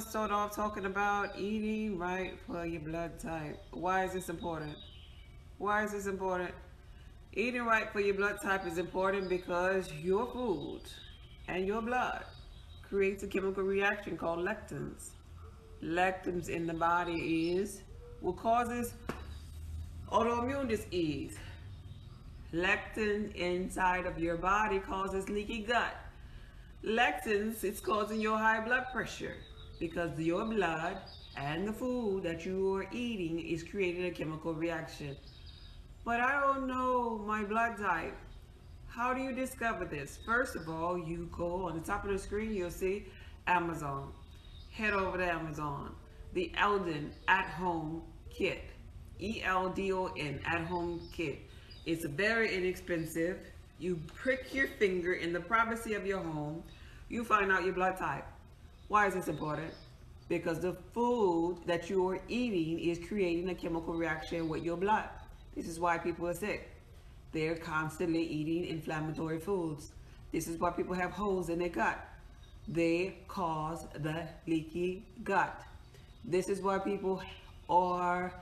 to start off talking about eating right for your blood type. Why is this important? Why is this important? Eating right for your blood type is important because your food and your blood creates a chemical reaction called lectins. Lectins in the body is what causes autoimmune disease. Lectin inside of your body causes leaky gut. Lectins is causing your high blood pressure because your blood and the food that you are eating is creating a chemical reaction. But I don't know my blood type. How do you discover this? First of all, you go on the top of the screen, you'll see Amazon. Head over to Amazon. The Eldon at home kit. E-L-D-O-N at home kit. It's very inexpensive. You prick your finger in the privacy of your home. You find out your blood type. Why is this important? Because the food that you are eating is creating a chemical reaction with your blood. This is why people are sick. They're constantly eating inflammatory foods. This is why people have holes in their gut. They cause the leaky gut. This is why people are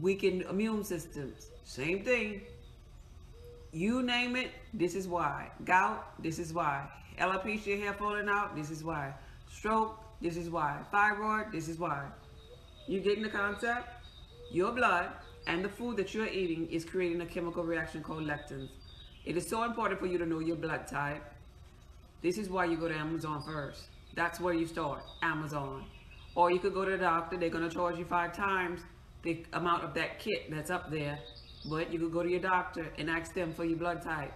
weakened immune systems. Same thing. You name it, this is why. Gout, this is why. Alopecia, hair falling out, this is why. Stroke, this is why. Thyroid, this is why. You getting the concept? Your blood and the food that you're eating is creating a chemical reaction called lectins. It is so important for you to know your blood type. This is why you go to Amazon first. That's where you start, Amazon. Or you could go to the doctor, they're gonna charge you five times the amount of that kit that's up there but you could go to your doctor and ask them for your blood type,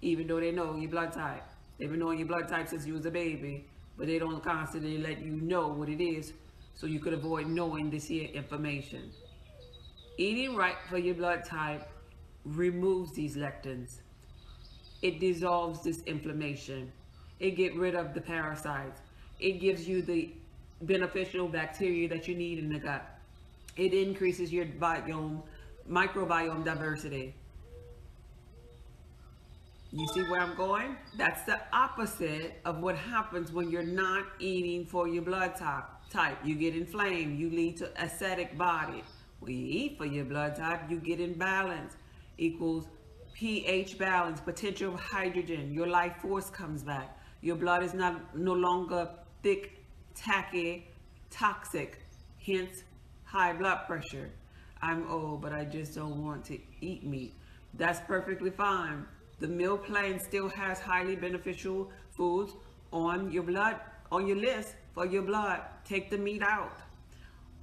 even though they know your blood type. They've been knowing your blood type since you was a baby, but they don't constantly let you know what it is so you could avoid knowing this here information. Eating right for your blood type removes these lectins. It dissolves this inflammation. It get rid of the parasites. It gives you the beneficial bacteria that you need in the gut. It increases your biome microbiome diversity. You see where I'm going? That's the opposite of what happens when you're not eating for your blood type. type. You get inflamed. You lead to acidic body. When you eat for your blood type, you get in balance. Equals pH balance, potential of hydrogen. Your life force comes back. Your blood is not no longer thick, tacky, toxic. Hence, high blood pressure. I'm old, but I just don't want to eat meat. That's perfectly fine. The meal plan still has highly beneficial foods on your blood, on your list for your blood. Take the meat out.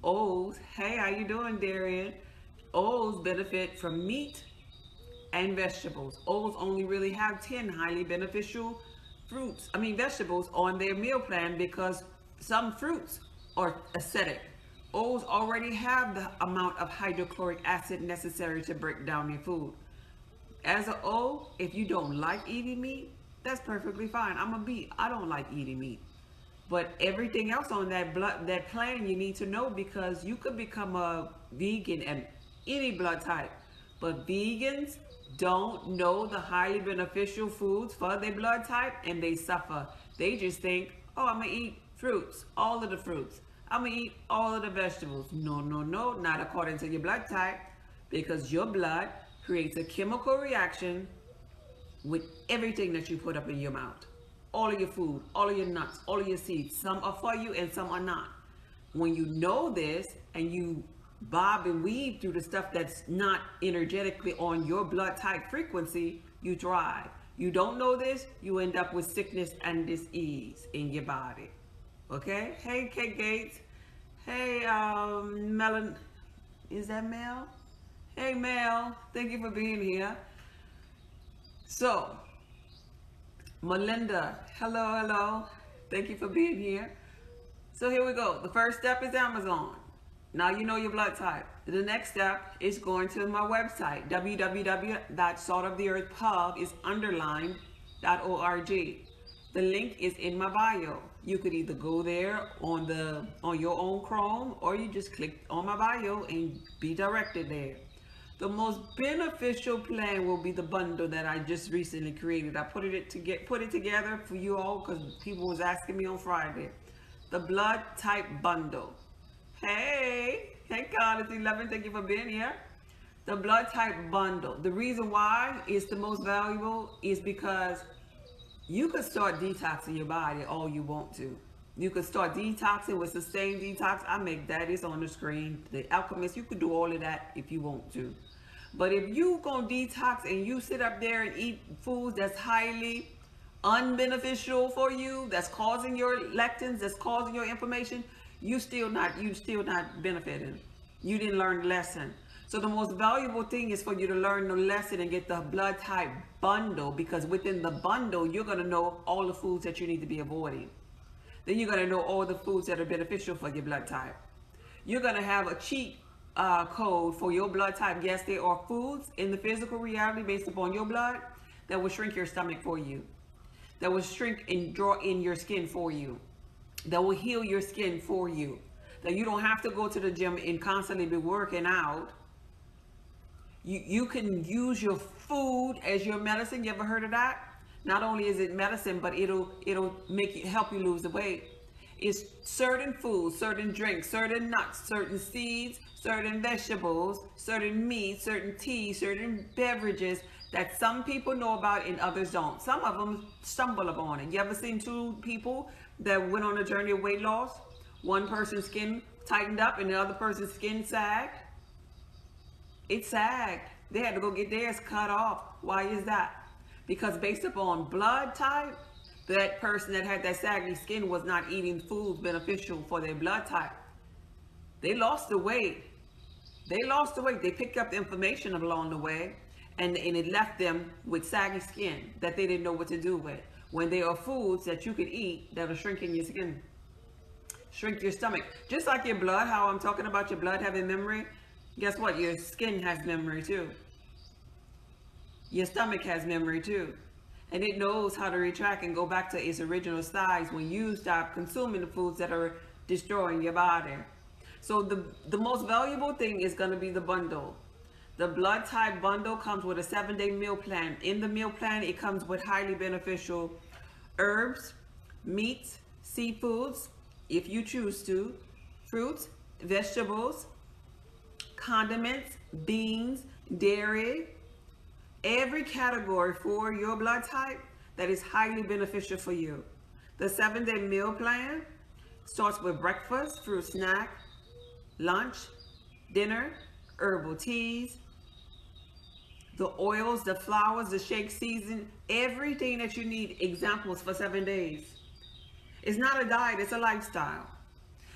O's, hey, how you doing, Darian? O's benefit from meat and vegetables. O's only really have 10 highly beneficial fruits, I mean vegetables on their meal plan because some fruits are acidic. O's already have the amount of hydrochloric acid necessary to break down your food. As an O, if you don't like eating meat, that's perfectly fine. I'm a B. I don't like eating meat. But everything else on that blood that plan you need to know because you could become a vegan and any blood type. But vegans don't know the highly beneficial foods for their blood type and they suffer. They just think, oh, I'm gonna eat fruits, all of the fruits. I'm gonna eat all of the vegetables. No, no, no, not according to your blood type because your blood creates a chemical reaction with everything that you put up in your mouth. All of your food, all of your nuts, all of your seeds. Some are for you and some are not. When you know this and you bob and weave through the stuff that's not energetically on your blood type frequency, you thrive. You don't know this, you end up with sickness and disease in your body. Okay? Hey, Kate Gates. Hey, um, Melon. Is that Mel? Hey, Mel. Thank you for being here. So, Melinda. Hello, hello. Thank you for being here. So here we go. The first step is Amazon. Now you know your blood type. The next step is going to my website, www.saltoftheearthpub is underlined.org. The link is in my bio. You could either go there on the on your own Chrome or you just click on my bio and be directed there. The most beneficial plan will be the bundle that I just recently created. I put it to get put it together for you all because people was asking me on Friday. the blood type bundle. Hey, hey God, it's 11. Thank you for being here. The blood type bundle. The reason why it's the most valuable is because you could start detoxing your body all you want to. You could start detoxing with sustained detox. I make that is on the screen. The alchemist, you could do all of that if you want to. But if you gonna detox and you sit up there and eat foods that's highly unbeneficial for you, that's causing your lectins, that's causing your inflammation, you still not you still not benefiting. You didn't learn the lesson. So the most valuable thing is for you to learn the lesson and get the blood type bundle because within the bundle you're gonna know all the foods that you need to be avoiding. Then you're gonna know all the foods that are beneficial for your blood type. You're gonna have a cheat uh, code for your blood type. Yes, there are foods in the physical reality based upon your blood that will shrink your stomach for you, that will shrink and draw in your skin for you, that will heal your skin for you, that you don't have to go to the gym and constantly be working out. You, you can use your food as your medicine. You ever heard of that? Not only is it medicine, but it'll it'll make you help you lose the weight. It's certain foods, certain drinks, certain nuts, certain seeds, certain vegetables, certain meat, certain tea, certain beverages that some people know about and others don't. Some of them stumble upon it. You ever seen two people that went on a journey of weight loss? One person's skin tightened up and the other person's skin sagged. It sagged. They had to go get theirs cut off. Why is that? Because based upon blood type, that person that had that saggy skin was not eating foods beneficial for their blood type. They lost the weight they lost the weight. They picked up the information along the way, and, and it left them with saggy skin that they didn't know what to do with. When there are foods that you can eat that are shrinking your skin, shrink your stomach. Just like your blood, how I'm talking about your blood having memory, guess what? Your skin has memory too. Your stomach has memory too. And it knows how to retract and go back to its original size when you stop consuming the foods that are destroying your body. So the, the most valuable thing is going to be the bundle. The blood type bundle comes with a seven day meal plan. In the meal plan, it comes with highly beneficial herbs, meats, seafoods, if you choose to, fruits, vegetables, condiments, beans, dairy, every category for your blood type that is highly beneficial for you. The seven day meal plan starts with breakfast, fruit snack, lunch, dinner, herbal teas, the oils, the flowers, the shake season, everything that you need, examples for seven days. It's not a diet, it's a lifestyle.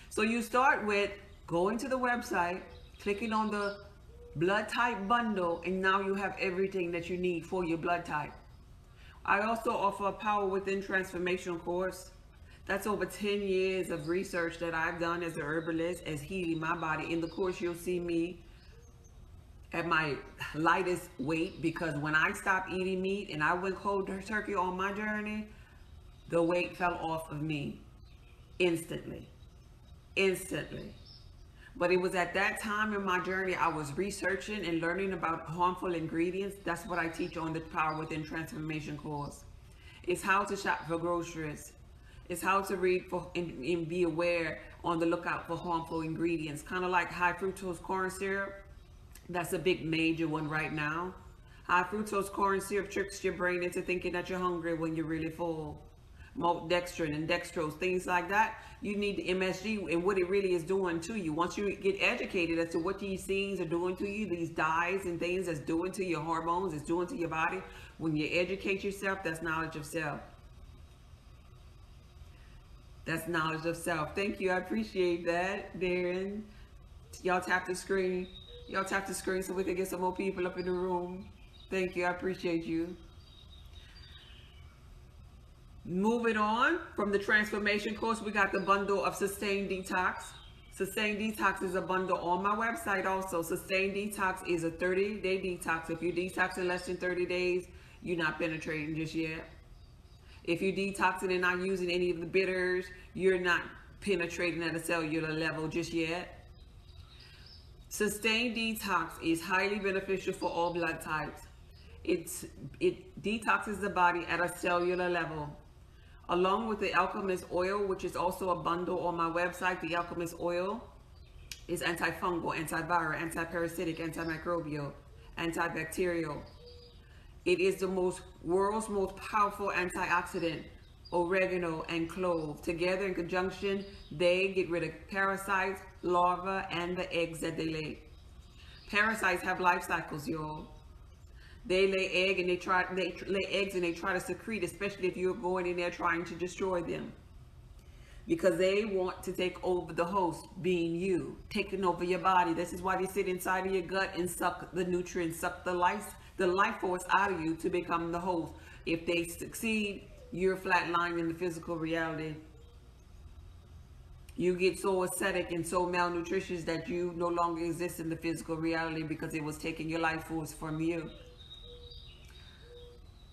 So you start with going to the website, clicking on the blood type bundle, and now you have everything that you need for your blood type. I also offer a Power Within Transformation course that's over 10 years of research that I've done as a herbalist, as healing my body. In the course, you'll see me at my lightest weight because when I stopped eating meat and I went cold turkey on my journey, the weight fell off of me instantly. Instantly. But it was at that time in my journey I was researching and learning about harmful ingredients. That's what I teach on the Power Within Transformation course. It's how to shop for groceries is how to read for and, and be aware on the lookout for harmful ingredients. Kind of like high fructose corn syrup. That's a big major one right now. High fructose corn syrup tricks your brain into thinking that you're hungry when you're really full. Maltodextrin and dextrose, things like that. You need the MSG and what it really is doing to you. Once you get educated as to what these things are doing to you, these dyes and things that's doing to your hormones, it's doing to your body. When you educate yourself, that's knowledge of self. That's knowledge of self. Thank you. I appreciate that, Darren. Y'all tap the screen. Y'all tap the screen so we can get some more people up in the room. Thank you. I appreciate you. Moving on from the transformation course, we got the bundle of Sustain Detox. Sustain Detox is a bundle on my website also. Sustain Detox is a 30-day detox. If you detox in less than 30 days, you're not penetrating just yet. If you're detoxing and not using any of the bitters, you're not penetrating at a cellular level just yet. Sustained detox is highly beneficial for all blood types. It's, it detoxes the body at a cellular level. along with the Alchemist oil, which is also a bundle on my website. The Alchemist oil is antifungal, antiviral, antiparasitic, antimicrobial, antibacterial. It is the most world's most powerful antioxidant. Oregano and clove together in conjunction, they get rid of parasites, larvae, and the eggs that they lay. Parasites have life cycles, y'all. They lay egg and they try they lay eggs and they try to secrete, especially if you're going in there trying to destroy them. Because they want to take over the host, being you, taking over your body. This is why they sit inside of your gut and suck the nutrients, suck the life the life force out of you to become the host. If they succeed, you're flatlining in the physical reality. You get so ascetic and so malnutritious that you no longer exist in the physical reality because it was taking your life force from you.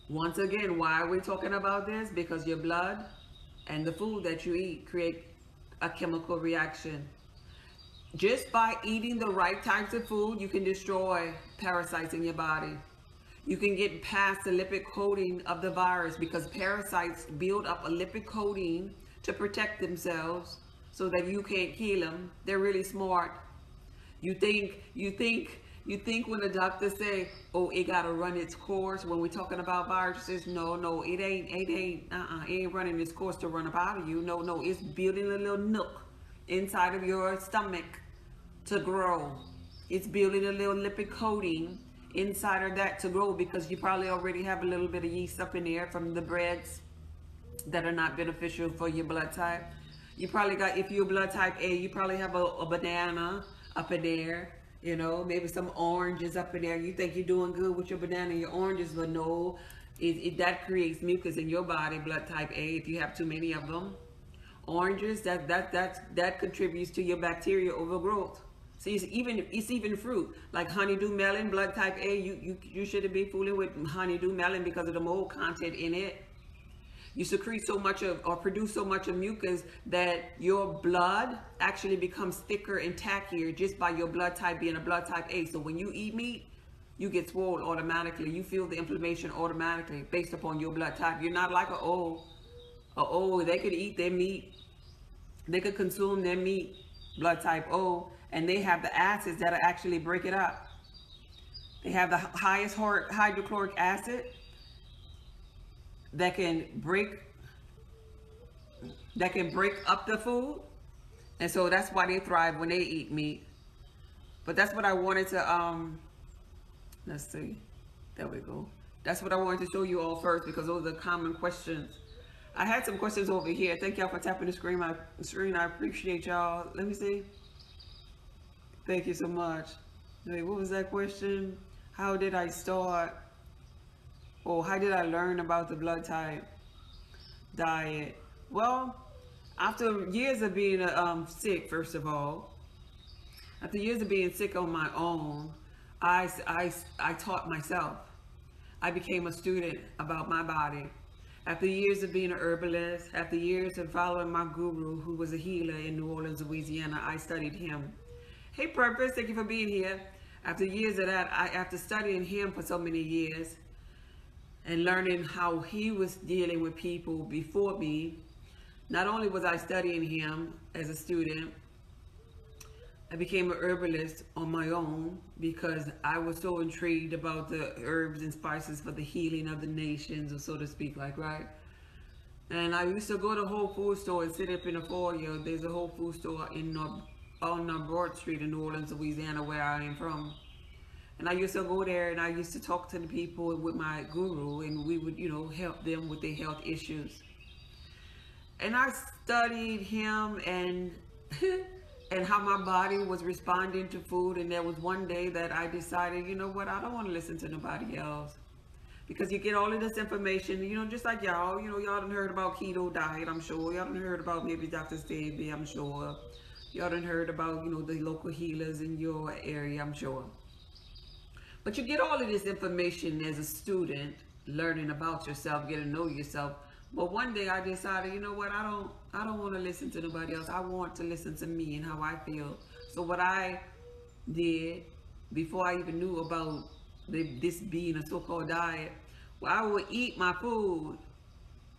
Once again, why are we talking about this? Because your blood and the food that you eat create a chemical reaction. Just by eating the right types of food, you can destroy parasites in your body you can get past the lipid coating of the virus because parasites build up a lipid coating to protect themselves so that you can't kill them. They're really smart. You think, you think, you think when the doctors say, oh, it got to run its course when we're talking about viruses, no, no, it ain't, it ain't, uh-uh, it ain't running its course to run up out of you. No, no, it's building a little nook inside of your stomach to grow. It's building a little lipid coating inside of that to grow because you probably already have a little bit of yeast up in there from the breads that are not beneficial for your blood type. You probably got, if you're blood type A, you probably have a, a banana up in there, you know, maybe some oranges up in there. You think you're doing good with your banana your oranges, but no, it, it, that creates mucus in your body, blood type A, if you have too many of them. Oranges, that, that, that, that contributes to your bacteria overgrowth. See, it's even it's even fruit like honeydew melon, blood type A. You you you shouldn't be fooling with honeydew melon because of the mold content in it. You secrete so much of or produce so much of mucus that your blood actually becomes thicker and tackier just by your blood type being a blood type A. So when you eat meat, you get swollen automatically. You feel the inflammation automatically based upon your blood type. You're not like a O. A O, they could eat their meat. They could consume their meat, blood type O, and they have the acids that actually break it up. They have the highest hydrochloric acid that can break that can break up the food. And so that's why they thrive when they eat meat. But that's what I wanted to um let's see. There we go. That's what I wanted to show you all first because those are common questions. I had some questions over here. Thank y'all for tapping the screen. My screen. I appreciate y'all. Let me see. Thank you so much. Wait, what was that question? How did I start? Or how did I learn about the blood type diet? Well, after years of being um, sick, first of all, after years of being sick on my own, I, I, I taught myself. I became a student about my body. After years of being a herbalist, after years of following my guru, who was a healer in New Orleans, Louisiana, I studied him. Hey, Purpose, thank you for being here. After years of that, I, after studying him for so many years and learning how he was dealing with people before me, not only was I studying him as a student, I became an herbalist on my own because I was so intrigued about the herbs and spices for the healing of the nations, or so to speak, like, right? And I used to go to Whole Food store and sit up in the foyer. There's a Whole Food store in North on uh, Broad Street in New Orleans, Louisiana, where I am from. And I used to go there and I used to talk to the people with my guru and we would, you know, help them with their health issues. And I studied him and and how my body was responding to food. And there was one day that I decided, you know what, I don't want to listen to nobody else. Because you get all of this information, you know, just like y'all, you know, y'all done heard about keto diet, I'm sure. Y'all done heard about maybe Dr. Sebi, I'm sure. Y'all done heard about, you know, the local healers in your area, I'm sure. But you get all of this information as a student, learning about yourself, getting to know yourself. But one day I decided, you know what, I don't I don't want to listen to nobody else. I want to listen to me and how I feel. So what I did before I even knew about the, this being a so-called diet, well, I would eat my food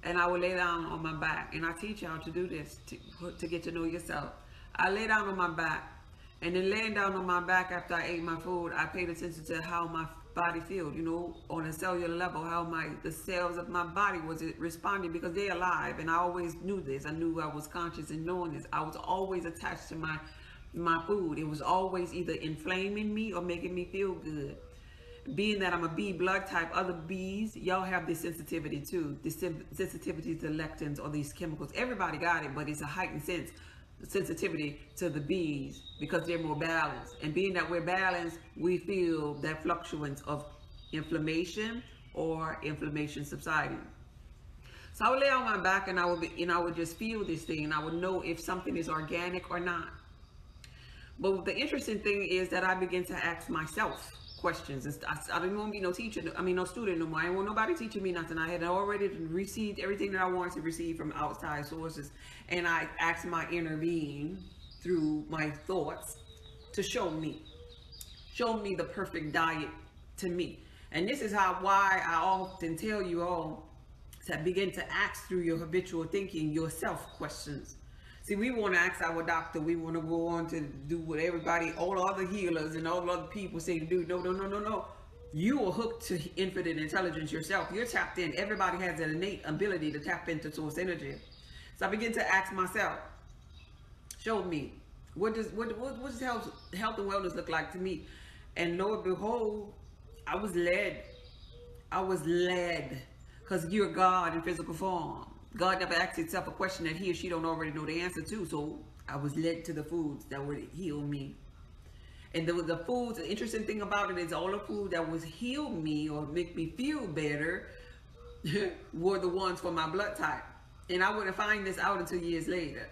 and I would lay down on my back. And I teach y'all to do this to, to get to know yourself. I lay down on my back. And then laying down on my back after I ate my food, I paid attention to how my body felt, you know, on a cellular level, how my the cells of my body was responding because they're alive. And I always knew this. I knew I was conscious in knowing this. I was always attached to my my food. It was always either inflaming me or making me feel good being that I'm a B blood type, other Bs, y'all have this sensitivity too. This sensitivity to lectins or these chemicals. Everybody got it, but it's a heightened sense sensitivity to the Bs because they're more balanced. And being that we're balanced, we feel that fluctuance of inflammation or inflammation subsiding. So I would lay on my back and I would be, and I would just feel this thing and I would know if something is organic or not. But the interesting thing is that I begin to ask myself, questions. I didn't want to be no teacher. I mean, no student no more. I didn't want nobody teaching me nothing. I had already received everything that I wanted to receive from outside sources. And I asked my inner being through my thoughts to show me, show me the perfect diet to me. And this is how why I often tell you all to begin to ask through your habitual thinking yourself questions See, we want to ask our doctor. We want to go on to do what everybody, all other healers and all other people say to do. No, no, no, no, no. You are hooked to infinite intelligence yourself. You're tapped in. Everybody has an innate ability to tap into source energy. So I begin to ask myself, show me, what does what what, what does health, health and wellness look like to me? And lo and behold, I was led. I was led because you're God in physical form. God never asked itself a question that he or she don't already know the answer to. So I was led to the foods that would heal me. And the, the foods, the interesting thing about it is all the food that was heal me or make me feel better were the ones for my blood type. And I wouldn't find this out until years later.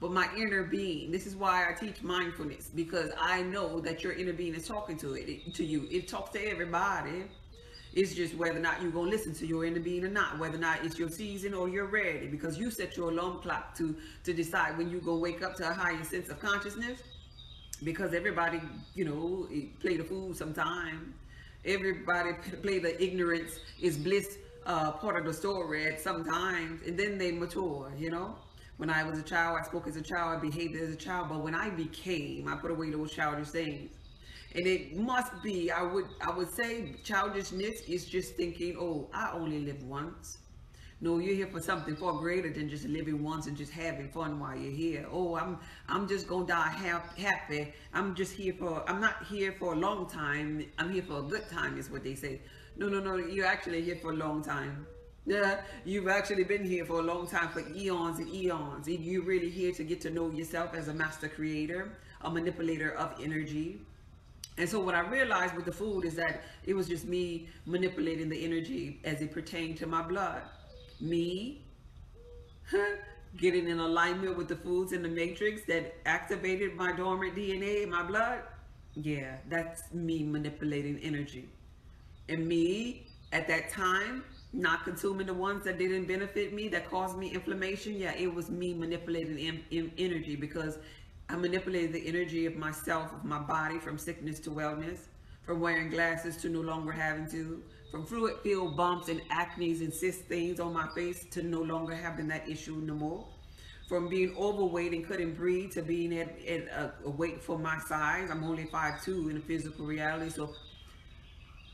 But my inner being, this is why I teach mindfulness because I know that your inner being is talking to it to you. It talks to everybody. It's just whether or not you're going to listen to your inner being or not, whether or not it's your season or you're ready because you set your alarm clock to, to decide when you go wake up to a higher sense of consciousness because everybody, you know, play the fool sometime. Everybody play the ignorance is bliss uh, part of the story at sometimes and then they mature, you know. When I was a child, I spoke as a child, I behaved as a child, but when I became, I put away those childish things and it must be i would i would say childishness is just thinking oh i only live once. No you're here for something far greater than just living once and just having fun while you're here. Oh i'm i'm just gonna die happy. I'm just here for i'm not here for a long time. I'm here for a good time is what they say. No no no you're actually here for a long time. Yeah, you've actually been here for a long time, for eons and eons. You're really here to get to know yourself as a master creator, a manipulator of energy, and so what I realized with the food is that it was just me manipulating the energy as it pertained to my blood. Me getting in alignment with the foods in the matrix that activated my dormant DNA in my blood. Yeah, that's me manipulating energy. And me at that time not consuming the ones that didn't benefit me that caused me inflammation yeah it was me manipulating in, energy because I manipulated the energy of myself, of my body, from sickness to wellness, from wearing glasses to no longer having to, from fluid-filled bumps and acne and cyst stains on my face to no longer having that issue no more, from being overweight and couldn't breathe to being at, at a, a, weight for my size. I'm only 5'2", in a physical reality, so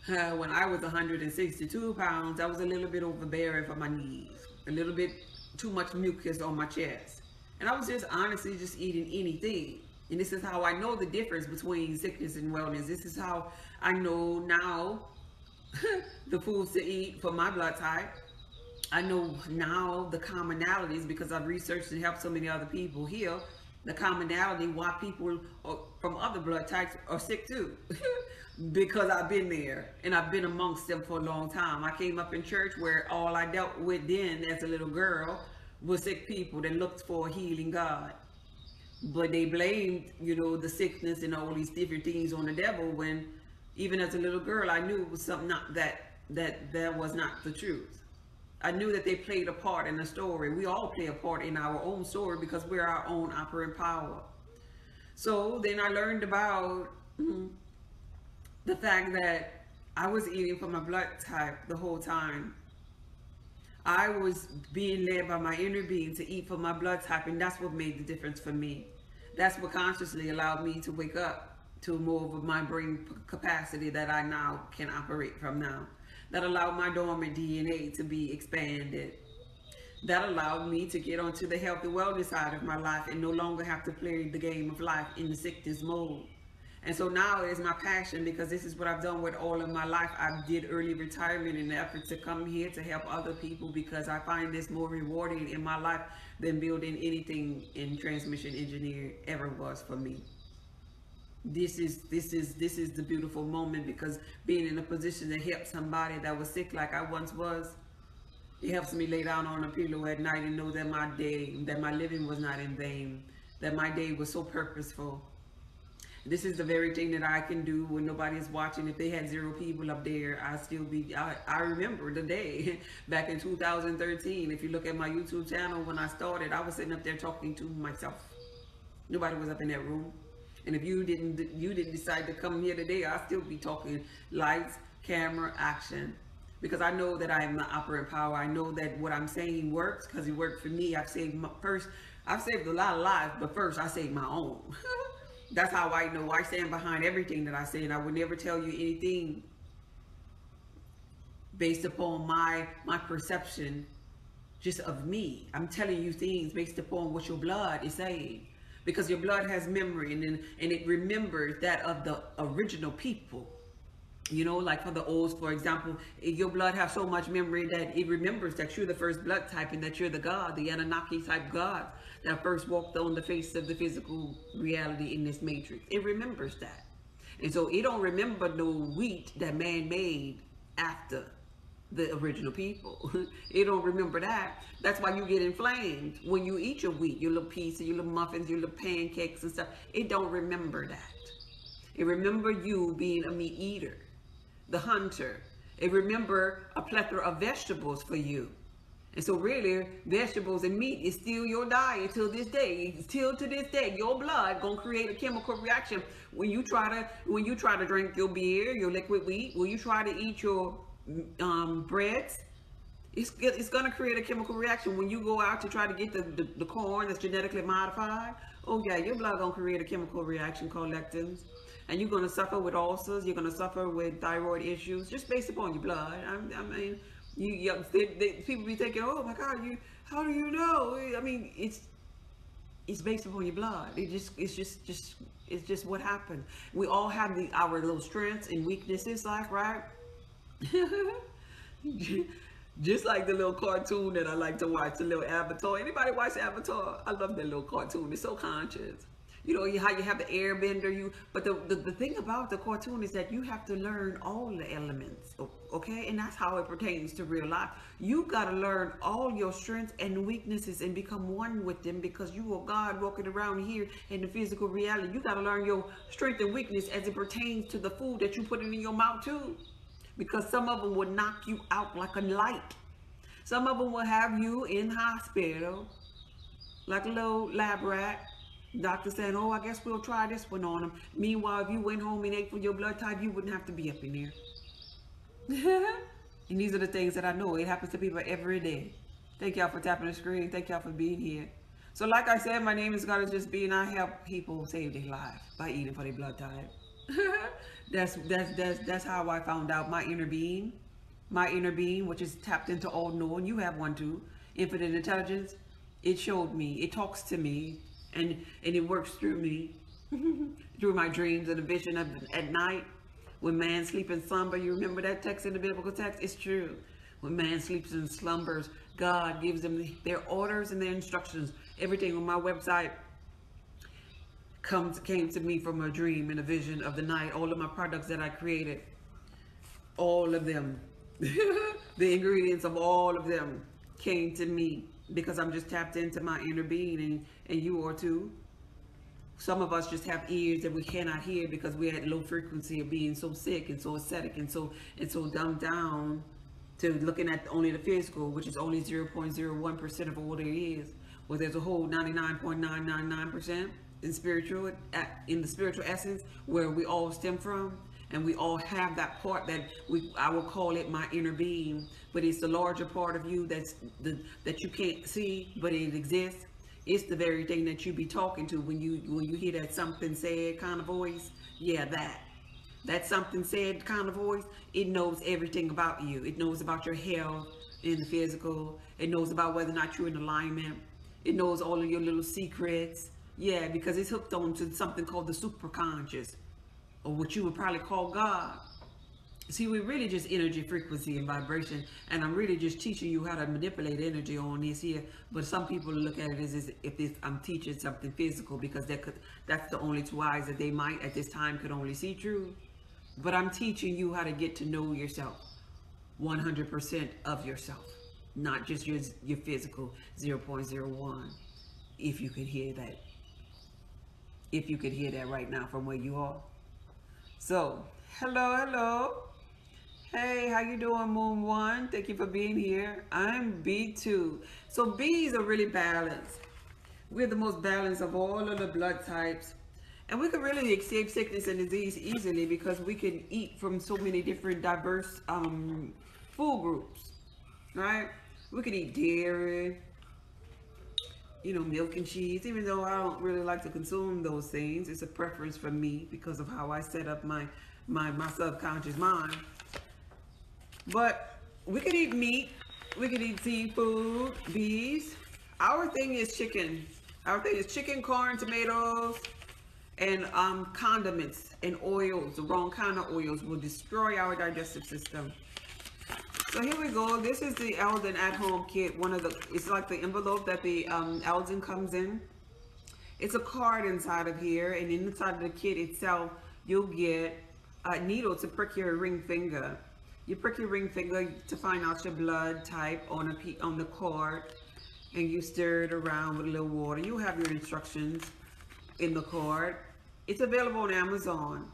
uh, when I was 162 pounds, I was a little bit overbearing for my knees, a little bit too much mucus on my chest. And I was just honestly just eating anything. And this is how I know the difference between sickness and wellness. This is how I know now the foods to eat for my blood type. I know now the commonalities because I've researched and helped so many other people heal. The commonality why people from other blood types are sick too. because I've been there and I've been amongst them for a long time. I came up in church where all I dealt with then as a little girl was sick people that looked for a healing God. But they blamed, you know, the sickness and all these different things on the devil when even as a little girl, I knew it was something not that, that, that was not the truth. I knew that they played a part in the story. We all play a part in our own story because we're our own operating power. So then I learned about mm, the fact that I was eating for my blood type the whole time. I was being led by my inner being to eat for my blood type, and that's what made the difference for me. That's what consciously allowed me to wake up to more of my brain capacity that I now can operate from now. That allowed my dormant DNA to be expanded. That allowed me to get onto the healthy wellness side of my life and no longer have to play the game of life in the sickness mode. And so now it is my passion because this is what I've done with all of my life. I did early retirement in effort to come here to help other people because I find this more rewarding in my life than building anything in transmission engineer ever was for me. This is this is this is the beautiful moment because being in a position to help somebody that was sick like I once was, it helps me lay down on a pillow at night and know that my day, that my living was not in vain, that my day was so purposeful this is the very thing that I can do when nobody is watching. If they had zero people up there, I still be, I, I remember the day back in 2013. If you look at my YouTube channel, when I started, I was sitting up there talking to myself. Nobody was up in that room. And if you didn't, you didn't decide to come here today, I'll still be talking lights, camera, action. Because I know that I am the operating power. I know that what I'm saying works because it worked for me. I've saved my, first, I've saved a lot of lives, but first I saved my own. That's how I know I stand behind everything that I say, and I would never tell you anything based upon my my perception just of me. I'm telling you things based upon what your blood is saying. Because your blood has memory and, and it remembers that of the original people. You know, like for the olds, for example, your blood has so much memory that it remembers that you're the first blood type and that you're the God, the Anunnaki type God that first walked on the face of the physical reality in this matrix. It remembers that. And so it don't remember no wheat that man made after the original people. it don't remember that. That's why you get inflamed when you eat your wheat, your little pizza, your little muffins, your little pancakes and stuff. It don't remember that. It remember you being a meat eater, the hunter. It remember a plethora of vegetables for you. And so really, vegetables and meat is still your diet till this day. Till to this day, your blood gonna create a chemical reaction when you try to when you try to drink your beer, your liquid wheat, when you try to eat your um, breads. It's, it's gonna create a chemical reaction when you go out to try to get the, the, the corn that's genetically modified. Oh yeah, your blood gonna create a chemical reaction called lectins and you're going to suffer with ulcers. You're going to suffer with thyroid issues just based upon your blood. I, I mean, you, you they, they, people be thinking, oh my God, you, how do you know? I mean, it's, it's based upon your blood. It just, it's just, just, it's just what happened. We all have the, our little strengths and weaknesses, like, right? just like the little cartoon that I like to watch, the little Avatar. Anybody watch Avatar? I love that little cartoon. It's so conscious you know how you have the airbender you but the, the, the thing about the cartoon is that you have to learn all the elements okay? And that's how it pertains to real life. You got to learn all your strengths and weaknesses and become one with them because you are god walking around here in the physical reality. You got to learn your strength and weakness as it pertains to the food that you put in your mouth too because some of them will knock you out like a light. Some of them will have you in hospital like a little lab rat Doctor said, oh, I guess we'll try this one on him. Meanwhile, if you went home and ate for your blood type, you wouldn't have to be up in there. and these are the things that I know. It happens to people every day. Thank y'all for tapping the screen. Thank y'all for being here. So like I said, my name is God is Just Being. I help people save their life by eating for their blood type. that's, that's, that's, that's how I found out my inner being. My inner being, which is tapped into all knowing. You have one too. Infinite intelligence. It showed me. It talks to me and and it works through me through my dreams and a vision of at night when man sleeps in slumber. You remember that text in the biblical text? It's true. When man sleeps in slumbers god gives them their orders and their instructions. Everything on my website comes came to me from a dream and a vision of the night. All of my products that i created all of them the ingredients of all of them came to me because I'm just tapped into my inner being and, and you are too. Some of us just have ears that we cannot hear because we're at low frequency of being so sick and so ascetic and so and so dumbed down to looking at only the physical, which is only 0.01% of all there is. Well, there's a whole 99.999% in spiritual, in the spiritual essence where we all stem from. and we all have that part that we I will call it my inner being, but it's the larger part of you that's the that you can't see, but it exists. It's the very thing that you be talking to when you when you hear that something said kind of voice. Yeah, that. That something said kind of voice, it knows everything about you. It knows about your health in the physical. It knows about whether or not you're in alignment. It knows all of your little secrets. Yeah, because it's hooked on to something called the superconscious, or what you would probably call God. See, we're really just energy, frequency, and vibration, and I'm really just teaching you how to manipulate energy on this here. But some people look at it as, as if I'm teaching something physical because that could, that's the only two eyes that they might at this time could only see through. But I'm teaching you how to get to know yourself, 100% of yourself, not just your your physical 0.01. If you could hear that, if you could hear that right now from where you are. So, hello, hello. Hey, how you doing, Moon One? Thank you for being here. I'm B2. So B's are really balanced. We're the most balanced of all of the blood types. And we can really escape sickness and disease easily because we can eat from so many different diverse um, food groups, right? We can eat dairy, you know, milk and cheese, even though I don't really like to consume those things. It's a preference for me because of how I set up my, my, my subconscious mind. But we could eat meat. We could eat seafood, bees. Our thing is chicken. Our thing is chicken, corn, tomatoes, and um, condiments and oils. The wrong kind of oils will destroy our digestive system. So here we go. This is the Eldon at home kit. One of the, it's like the envelope that the um, Eldon comes in. It's a card inside of here. And inside of the kit itself, you'll get a needle to prick your ring finger. You prick your ring finger to find out your blood type on a on the card, and you stir it around with a little water. You have your instructions in the card. It's available on Amazon.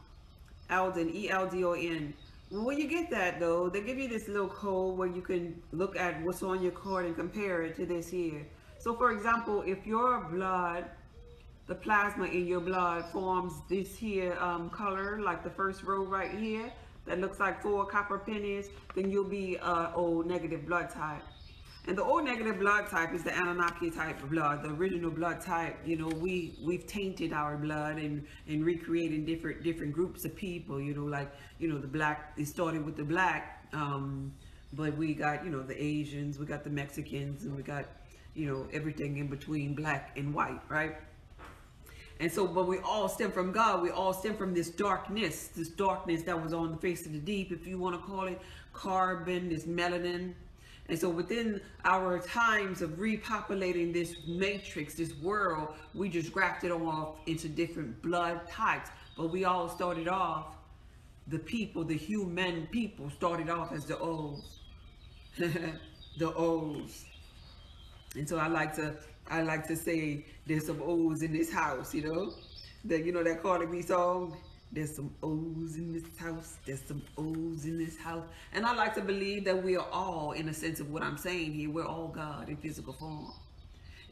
Eldon, E-L-D-O-N. When you get that though, they give you this little code where you can look at what's on your card and compare it to this here. So for example, if your blood, the plasma in your blood forms this here um, color, like the first row right here, that looks like four copper pennies, then you'll be uh, O negative blood type. And the O negative blood type is the Anunnaki type of blood, the original blood type. You know, we we've tainted our blood and and recreating different different groups of people. You know, like you know the black. It started with the black, um, but we got you know the Asians, we got the Mexicans, and we got you know everything in between black and white, right? And so, but we all stem from God. We all stem from this darkness, this darkness that was on the face of the deep, if you want to call it, carbon, this melanin. And so within our times of repopulating this matrix, this world, we just grafted off into different blood types. But we all started off, the people, the human people started off as the O's. the O's. And so I like to I like to say there's some O's in this house, you know? That you know that Cardi B song? There's some O's in this house. There's some O's in this house. And I like to believe that we are all, in a sense of what I'm saying here, we're all God in physical form.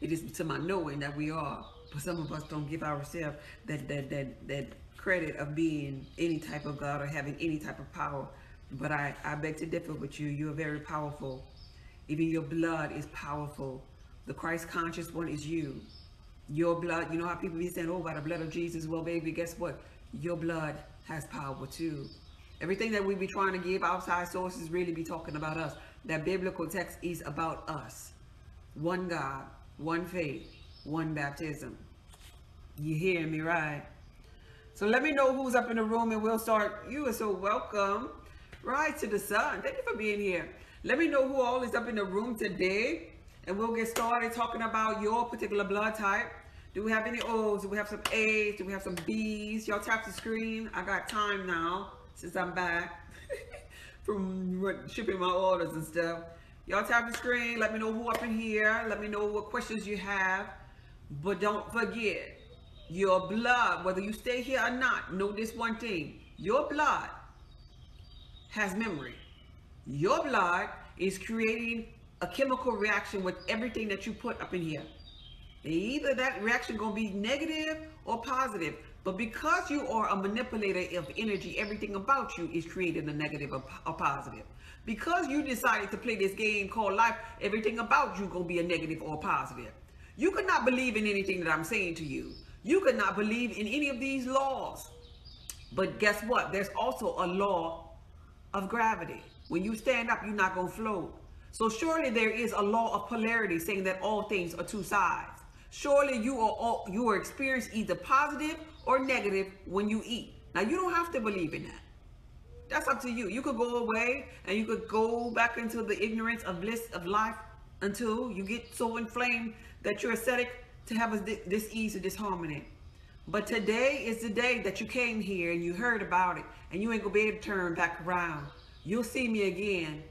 It is to my knowing that we are. But some of us don't give ourselves that that that that credit of being any type of God or having any type of power. But I, I beg to differ with you. You're very powerful. Even your blood is powerful. The Christ conscious one is you. Your blood, you know how people be saying, oh, by the blood of Jesus. Well, baby, guess what? Your blood has power too. Everything that we be trying to give outside sources really be talking about us. That biblical text is about us. One God, one faith, one baptism. You hear me, right? So let me know who's up in the room and we'll start. You are so welcome. Right to the sun. Thank you for being here. Let me know who all is up in the room today and we'll get started talking about your particular blood type. Do we have any O's? Do we have some A's? Do we have some B's? Y'all tap the screen. I got time now since I'm back from shipping my orders and stuff. Y'all tap the screen. Let me know who up in here. Let me know what questions you have. But don't forget, your blood, whether you stay here or not, know this one thing. Your blood has memory. Your blood is creating a chemical reaction with everything that you put up in here. Either that reaction gonna be negative or positive. But because you are a manipulator of energy, everything about you is creating a negative or, or positive. Because you decided to play this game called life, everything about you gonna be a negative or a positive. You could not believe in anything that I'm saying to you. You could not believe in any of these laws. But guess what? There's also a law of gravity. When you stand up, you're not gonna float. So surely there is a law of polarity saying that all things are two sides. Surely you are all, you are experience either positive or negative when you eat. Now you don't have to believe in that. That's up to you. You could go away and you could go back into the ignorance of bliss of life until you get so inflamed that you're acidic to have a this ease of disharmony. But today is the day that you came here and you heard about it and you ain't gonna be able to turn back around. You'll see me again.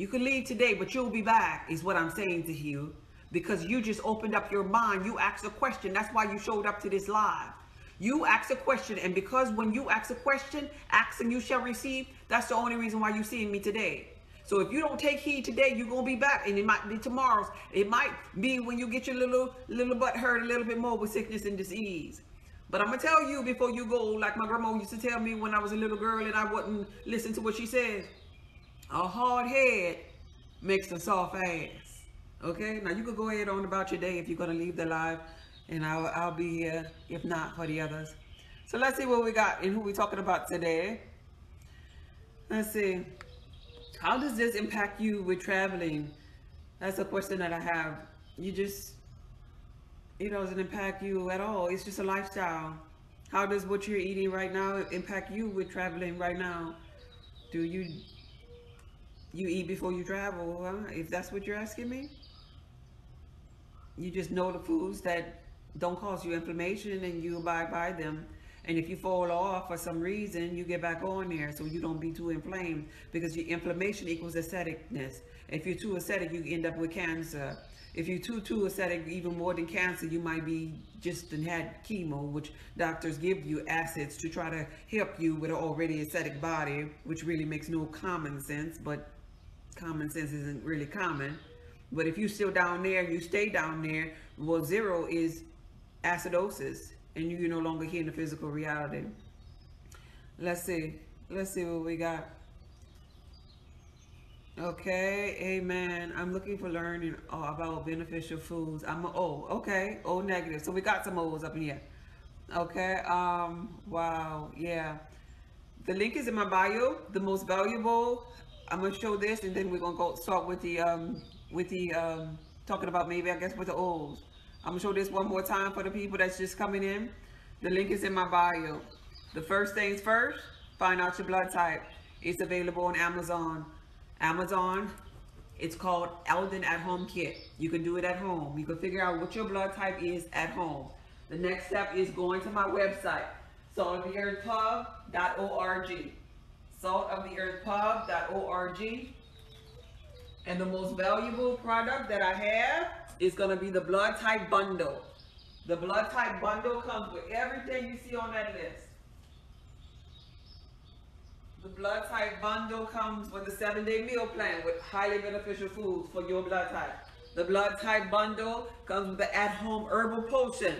You can leave today, but you'll be back, is what I'm saying to you. Because you just opened up your mind. You asked a question. That's why you showed up to this live. You ask a question, and because when you ask a question, ask and you shall receive, that's the only reason why you're seeing me today. So if you don't take heed today, you're gonna be back, and it might be tomorrow's. It might be when you get your little little butt hurt a little bit more with sickness and disease. But I'm gonna tell you before you go, like my grandma used to tell me when I was a little girl and I wouldn't listen to what she said. A hard head makes a soft ass. Okay, now you can go ahead on about your day if you're gonna leave the live and I'll, I'll be here if not for the others. So let's see what we got and who we talking about today. Let's see. How does this impact you with traveling? That's a question that I have. You just, it doesn't impact you at all. It's just a lifestyle. How does what you're eating right now impact you with traveling right now? Do you, you eat before you travel, huh? If that's what you're asking me? You just know the foods that don't cause you inflammation and you abide by them. And if you fall off for some reason, you get back on there so you don't be too inflamed because your inflammation equals acidicness. If you're too acidic, you end up with cancer. If you're too, too acidic, even more than cancer, you might be just and had chemo, which doctors give you acids to try to help you with an already acidic body, which really makes no common sense, but common sense isn't really common. But if you're still down there, you stay down there, well, zero is acidosis and you're no longer here in the physical reality. Let's see. Let's see what we got. Okay, amen. I'm looking for learning about beneficial foods. I'm a O. Okay, O negative. So we got some O's up in here. Okay, um, wow, yeah. The link is in my bio. The most valuable. I'm gonna show this, and then we're gonna go start with the um with the um talking about maybe I guess with the O's. I'm gonna show this one more time for the people that's just coming in. The link is in my bio. The first things first, find out your blood type. It's available on Amazon. Amazon, it's called Eldon at Home Kit. You can do it at home. You can figure out what your blood type is at home. The next step is going to my website, saltoftheearthpub.org. Saltoftheearthpub.org. And the most valuable product that I have is going to be the blood type bundle. The blood type bundle comes with everything you see on that list. The blood type bundle comes with a seven day meal plan with highly beneficial foods for your blood type. The blood type bundle comes with the at home herbal potion.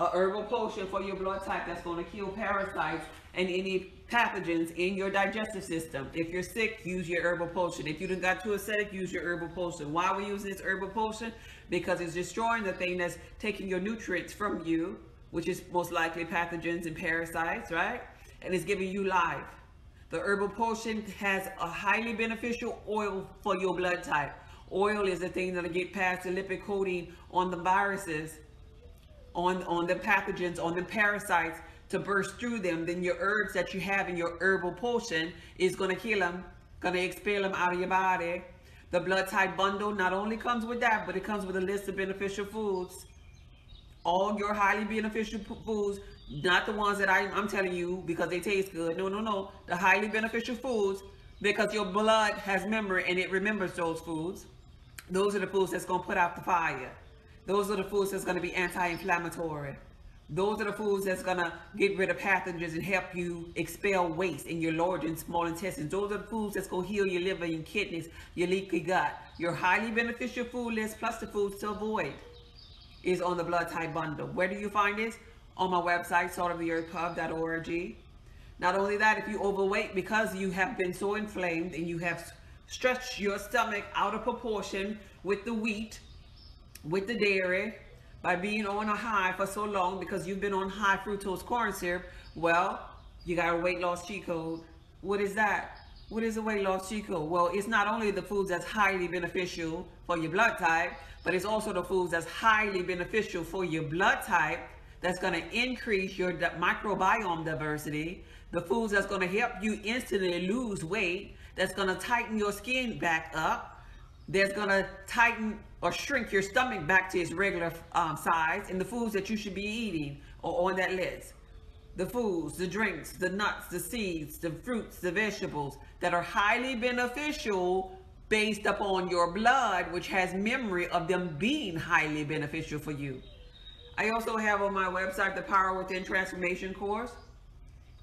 A herbal potion for your blood type that's going to kill parasites and any pathogens in your digestive system. If you're sick, use your herbal potion. If you done got too acidic, use your herbal potion. Why are we using this herbal potion? Because it's destroying the thing that's taking your nutrients from you, which is most likely pathogens and parasites, right? And it's giving you life. The herbal potion has a highly beneficial oil for your blood type. Oil is the thing that'll get past the lipid coating on the viruses, on, on the pathogens, on the parasites, to burst through them, then your herbs that you have in your herbal potion is going to kill them, going to expel them out of your body. The blood type bundle not only comes with that, but it comes with a list of beneficial foods. All your highly beneficial foods, not the ones that I, I'm telling you because they taste good. No, no, no. The highly beneficial foods because your blood has memory and it remembers those foods. Those are the foods that's going to put out the fire. Those are the foods that's going to be anti-inflammatory. Those are the foods that's gonna get rid of pathogens and help you expel waste in your large and small intestines. Those are the foods that's gonna heal your liver, your kidneys, your leaky gut. Your highly beneficial food list plus the foods to avoid is on the blood type bundle. Where do you find this? on my website, saltoftheearthpub.org. Not only that, if you overweight because you have been so inflamed and you have stretched your stomach out of proportion with the wheat, with the dairy, by being on a high for so long because you've been on high fructose corn syrup, well, you got a weight loss cheat code. What is that? What is a weight loss cheat code? Well, it's not only the foods that's highly beneficial for your blood type, but it's also the foods that's highly beneficial for your blood type that's going to increase your microbiome diversity, the foods that's going to help you instantly lose weight, that's going to tighten your skin back up, that's going to tighten or shrink your stomach back to its regular um, size, and the foods that you should be eating are on that list. The foods, the drinks, the nuts, the seeds, the fruits, the vegetables that are highly beneficial based upon your blood, which has memory of them being highly beneficial for you. I also have on my website the Power Within Transformation course.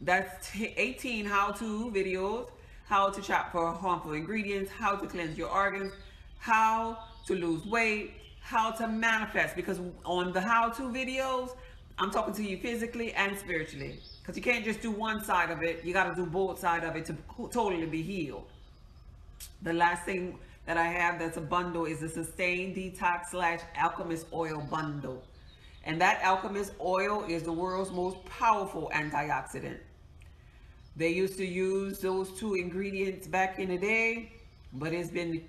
That's 18 how-to videos, how to shop for harmful ingredients, how to cleanse your organs, how to lose weight, how to manifest. Because on the how-to videos, I'm talking to you physically and spiritually. Because you can't just do one side of it. You got to do both sides of it to totally be healed. The last thing that I have that's a bundle is the Sustain Detox slash Alchemist Oil Bundle. And that alchemist oil is the world's most powerful antioxidant. They used to use those two ingredients back in the day, but it's been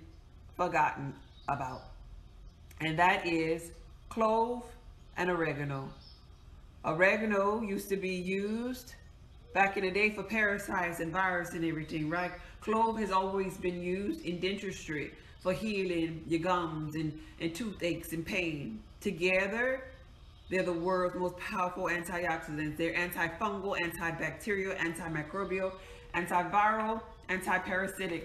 forgotten about. And that is clove and oregano. Oregano used to be used back in the day for parasites and virus and everything, right? Clove has always been used in dentistry for healing your gums and, and toothaches and pain. Together, they're the world's most powerful antioxidants. They're antifungal, antibacterial, antimicrobial, antiviral, antiparasitic.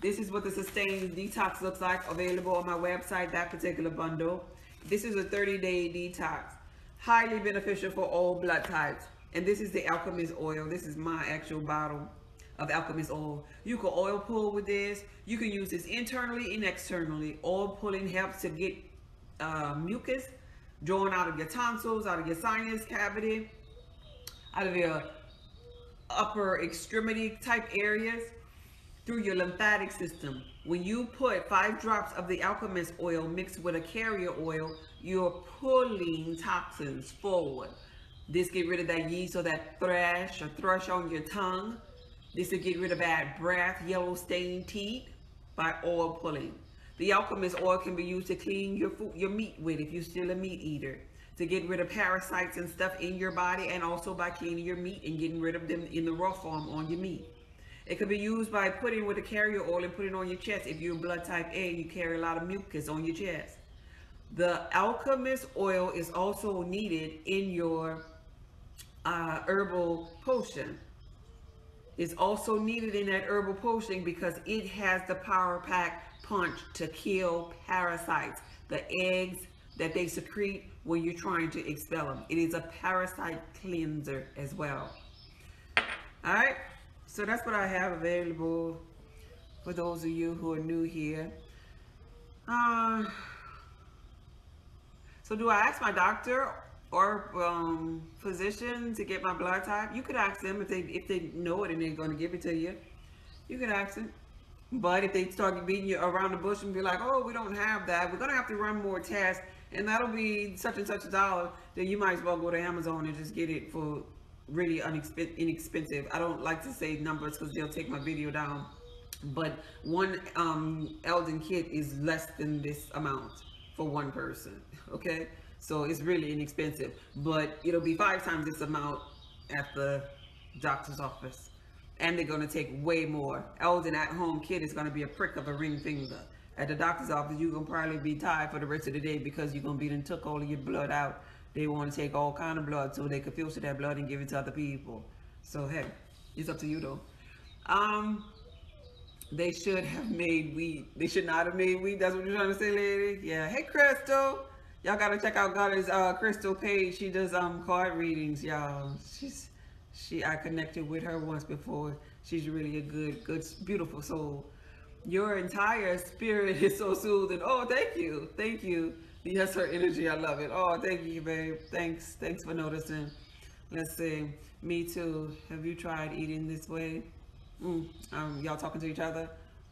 This is what the Sustained Detox looks like, available on my website, that particular bundle. This is a 30-day detox, highly beneficial for all blood types. And this is the Alchemist oil. This is my actual bottle of Alchemist oil. You can oil pull with this. You can use this internally and externally. Oil pulling helps to get uh, mucus drawn out of your tonsils, out of your sinus cavity, out of your upper extremity type areas through your lymphatic system. When you put five drops of the alchemist oil mixed with a carrier oil, you're pulling toxins forward. This get rid of that yeast or that thrash or thrush on your tongue. This will get rid of bad breath, yellow stained teeth by oil pulling. The alchemist oil can be used to clean your food, your meat with if you're still a meat eater. To get rid of parasites and stuff in your body and also by cleaning your meat and getting rid of them in the raw form on your meat. It could be used by putting with a carrier oil and putting on your chest. If you're blood type A, you carry a lot of mucus on your chest. The alchemist oil is also needed in your uh, herbal potion. It's also needed in that herbal potion because it has the power pack punch to kill parasites, the eggs that they secrete when you're trying to expel them. It is a parasite cleanser as well. All right, so that's what I have available for those of you who are new here. Uh, so do I ask my doctor or um, physician to get my blood type? You could ask them if they if they know it and they're going to give it to you. You could ask them. But if they start beating you around the bush and be like, oh, we don't have that, we're going to have to run more tests, and that'll be such and such a dollar, then you might as well go to Amazon and just get it for really inexpensive. I don't like to say numbers because they'll take my video down. But one um, Eldon kit is less than this amount for one person, okay? So it's really inexpensive. But it'll be five times this amount at the doctor's office and they're going to take way more. Eldon at home kit is going to be a prick of a ring finger. At the doctor's office, you're going to probably be tired for the rest of the day because you're going to be and took all of your blood out. They want to take all kind of blood so they can filter that blood and give it to other people. So, hey, it's up to you though. Um, they should have made weed. They should not have made weed. That's what you're trying to say, lady? Yeah. Hey, Crystal. Y'all got to check out Goddess uh, Crystal page. She does um card readings, y'all. She's she I connected with her once before. She's really a good, good, beautiful soul. Your entire spirit is so soothing. Oh, thank you. Thank you. Yes, her energy. I love it. Oh, thank you, babe. Thanks. Thanks for noticing. Let's see. Me too. Have you tried eating this way? Mm, um, y'all talking to each other?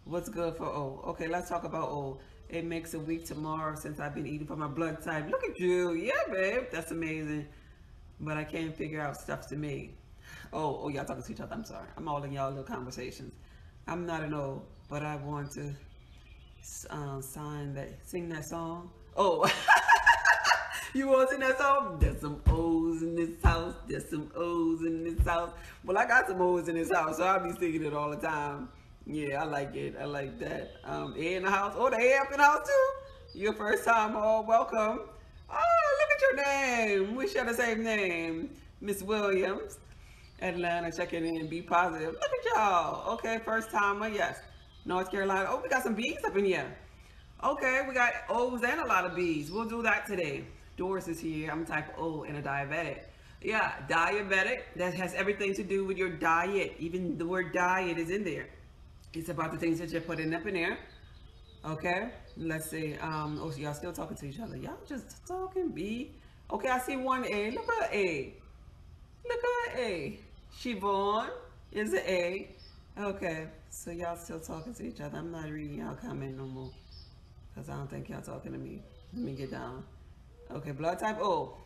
What's good for O? Okay, let's talk about O. It makes a week tomorrow since I've been eating for my blood type. Look at you. Yeah, babe. That's amazing. But I can't figure out stuff to me. Oh, oh, y'all talking to each other. I'm sorry. I'm all in y'all little conversations. I'm not an O, but I want to uh, sign that, sing that song. Oh, you want to sing that song? There's some O's in this house. There's some O's in this house. Well, I got some O's in this house, so I'll be singing it all the time. Yeah, I like it. I like that. Um, A in the house. Oh, the A up in the house too. Your first time. Oh, welcome. Oh, look at your name. We share the same name. Miss Williams. Atlanta checking in. Be positive. Look at y'all. Okay, first timer. Yes. North Carolina. Oh, we got some bees up in here. Okay, we got O's and a lot of B's. We'll do that today. Doris is here. I'm type O and a diabetic. Yeah, diabetic. That has everything to do with your diet. Even the word diet is in there. It's about the things that you're putting up in there. Okay, let's see. Um, oh, so y'all still talking to each other. Y'all just talking B. Okay, I see one A. Look at A. Look at A. Siobhan is an A. Okay, so y'all still talking to each other. I'm not reading y'all comment no more. Because I don't think y'all talking to me. Let me get down. Okay, blood type O.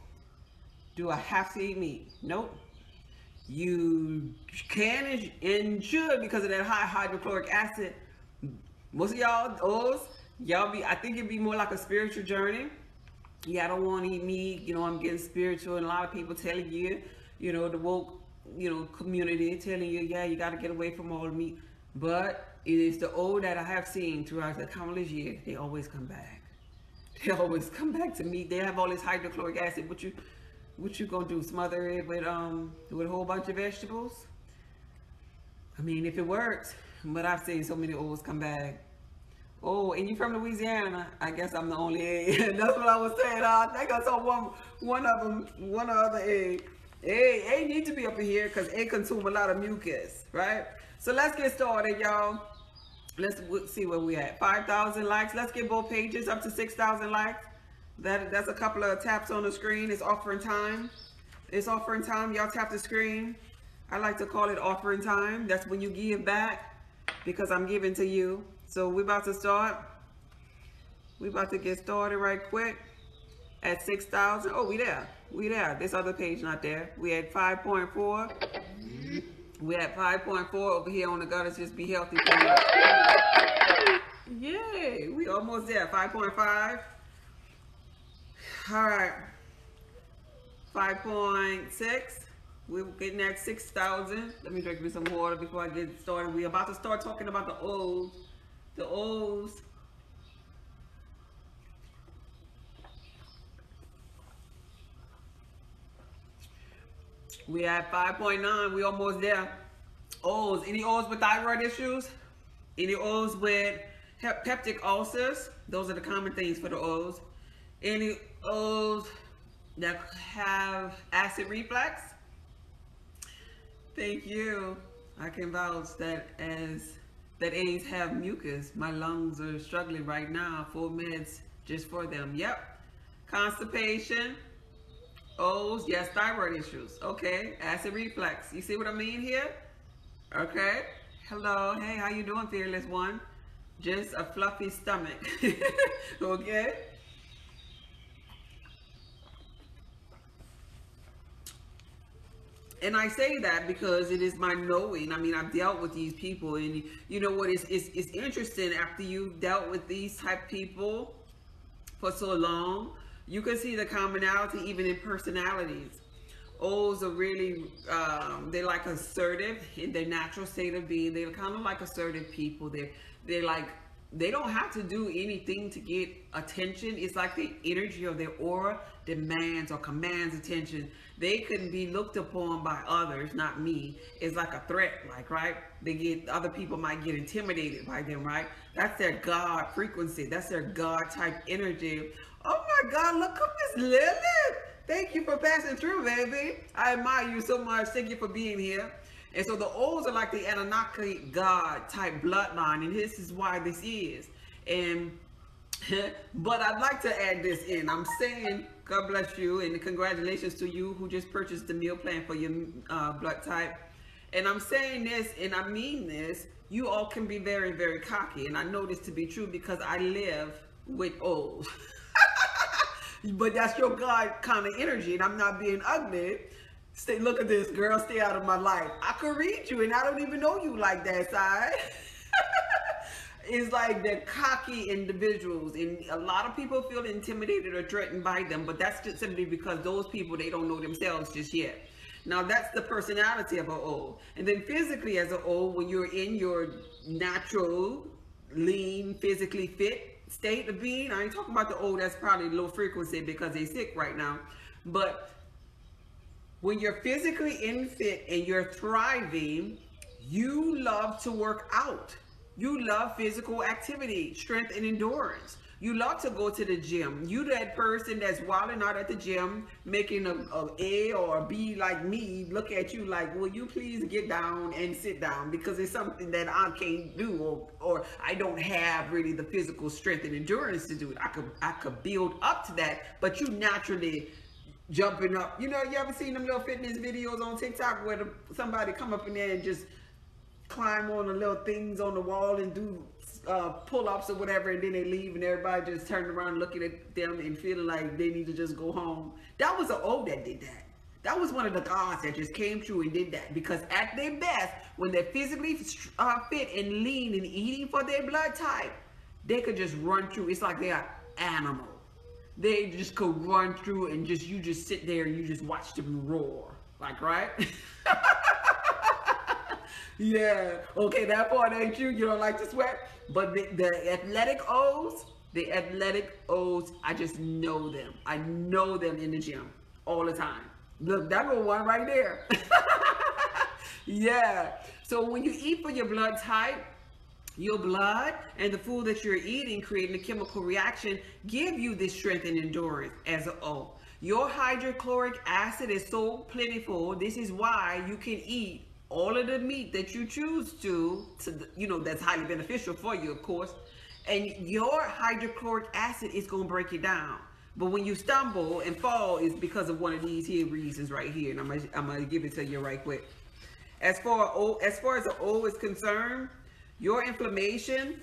Do I have to eat meat? Nope. You can and should because of that high hydrochloric acid. Most of y'all, O's, y'all be, I think it'd be more like a spiritual journey. Yeah, I don't want to eat meat. You know, I'm getting spiritual. And a lot of people telling you, you know, the woke, you know, community telling you, yeah, you got to get away from all the meat. But it is the old that I have seen throughout the countless years. They always come back. They always come back to me. They have all this hydrochloric acid. What you, what you gonna do? Smother it with um with a whole bunch of vegetables? I mean, if it works. But I've seen so many O's come back. Oh, and you from Louisiana? I guess I'm the only A. That's what I was saying. I think I saw one one of them, one other A. A, A need to be up in here because A consume a lot of mucus, right? So let's get started, y'all. Let's see where we at. 5,000 likes. Let's get both pages up to 6,000 likes. That That's a couple of taps on the screen. It's offering time. It's offering time. Y'all tap the screen. I like to call it offering time. That's when you give back because I'm giving to you. So we're about to start. We're about to get started right quick at 6,000. Oh, we there. We there. This other page not there. We at 5.4. We at 5.4 over here on the gutters. Just be healthy. Yay. We almost there. 5.5. All right. 5.6. We're getting at 6,000. Let me drink me some water before I get started. We're about to start talking about the O's. The O's. We at 5.9. We almost there. O's. Any O's with thyroid issues? Any O's with peptic ulcers? Those are the common things for the O's. Any O's that have acid reflux? Thank you. I can vouch that as that A's have mucus. My lungs are struggling right now. Full meds just for them. Yep. Constipation. O's. Yes, thyroid issues. Okay. Acid reflux. You see what I mean here? Okay. Hello. Hey, how you doing, fearless one? Just a fluffy stomach. okay. and I say that because it is my knowing. I mean, I've dealt with these people, and you know what? It's, it's, it's interesting after you've dealt with these type people for so long, you can see the commonality even in personalities. O's are really, um, they're like assertive in their natural state of being. They're kind of like assertive people. They're, they're like they don't have to do anything to get attention. It's like the energy of their aura demands or commands attention. They couldn't be looked upon by others, not me. It's like a threat, like, right? They get, other people might get intimidated by them, right? That's their God frequency. That's their God type energy. Oh my God, look at Miss Lilith. Thank you for passing through, baby. I admire you so much. Thank you for being here. And so the O's are like the Anunnaki God type bloodline, and this is why this is. And but I'd like to add this in. I'm saying God bless you and congratulations to you who just purchased the meal plan for your uh, blood type. And I'm saying this and I mean this. You all can be very, very cocky. And I know this to be true because I live with O's. but that's your God kind of energy. And I'm not being ugly. Stay, look at this, girl. Stay out of my life. I could read you and I don't even know you like that side. it's like they're cocky individuals and a lot of people feel intimidated or threatened by them but that's just simply because those people they don't know themselves just yet now that's the personality of an O and then physically as an O when you're in your natural lean physically fit state of being. I ain't talking about the old that's probably low frequency because they're sick right now. But when you're physically in fit and you're thriving you love to work out. You love physical activity, strength and endurance. You love to go to the gym. You that person that's wilding out at the gym, making a, a A or a B like me, look at you like, will you please get down and sit down? Because it's something that I can't do or, or I don't have really the physical strength and endurance to do it. I could I could build up to that, but you naturally jumping up. You know, you ever seen them little fitness videos on TikTok where the, somebody come up in there and just climb on the little things on the wall and do uh, pull-ups or whatever and then they leave and everybody just turned around looking at them and feeling like they need to just go home. That was an old that did that. That was one of the gods that just came through and did that because at their best, when they're physically uh, fit and lean and eating for their blood type, they could just run through. It's like they're animal. They just could run through and just you just sit there and you just watch them roar. Like, right? yeah. Okay, that part ain't you. You don't like to sweat. But the, the athletic O's, the athletic O's, I just know them. I know them in the gym all the time. Look, that little one right there. yeah. So when you eat for your blood type, your blood and the food that you're eating creating a chemical reaction give you this strength and endurance as an O. Your hydrochloric acid is so plentiful. This is why you can eat all of the meat that you choose to, to you know, that's highly beneficial for you, of course, and your hydrochloric acid is going to break it down. But when you stumble and fall, is because of one of these here reasons right here, and I'm gonna, I'm gonna give it to you right quick. As far o, as far as the O is concerned, your inflammation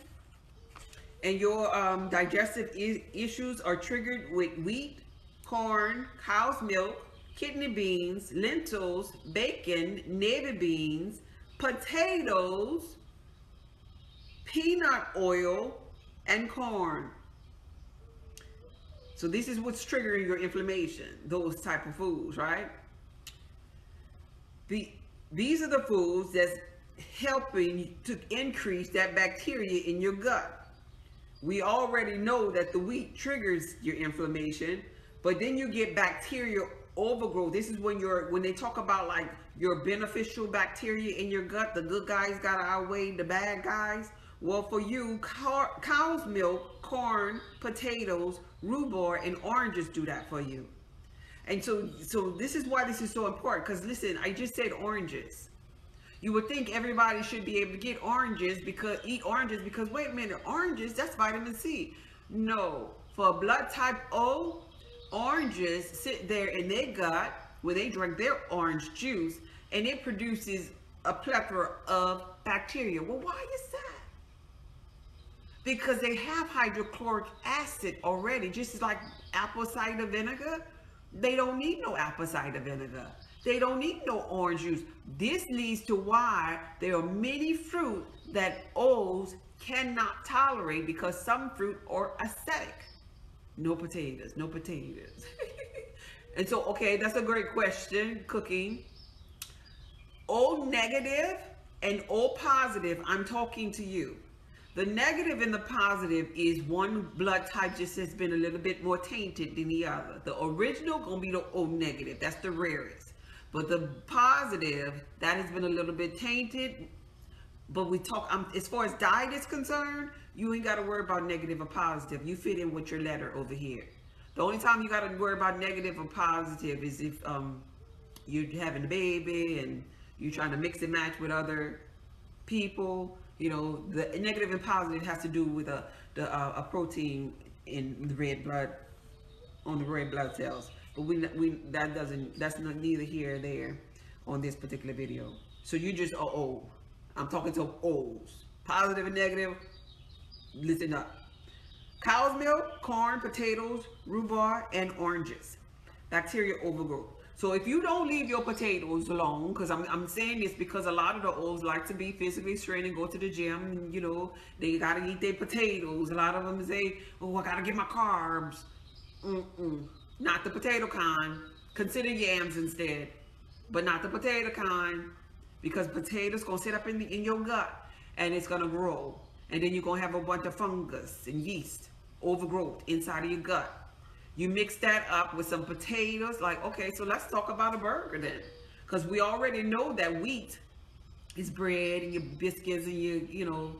and your um, digestive issues are triggered with wheat, corn, cow's milk, kidney beans, lentils, bacon, navy beans, potatoes, peanut oil, and corn. So this is what's triggering your inflammation, those type of foods, right? The, these are the foods that's helping to increase that bacteria in your gut. We already know that the wheat triggers your inflammation, but then you get bacteria overgrowth. This is when you're when they talk about like your beneficial bacteria in your gut, the good guys got to outweigh the bad guys. Well, for you, cow's milk, corn, potatoes, rhubarb, and oranges do that for you. And so, so this is why this is so important. Because listen, I just said oranges. You would think everybody should be able to get oranges because eat oranges because wait a minute, oranges that's vitamin C. No, for blood type O, oranges sit there in their gut where they drink their orange juice and it produces a plethora of bacteria. Well, why is that? Because they have hydrochloric acid already, just like apple cider vinegar. They don't need no apple cider vinegar. They don't need no orange juice. This leads to why there are many fruit that O's cannot tolerate because some fruit are acidic. No potatoes, no potatoes. and so, okay, that's a great question, cooking. O negative and O positive, I'm talking to you. The negative and the positive is one blood type just has been a little bit more tainted than the other. The original gonna be the O negative, that's the rarest. But the positive, that has been a little bit tainted. But we talk, um, as far as diet is concerned, you ain't got to worry about negative or positive. You fit in with your letter over here. The only time you got to worry about negative or positive is if um, you're having a baby and You're trying to mix and match with other people. You know, the negative and positive has to do with a the uh, a protein in the red blood on the red blood cells. But we we that doesn't that's not neither here or there on this particular video. So you just oh. I'm talking to O's. Positive and negative. Listen up. Cow's milk, corn, potatoes, rhubarb, and oranges. Bacteria overgrowth. So if you don't leave your potatoes alone, because I'm, I'm saying this because a lot of the olds like to be physically strained and go to the gym, and you know, they got to eat their potatoes. A lot of them say, oh, I got to get my carbs. Mm-mm. Not the potato kind. Consider yams instead, but not the potato kind, because potatoes gonna sit up in the, in your gut and it's gonna grow, and then you're gonna have a bunch of fungus and yeast overgrowth inside of your gut. You mix that up with some potatoes, like okay, so let's talk about a burger then, because we already know that wheat is bread and your biscuits and your you know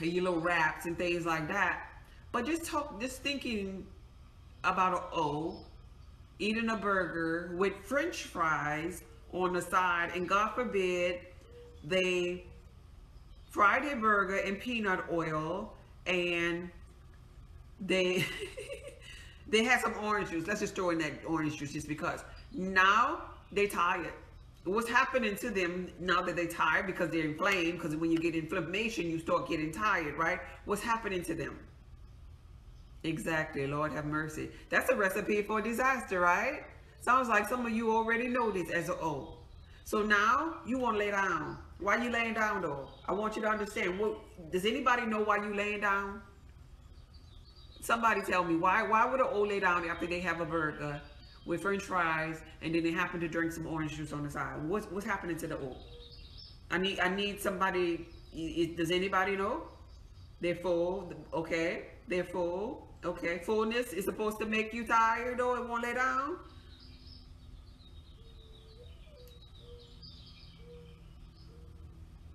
and your little wraps and things like that. But just talk, just thinking about a O, eating a burger with French fries on the side, and God forbid they their burger in peanut oil and they they had some orange juice. Let's just throw in that orange juice just because. Now they tired. What's happening to them now that they're tired because they're inflamed? Because when you get inflammation, you start getting tired, right? What's happening to them? Exactly. Lord have mercy. That's a recipe for disaster, right? Sounds like some of you already know this as a O. So now you want to lay down. Why you laying down though? I want you to understand. What does anybody know why you laying down? Somebody tell me why why would an O lay down after they have a burger with French fries and then they happen to drink some orange juice on the side? What's what's happening to the old? I need I need somebody. Does anybody know? They're full. Okay, they're full. Okay, fullness is supposed to make you tired or it won't lay down.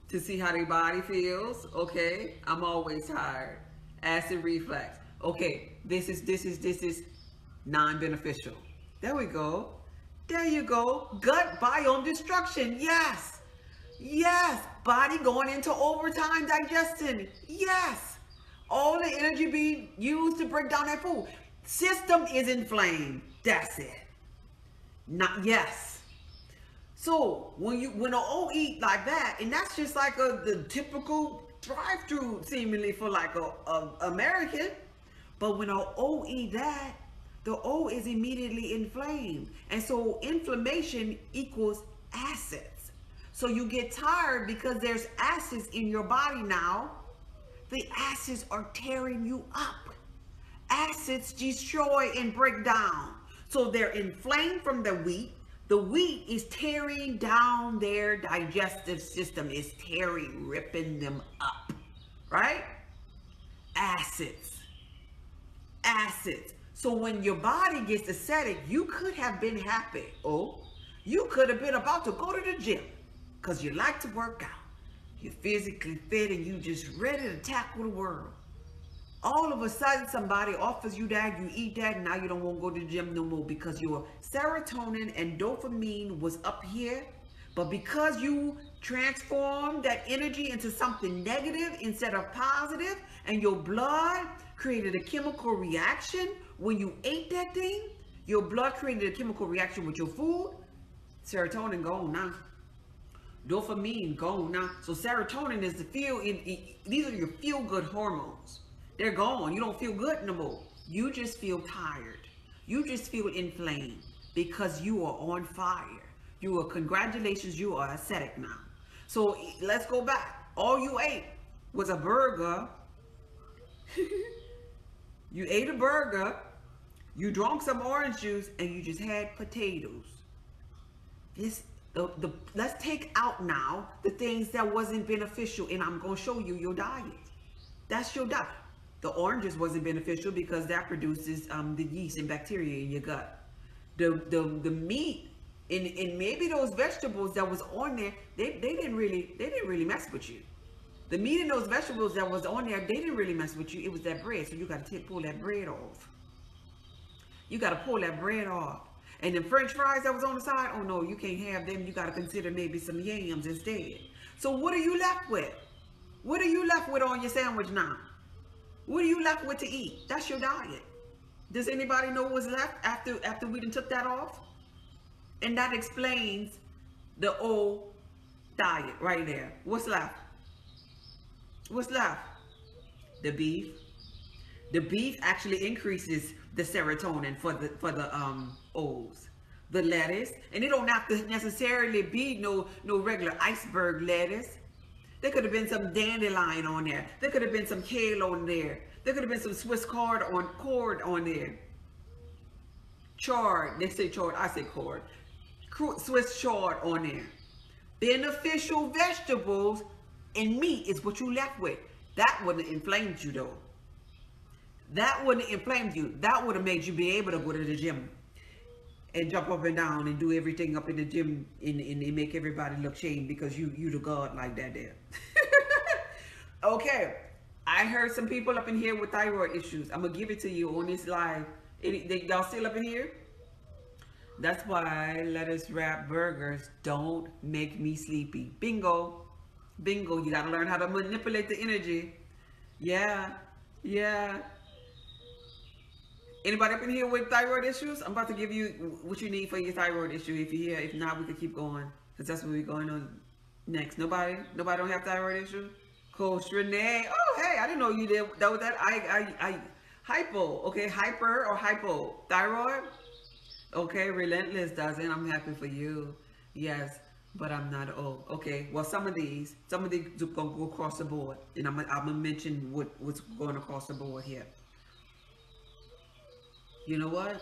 To see how their body feels. Okay, I'm always tired. Acid reflux. Okay, this is this is this is non-beneficial. There we go. There you go. Gut biome destruction. Yes. Yes. Body going into overtime digestion. Yes. All the energy being used to break down that food. System is inflamed. That's it. Not yes. So when you when an O eat like that, and that's just like a the typical drive-through seemingly for like a, a American. But when an O eat that, the O is immediately inflamed. And so inflammation equals acids. So you get tired because there's acids in your body now. The acids are tearing you up. Acids destroy and break down. So they're inflamed from the wheat. The wheat is tearing down their digestive system, is tearing, ripping them up, right? Acids acids. So when your body gets acidic, you could have been happy. Oh, you could have been about to go to the gym because you like to work out. You're physically fit and you just ready to tackle the world. All of a sudden, somebody offers you that, you eat that, and now you don't want to go to the gym no more because your serotonin and dopamine was up here. But because you transformed that energy into something negative instead of positive, and your blood created a chemical reaction when you ate that thing. Your blood created a chemical reaction with your food. Serotonin gone now. Dopamine gone now. So serotonin is the feel. In, these are your feel good hormones. They're gone. You don't feel good no more. You just feel tired. You just feel inflamed because you are on fire. You are congratulations. You are acidic now. So let's go back. All you ate was a burger You ate a burger, you drank some orange juice, and you just had potatoes. This the, the let's take out now the things that wasn't beneficial, and I'm gonna show you your diet. That's your diet. The oranges wasn't beneficial because that produces um, the yeast and bacteria in your gut. The the the meat and, and maybe those vegetables that was on there, they, they didn't really they didn't really mess with you. The meat and those vegetables that was on there, they didn't really mess with you. It was that bread. So you got to pull that bread off. You got to pull that bread off. And then french fries that was on the side, oh no, you can't have them. You got to consider maybe some yams instead. So what are you left with? What are you left with on your sandwich now? What are you left with to eat? That's your diet. Does anybody know what's left after after we done took that off? And that explains the old diet right there. What's left? What's left? The beef. The beef actually increases the serotonin for the for the um O's. The lettuce, and it don't have to necessarily be no no regular iceberg lettuce. There could have been some dandelion on there. There could have been some kale on there. There could have been some Swiss chard on cord on there. Chard, they say chard, I say cord. Swiss chard on there. Beneficial vegetables and meat is what you left with. That wouldn't have inflamed you though. That wouldn't have inflamed you. That would have made you be able to go to the gym and jump up and down and do everything up in the gym and, and, and make everybody look shame because you you the god like that there. okay. I heard some people up in here with thyroid issues. I'm gonna give it to you on this live. Y'all still up in here? That's why lettuce wrap burgers don't make me sleepy. Bingo. Bingo. You gotta learn how to manipulate the energy. Yeah. Yeah. Anybody up in here with thyroid issues? I'm about to give you what you need for your thyroid issue. If you're here, if not, we can keep going. Because that's what we're going on next. Nobody? Nobody don't have thyroid issue? Coach Renee. Oh, hey, I didn't know you did that with that. I, I, I, hypo. Okay, hyper or hypo. Thyroid? Okay, relentless doesn't. I'm happy for you. Yes, but I'm not old. Okay, well, some of these, some of these to go across the board. And I'm, I'm to mention what, what's going across the board here. You know what?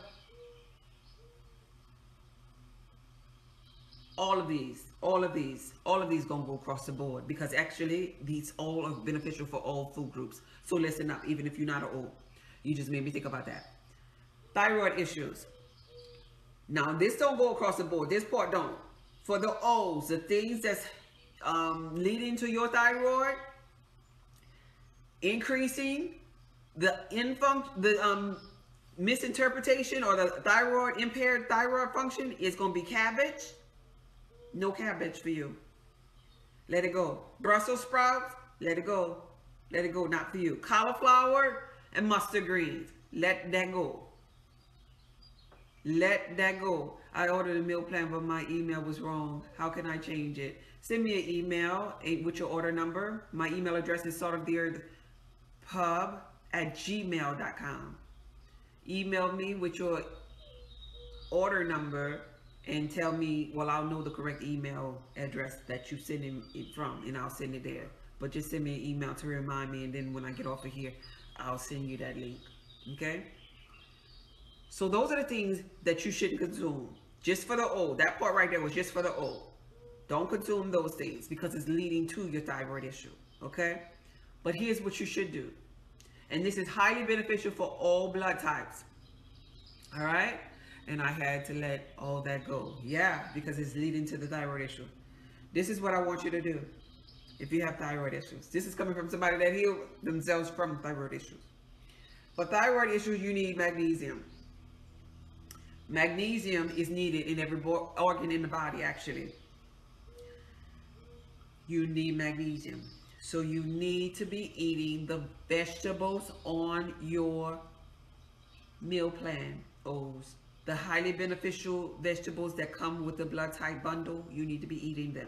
All of these, all of these, all of these gonna go across the board because actually these all are beneficial for all food groups. So listen up, even if you're not an O. You just made me think about that. Thyroid issues. Now this don't go across the board. This part don't. For the O's, the things that's um, leading to your thyroid, increasing the infunk, the um, misinterpretation or the thyroid impaired thyroid function is going to be cabbage. No cabbage for you. Let it go. Brussels sprouts, let it go. Let it go, not for you. Cauliflower and mustard greens, let that go. Let that go. I ordered a meal plan, but my email was wrong. How can I change it? Send me an email with your order number. My email address is salt of the pub at gmail.com email me with your order number and tell me, well, I'll know the correct email address that you're sending it from, and I'll send it there. But just send me an email to remind me, and then when I get off of here, I'll send you that link. Okay? So those are the things that you shouldn't consume. Just for the old. That part right there was just for the old. Don't consume those things because it's leading to your thyroid issue. Okay? But here's what you should do. And this is highly beneficial for all blood types. All right? And I had to let all that go. Yeah, because it's leading to the thyroid issue. This is what I want you to do if you have thyroid issues. This is coming from somebody that healed themselves from thyroid issues. For thyroid issues, you need magnesium. Magnesium is needed in every organ in the body, actually. You need magnesium. So you need to be eating the vegetables on your meal plan. O's. The highly beneficial vegetables that come with the blood type bundle, you need to be eating them.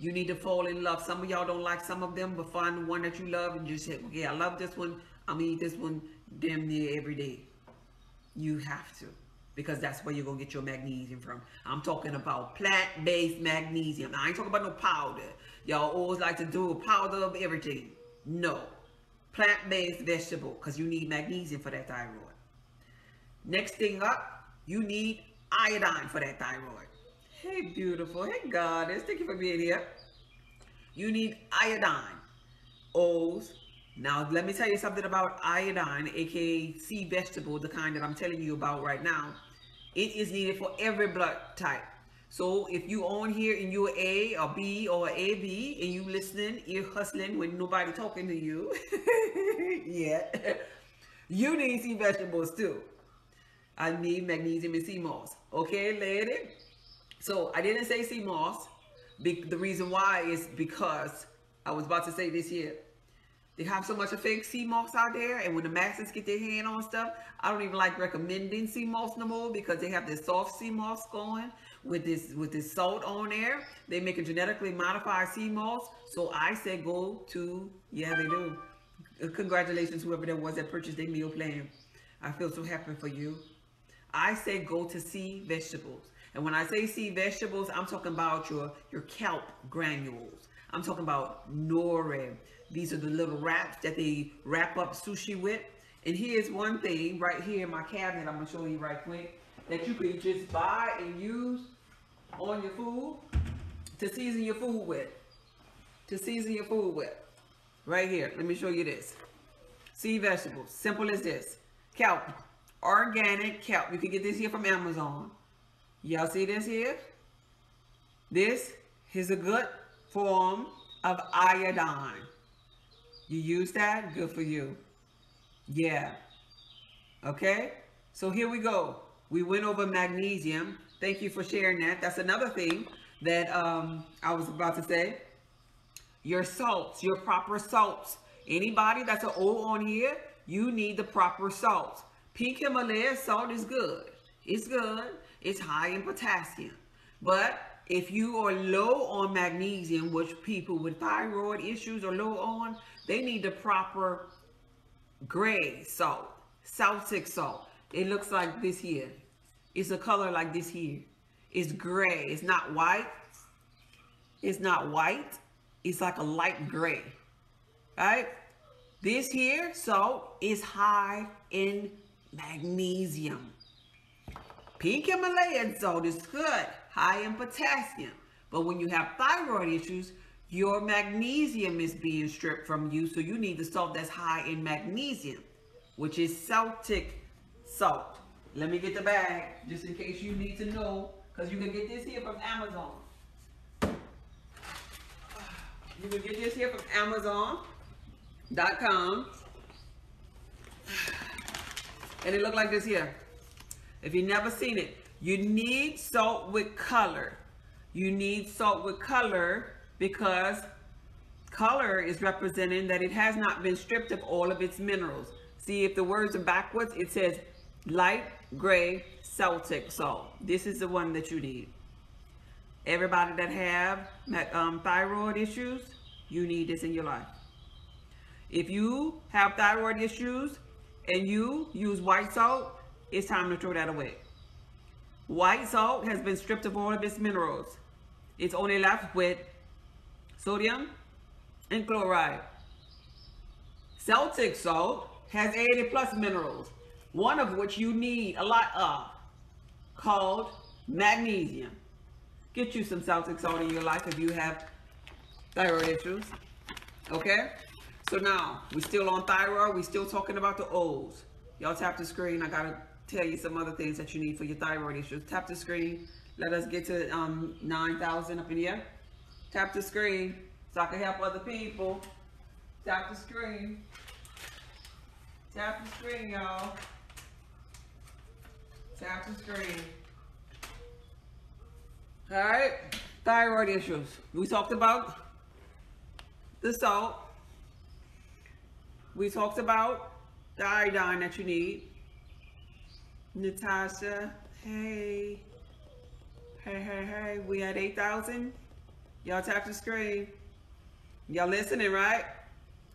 You need to fall in love. Some of y'all don't like some of them, but find one that you love and just say, okay, I love this one. I'm gonna eat this one damn near every day. You have to because that's where you're going to get your magnesium from. I'm talking about plant-based magnesium. I ain't talking about no powder. Y'all always like to do a powder of everything. No. Plant-based vegetable because you need magnesium for that thyroid. Next thing up, you need iodine for that thyroid. Hey, beautiful. Hey, goddess. Thank you for being here. You need iodine. O's. Now, let me tell you something about iodine, aka sea vegetable, the kind that I'm telling you about right now. It is needed for every blood type. So if you on here and you're A or B or AB and you listening, you're hustling when nobody talking to you, yeah, you need sea vegetables too. I need magnesium and sea moss. Okay, lady? So I didn't say sea moss. The reason why is because I was about to say this here. They have so much of fake sea moss out there, and when the masses get their hand on stuff, I don't even like recommending sea moss no more because they have this soft sea moss going with this with this salt on there. They make a genetically modified sea moss. So I say go to yeah they do. Uh, congratulations whoever that was that purchased their meal plan. I feel so happy for you. I say go to sea vegetables. And when I say sea vegetables, I'm talking about your, your kelp granules. I'm talking about nori. These are the little wraps that they wrap up sushi with. And here's one thing right here in my cabinet I'm to show you right quick that you can just buy and use on your food to season your food with. To season your food with. Right here. Let me show you this. Sea vegetables. Simple as this. Kelp. Organic kelp. You can get this here from Amazon. Y'all see this here? This is a good form of iodine. You use that? Good for you. Yeah. Okay? So here we go. We went over magnesium. Thank you for sharing that. That's another thing that um, I was about to say. Your salts, your proper salts. Anybody that's an O on here, you need the proper salts. Pink Himalaya salt is good. It's good. It's high in potassium. But if you are low on magnesium, which people with thyroid issues are low on, they need the proper gray salt, Celtic salt. It looks like this here. It's a color like this here. It's gray. It's not white. It's not white. It's like a light gray. Right? This here salt is high in magnesium. Pink Himalayan salt is good, high in potassium. But when you have thyroid issues, your magnesium is being stripped from you. So you need the salt that's high in magnesium, which is Celtic salt. Let me get the bag just in case you need to know because you can get this here from Amazon. You can get this here from Amazon.com. And it look like this here. If you've never seen it, you need salt with color. You need salt with color because color is representing that it has not been stripped of all of its minerals. See, if the words are backwards, it says light gray Celtic salt. This is the one that you need. Everybody that have um, thyroid issues, you need this in your life. If you have thyroid issues and you use white salt, it's time to throw that away. White salt has been stripped of all of its minerals. It's only left with sodium and chloride. Celtic salt has 80 plus minerals, one of which you need a lot of, called magnesium. Get you some Celtic salt in your life if you have thyroid issues. Okay? So now, we're still on thyroid. We're still talking about the O's. Y'all tap the screen. I got to tell you some other things that you need for your thyroid issues. Tap the screen. Let us get to um, 9,000 up in here. Tap the screen so I can help other people. Tap the screen. Tap the screen, y'all. Tap the screen. All right, thyroid issues. We talked about the salt. We talked about the iodine that you need. Natasha, hey. Hey, hey, hey, we at 8,000? Y'all tap the screen. Y'all listening, right?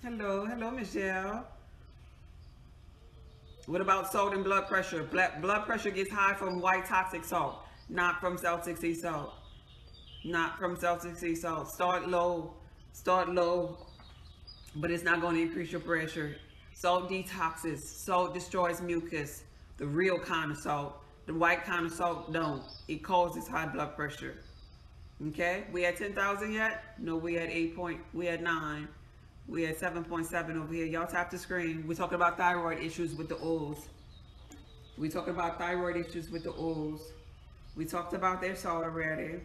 Hello, hello, Michelle. What about salt and blood pressure? Blood pressure gets high from white toxic salt, not from Celtic sea salt. Not from Celtic sea salt. Start low, start low, but it's not going to increase your pressure. Salt detoxes. Salt destroys mucus. The real kind of salt. The white kind of salt don't. It causes high blood pressure. Okay, we had 10,000 yet? No, we had 8 point, we had 9. We had 7.7 over here. Y'all tap the screen. We're talking about thyroid issues with the O's. We talking about thyroid issues with the O's. We talked about their salt already.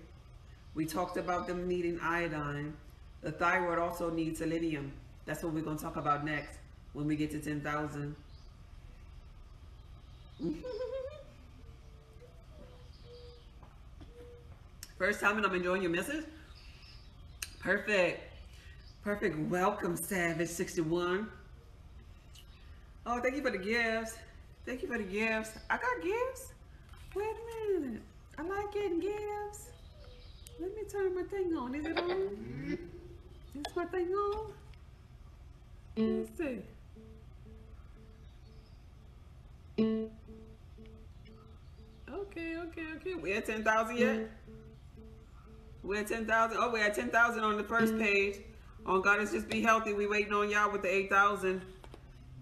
We talked about them needing iodine. The thyroid also needs selenium. That's what we're going to talk about next when we get to 10,000. First time and I'm enjoying your message? Perfect. Perfect. Welcome, Savage61. Oh, thank you for the gifts. Thank you for the gifts. I got gifts? Wait a minute. I like getting gifts. Let me turn my thing on. Is it on? Mm-hmm. Is my thing on? Let's see. Mm-hmm. Okay, okay, okay. We at 10,000 yet? Mm-hmm. We're at 10,000. Oh, we're at 10,000 on the first page. On God is Just Be Healthy. We waiting on y'all with the 8,000.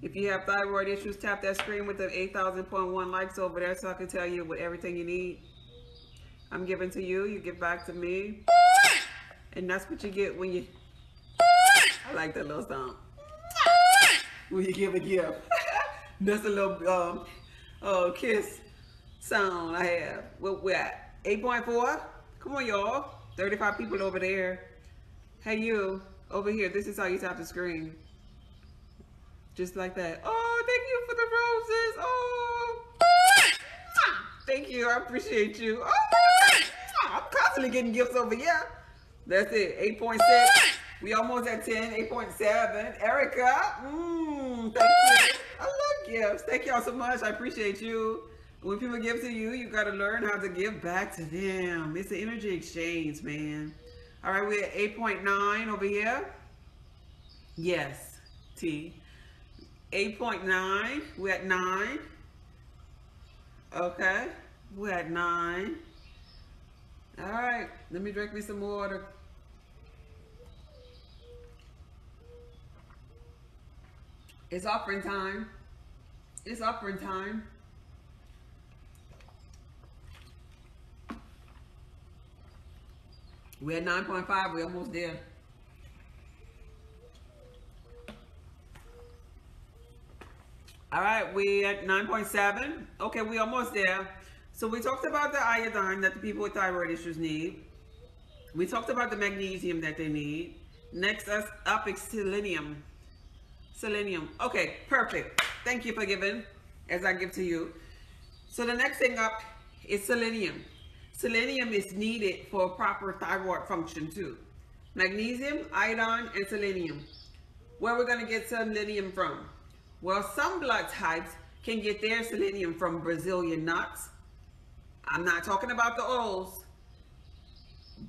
If you have thyroid issues, tap that screen with the 8,000.1 likes over there so I can tell you what everything you need. I'm giving to you. You give back to me. And that's what you get when you... I like that little song. When you give a gift. that's a little um, uh, kiss sound I have. What we're at? 8.4? Come on, y'all. 35 people over there. Hey, you. Over here. This is how you tap the screen. Just like that. Oh, thank you for the roses. Oh. Thank you. I appreciate you. Oh, I'm constantly getting gifts over here. That's it. 8.6. We almost at 10. 8.7. Erica. Mmm. Thank you. I love gifts. Thank y'all so much. I appreciate you. When people give to you, you got to learn how to give back to them. It's an energy exchange, man. All right, we're at 8.9 over here. Yes, T. 8.9. We're at 9. Okay. We're at 9. All right. Let me drink me some water. It's offering time. It's offering time. We're at 9.5. We're almost there. All right, we at 9.7. Okay, we almost there. So we talked about the iodine that the people with thyroid issues need. We talked about the magnesium that they need. Next up is selenium. Selenium. Okay, perfect. Thank you for giving as I give to you. So the next thing up is selenium. Selenium is needed for proper thyroid function too. Magnesium, iodine, and selenium. Where we're going to get selenium from? Well, some blood types can get their selenium from Brazilian nuts. I'm not talking about the oils.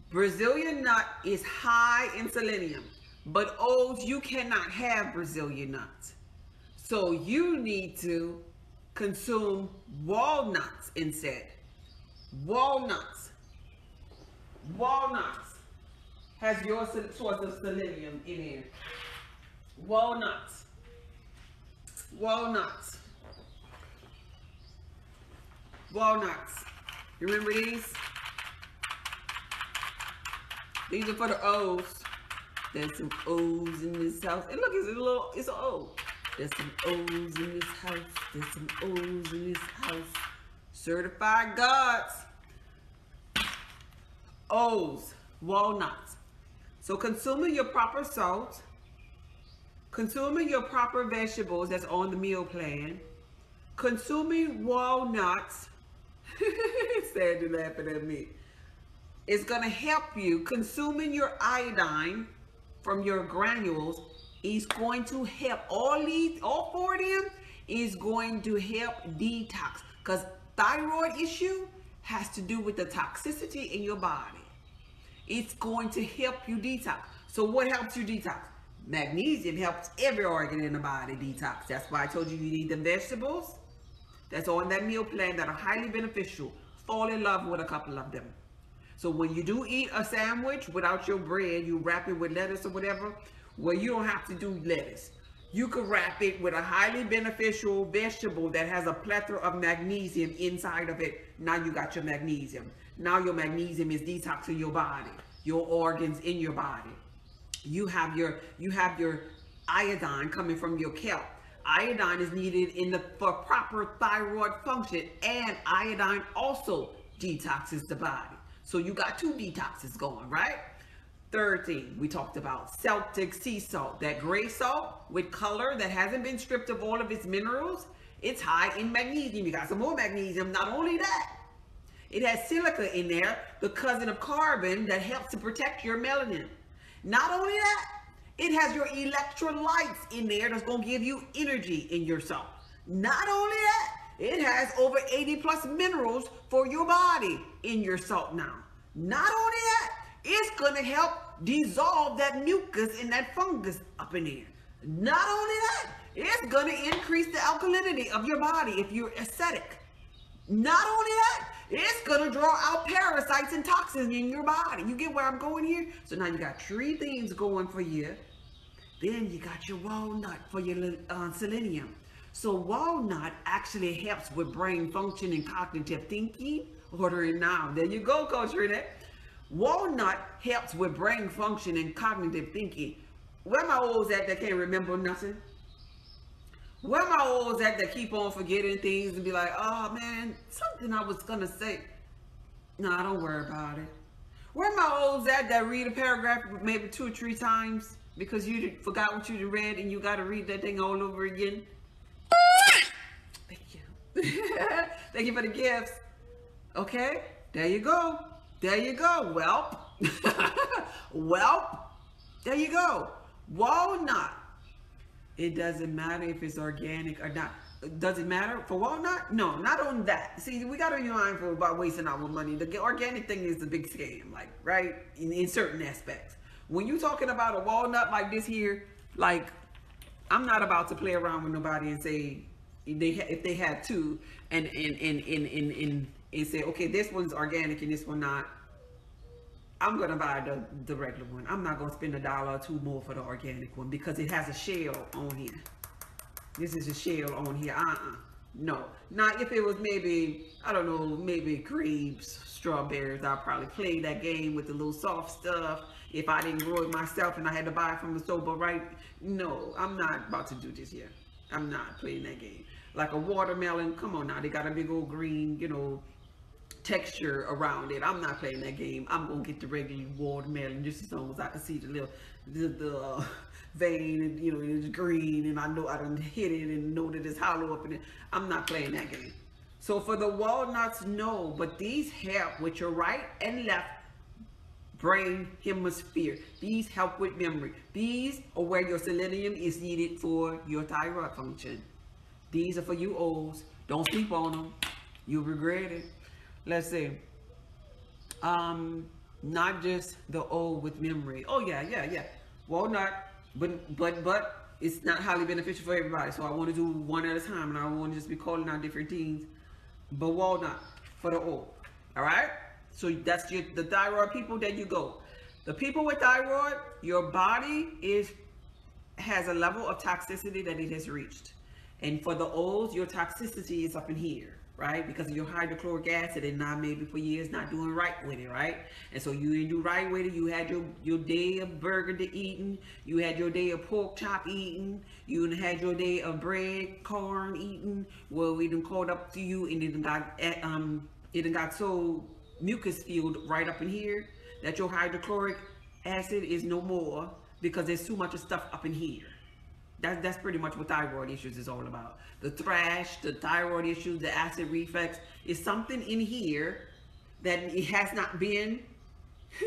Brazilian nut is high in selenium, but oils, you cannot have Brazilian nuts. So you need to consume walnuts instead. Walnuts. Walnuts has your source of selenium in here. Walnuts walnuts. Walnuts. You remember these? These are for the O's. There's some O's in this house. And look, it's a little, it's an O. There's some O's in this house. There's some O's in this house. Certified gods. O's, walnuts. So consuming your proper salt, consuming your proper vegetables that's on the meal plan, consuming walnuts, sad you laughing at me, is going to help you. Consuming your iodine from your granules is going to help. All these, all four of them is going to help detox because thyroid issue has to do with the toxicity in your body. It's going to help you detox. So what helps you detox? Magnesium helps every organ in the body detox. That's why I told you you need the vegetables that's on that meal plan that are highly beneficial. Fall in love with a couple of them. So when you do eat a sandwich without your bread, you wrap it with lettuce or whatever, well, you don't have to do lettuce. You could wrap it with a highly beneficial vegetable that has a plethora of magnesium inside of it. Now you got your magnesium. Now your magnesium is detoxing your body, your organs in your body. You have your you have your iodine coming from your kelp. Iodine is needed in the for proper thyroid function and iodine also detoxes the body. So you got two detoxes going right? Third thing we talked about celtic sea salt. That gray salt with color that hasn't been stripped of all of its minerals it's high in magnesium. You got some more magnesium. Not only that It has silica in there, the cousin of carbon that helps to protect your melanin. Not only that, it has your electrolytes in there that's going to give you energy in your cell. Not only that, it has over 80 plus minerals for your body in your salt now. Not only that, it's going to help dissolve that mucus and that fungus up in there. Not only that, it's going to increase the alkalinity of your body if you're acidic. Not only that, it's to draw out parasites and toxins in your body. You get where I'm going here? So now you got three things going for you. Then you got your walnut for your uh, selenium. So walnut actually helps with brain function and cognitive thinking. Ordering now. There you go, Coach Renee. Walnut helps with brain function and cognitive thinking. Where my olds at that can't remember nothing? Where my olds at that keep on forgetting things and be like, oh man, something I was gonna say. Nah, don't worry about it. Where am I olds at that read a paragraph maybe two or three times because you forgot what you read and you gotta read that thing all over again? Thank you. Thank you for the gifts. Okay, there you go. There you go. Welp. Welp. There you go. Walnut. It doesn't matter if it's organic or not. Does it matter for walnut? No, not on that. See, we got to be mindful about wasting our money. The organic thing is a big scam, like, right? In, in certain aspects. When you're talking about a walnut like this here, like, I'm not about to play around with nobody and say, they if they had two and and and and and, and and say, okay, this one's organic and this one not, I'm gonna buy the, the regular one. I'm not gonna spend a dollar or two more for the organic one because it has a shell on here. This is a shell on here. Uh-uh. No. Not if it was maybe, I don't know, maybe grapes, strawberries. I'll probably play that game with the little soft stuff. If I didn't grow it myself and I had to buy it from the store, but right, no, I'm not about to do this here. I'm not playing that game. Like a watermelon, come on now, they got a big old green, you know, texture around it. I'm not playing that game. I'm gonna get the regular watermelon just as long as I can see the little the, the uh, vein and you know it's green and I know I don't hit it and know that it's hollow up in it. I'm not playing that game. So for the walnuts, no, but these help with your right and left brain hemisphere. These help with memory. These are where your selenium is needed for your thyroid function. These are for you olds. Don't sleep on them. You'll regret it let's see, um, not just the old with memory. Oh yeah, yeah, yeah. Walnut, but but but it's not highly beneficial for everybody. So I want to do one at a time, and I want to just be calling out different things. But walnut for the old. All right. So that's your the thyroid people. There you go. The people with thyroid, your body is has a level of toxicity that it has reached. And for the O's, your toxicity is up in here right? Because of your hydrochloric acid and not maybe for years not doing right with it, right? And so you didn't do right with it. You had your, your day of burger to eating. You had your day of pork chop eating. You had your day of bread, corn eating. Well, we done called up to you and it got, eh, um, it got so mucus filled right up in here that your hydrochloric acid is no more because there's too much of stuff up in here. That, that's pretty much what thyroid issues is all about. The thrash, the thyroid issues, the acid reflux is something in here that it has not been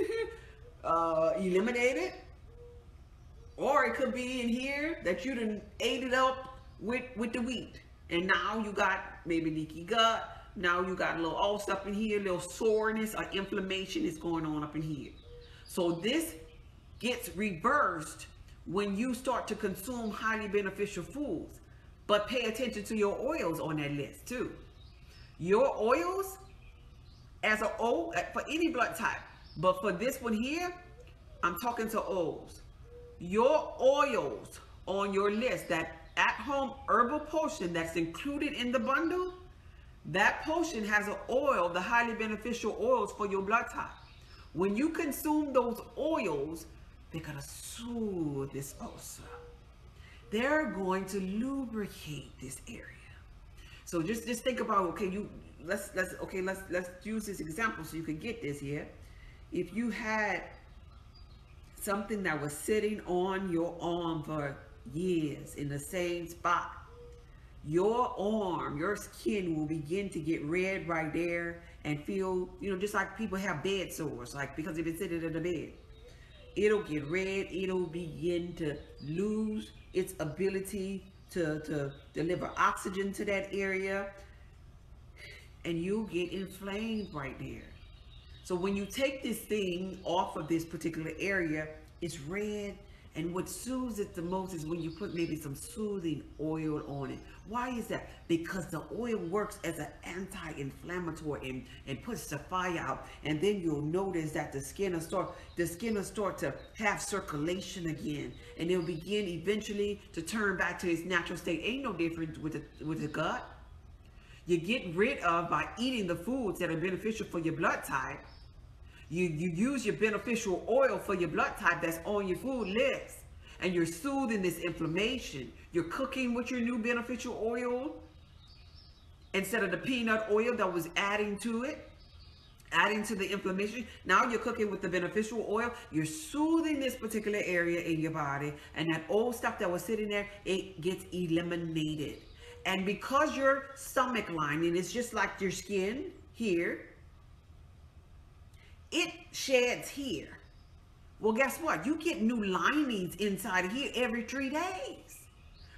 uh, eliminated. Or it could be in here that you done ate it up with, with the wheat. And now you got maybe leaky gut. Now you got a little all stuff in here, a little soreness or inflammation is going on up in here. So this gets reversed when you start to consume highly beneficial foods. But pay attention to your oils on that list too. Your oils, as a O, uh, for any blood type, but for this one here, I'm talking to O's. Your oils on your list, that at-home herbal potion that's included in the bundle, that potion has an oil, the highly beneficial oils for your blood type. When you consume those oils, they're going to soothe this ulcer. They're going to lubricate this area. So just, just think about, okay, you, let's, let's, okay, let's, let's use this example so you can get this here. If you had something that was sitting on your arm for years in the same spot, your arm, your skin will begin to get red right there and feel, you know, just like people have bed sores, like because they've been sitting in the bed. It'll get red, it'll begin to lose its ability to, to deliver oxygen to that area, and you'll get inflamed right there. So when you take this thing off of this particular area, it's red, and what soothes it the most is when you put maybe some soothing oil on it. Why is that? Because the oil works as an anti-inflammatory and, and puts the fire out. And then you'll notice that the skin will start the skin will start to have circulation again. And it'll begin eventually to turn back to its natural state. Ain't no difference with the with the gut. You get rid of by eating the foods that are beneficial for your blood type you, you use your beneficial oil for your blood type that's on your food list. And you're soothing this inflammation. You're cooking with your new beneficial oil instead of the peanut oil that was adding to it adding to the inflammation. Now you're cooking with the beneficial oil. You're soothing this particular area in your body. And that old stuff that was sitting there, it gets eliminated. And because your stomach lining is just like your skin here, it sheds here. Well, guess what? You get new linings inside of here every three days.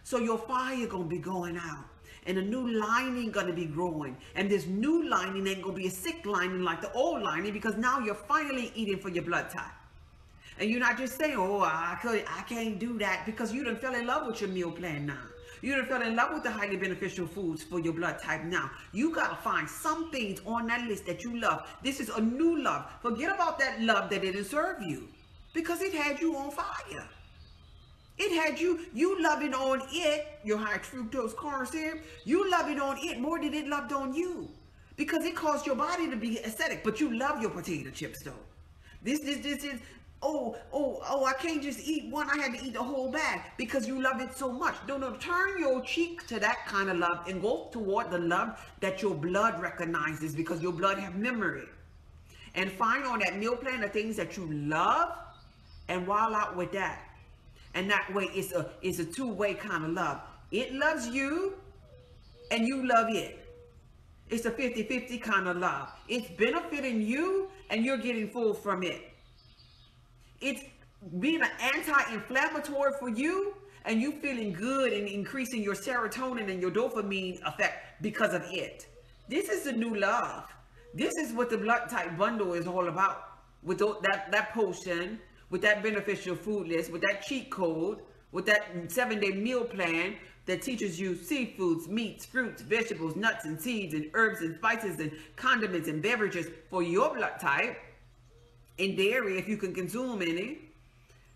So your fire gonna be going out. And a new lining gonna be growing. And this new lining ain't gonna be a sick lining like the old lining because now you're finally eating for your blood type. And you're not just saying, oh, I, could, I can't do that because you done fell in love with your meal plan now. You done fell in love with the highly beneficial foods for your blood type now. You got to find some things on that list that you love. This is a new love. Forget about that love that didn't serve you because it had you on fire. It had you, you loving on it, your high fructose corn syrup, you loving on it more than it loved on you. Because it caused your body to be acidic, but you love your potato chips though. This, this, this is, oh, oh, oh, I can't just eat one. I had to eat the whole bag because you love it so much. No, no, turn your cheek to that kind of love and go toward the love that your blood recognizes because your blood have memory. And find on that meal plan the things that you love and while out with that. And that way it's a it's a two-way kind of love. It loves you and you love it. It's a 50-50 kind of love. It's benefiting you and you're getting full from it. It's being an anti-inflammatory for you and you feeling good and increasing your serotonin and your dopamine effect because of it. This is the new love. This is what the blood type bundle is all about. With that, that potion, with that beneficial food list, with that cheat code, with that seven day meal plan that teaches you seafoods, meats, fruits, vegetables, nuts and seeds and herbs and spices and condiments and beverages for your blood type and dairy if you can consume any.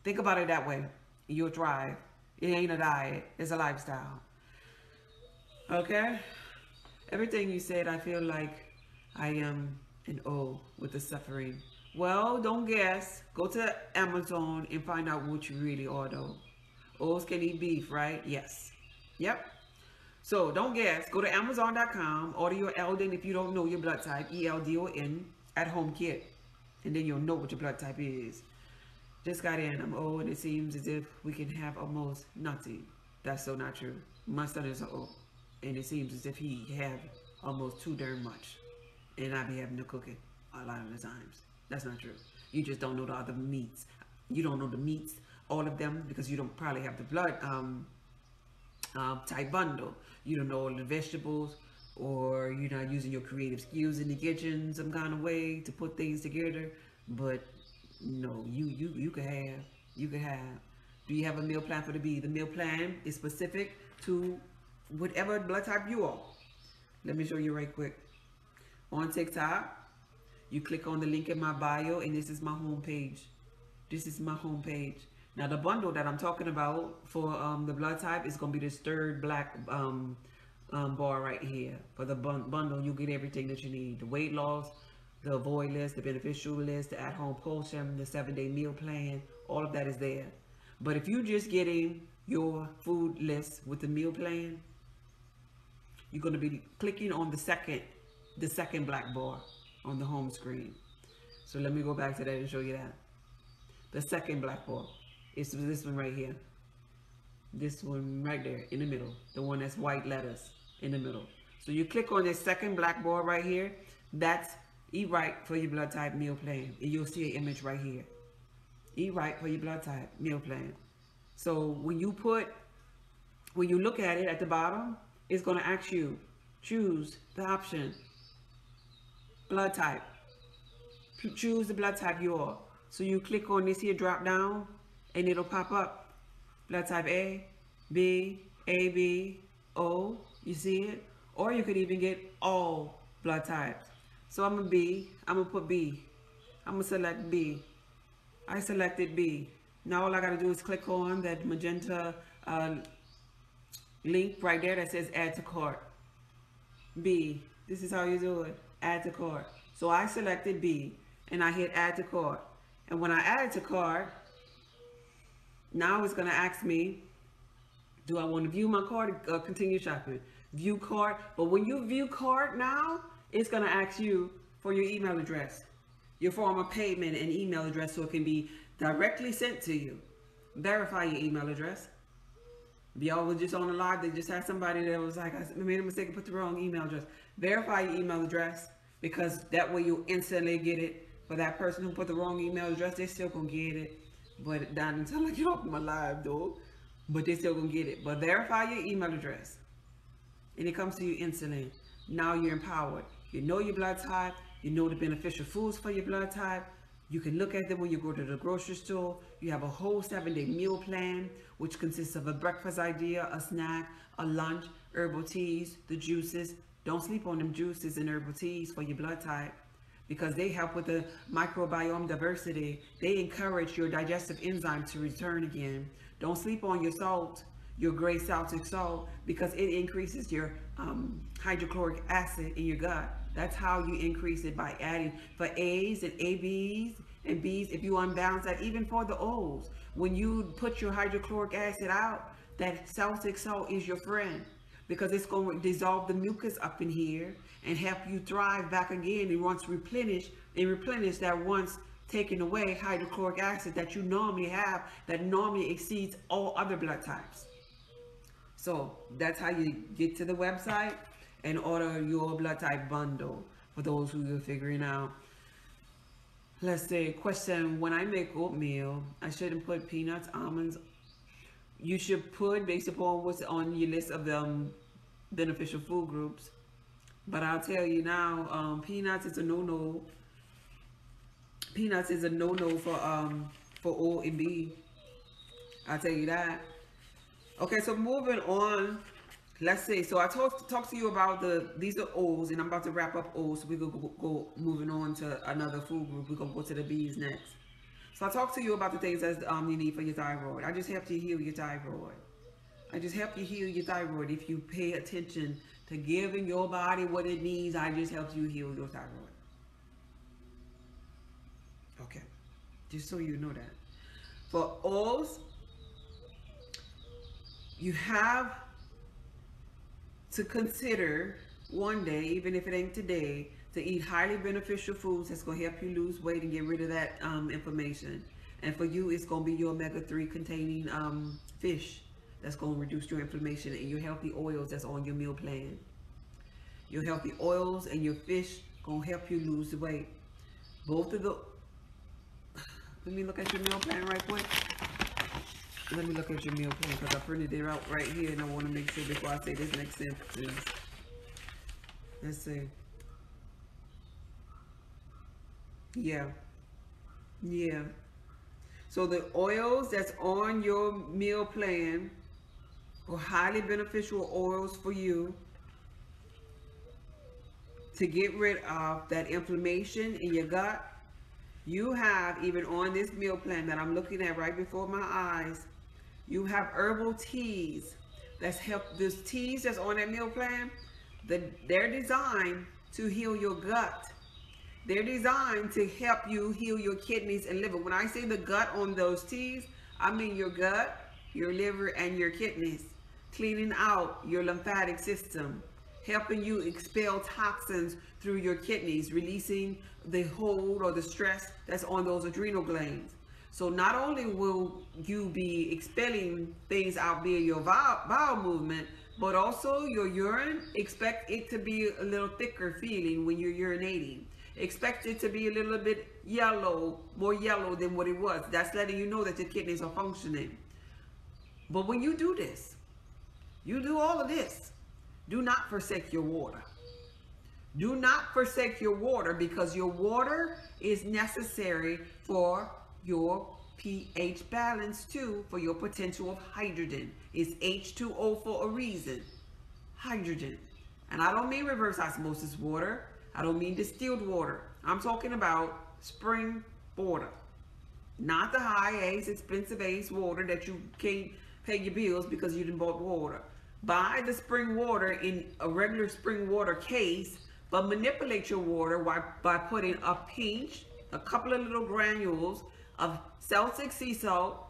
Think about it that way. You'll thrive. It ain't a diet. It's a lifestyle. Okay? Everything you said, I feel like I am in O with the suffering. Well, don't guess. Go to Amazon and find out what you really are though. O's can eat beef, right? Yes. Yep. So don't guess. Go to Amazon.com. Order your Eldon if you don't know your blood type. E-L-D-O-N at home kit and then you'll know what your blood type is. Just got in, I'm old, and it seems as if we can have almost nothing. That's so not true. My son is old, and it seems as if he have almost too darn much, and I be having to cook it a lot of the times. That's not true. You just don't know the other meats. You don't know the meats, all of them, because you don't probably have the blood um, type bundle. You don't know all the vegetables, or you're not using your creative skills in the kitchen some kind of way to put things together. But no, you you you could have you could have. Do you have a meal plan for the bee? The meal plan is specific to whatever blood type you are. Let me show you right quick. On TikTok, you click on the link in my bio, and this is my home page. This is my home page. Now the bundle that I'm talking about for um, the blood type is gonna be this third black um, um, bar right here. For the bun bundle, you get everything that you need. The weight loss, the avoid list, the beneficial list, the at-home potion, the seven-day meal plan, all of that is there. But if you're just getting your food list with the meal plan, you're going to be clicking on the second, the second black bar on the home screen. So let me go back to that and show you that. The second black bar is this one right here. This one right there in the middle. The one that's white letters in the middle. So you click on this second blackboard right here. That's Eat Right for your blood type meal plan. And you'll see an image right here. Eat Right for your blood type meal plan. So when you put, when you look at it at the bottom, it's going to ask you, choose the option, blood type. Choose the blood type you are. So you click on this here drop down and it'll pop up. Blood type A, B, AB, O, you see it? Or you could even get all blood types. So I'm a B, I'm gonna put B. I'm gonna select B. I selected B. Now all I gotta do is click on that magenta uh, link right there that says add to cart. B, this is how you do it, add to cart. So I selected B and I hit add to cart. And when I add to cart, now it's gonna ask me, do I want to view my cart or continue shopping? View cart, but when you view cart now, it's gonna ask you for your email address, your form of payment and email address so it can be directly sent to you. Verify your email address. Y'all was just on the live, they just had somebody that was like, I made a mistake and put the wrong email address. Verify your email address because that way you instantly get it. For that person who put the wrong email address, they still gonna get it. But not until I get off my live though. But they still gonna get it. But verify your email address. And it comes to you instantly. Now you're empowered. You know your blood type. You know the beneficial foods for your blood type. You can look at them when you go to the grocery store. You have a whole seven day meal plan, which consists of a breakfast idea, a snack, a lunch, herbal teas, the juices. Don't sleep on them juices and herbal teas for your blood type because they help with the microbiome diversity. They encourage your digestive enzyme to return again. Don't sleep on your salt, your gray Celtic salt, because it increases your um, hydrochloric acid in your gut. That's how you increase it by adding for A's and AB's and B's. If you unbalance that, even for the O's, when you put your hydrochloric acid out, that Celtic salt is your friend because it's going to dissolve the mucus up in here and help you thrive back again and once replenish and replenish that once taken away hydrochloric acid that you normally have that normally exceeds all other blood types. So that's how you get to the website and order your blood type bundle for those who are figuring out. Let's say question, when I make oatmeal, I shouldn't put peanuts, almonds. You should put based upon what's on your list of the beneficial food groups. But I'll tell you now, um, peanuts is a no-no. Peanuts is a no-no for um for O and B. I'll tell you that. Okay, so moving on let's say so i talked talk to you about the these are o's and i'm about to wrap up o's so we're gonna go, go, moving on to another food group. We're gonna go to the b's next. So i talked to you about the things that um, you need for your thyroid. I just helped you heal your thyroid. I just helped you heal your thyroid. If you pay attention to giving your body what it needs i just helped you heal your thyroid. Okay. Just so you know that. For o's you have to consider one day, even if it ain't today, to eat highly beneficial foods that's going to help you lose weight and get rid of that um, inflammation. And for you, it's going to be your omega-3 containing um, fish that's going to reduce your inflammation and your healthy oils that's on your meal plan. Your healthy oils and your fish going to help you lose the weight. Both of the... Let me look at your meal plan right quick. Let me look at your meal plan because I printed it out right here and I want to make sure before I say this next sentence. Let's see. Yeah. Yeah. So the oils that's on your meal plan are highly beneficial oils for you to get rid of that inflammation in your gut. You have, even on this meal plan that I'm looking at right before my eyes, you have herbal teas that's help this teas that's on that meal plan. The, they're designed to heal your gut. They're designed to help you heal your kidneys and liver. When I say the gut on those teas, I mean your gut, your liver, and your kidneys. Cleaning out your lymphatic system, helping you expel toxins through your kidneys, releasing the hold or the stress that's on those adrenal glands. So not only will you be expelling things out via your bowel, bowel movement, but also your urine, expect it to be a little thicker feeling when you're urinating. Expect it to be a little bit yellow, more yellow than what it was. That's letting you know that your kidneys are functioning. But when you do this, you do all of this, do not forsake your water. Do not forsake your water because your water is necessary for your pH balance too, for your potential of hydrogen. It's H2O for a reason. Hydrogen. And I don't mean reverse osmosis water. I don't mean distilled water. I'm talking about spring water. Not the high Ace, expensive Ace water that you can't pay your bills because you didn't bought water. Buy the spring water in a regular spring water case, but manipulate your water by, by putting a pinch, a couple of little granules of Celtic sea salt,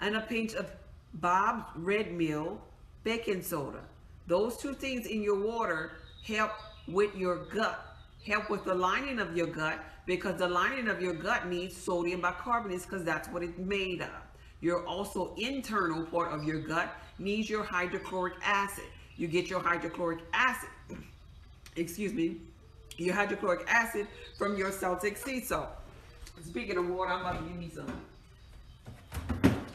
and a pinch of Bob's Red Mill baking soda. Those two things in your water help with your gut, help with the lining of your gut because the lining of your gut needs sodium bicarbonate because that's what it's made of. Your also internal part of your gut needs your hydrochloric acid. You get your hydrochloric acid, excuse me, your hydrochloric acid from your Celtic sea salt. Speaking of water, I'm about to give me some.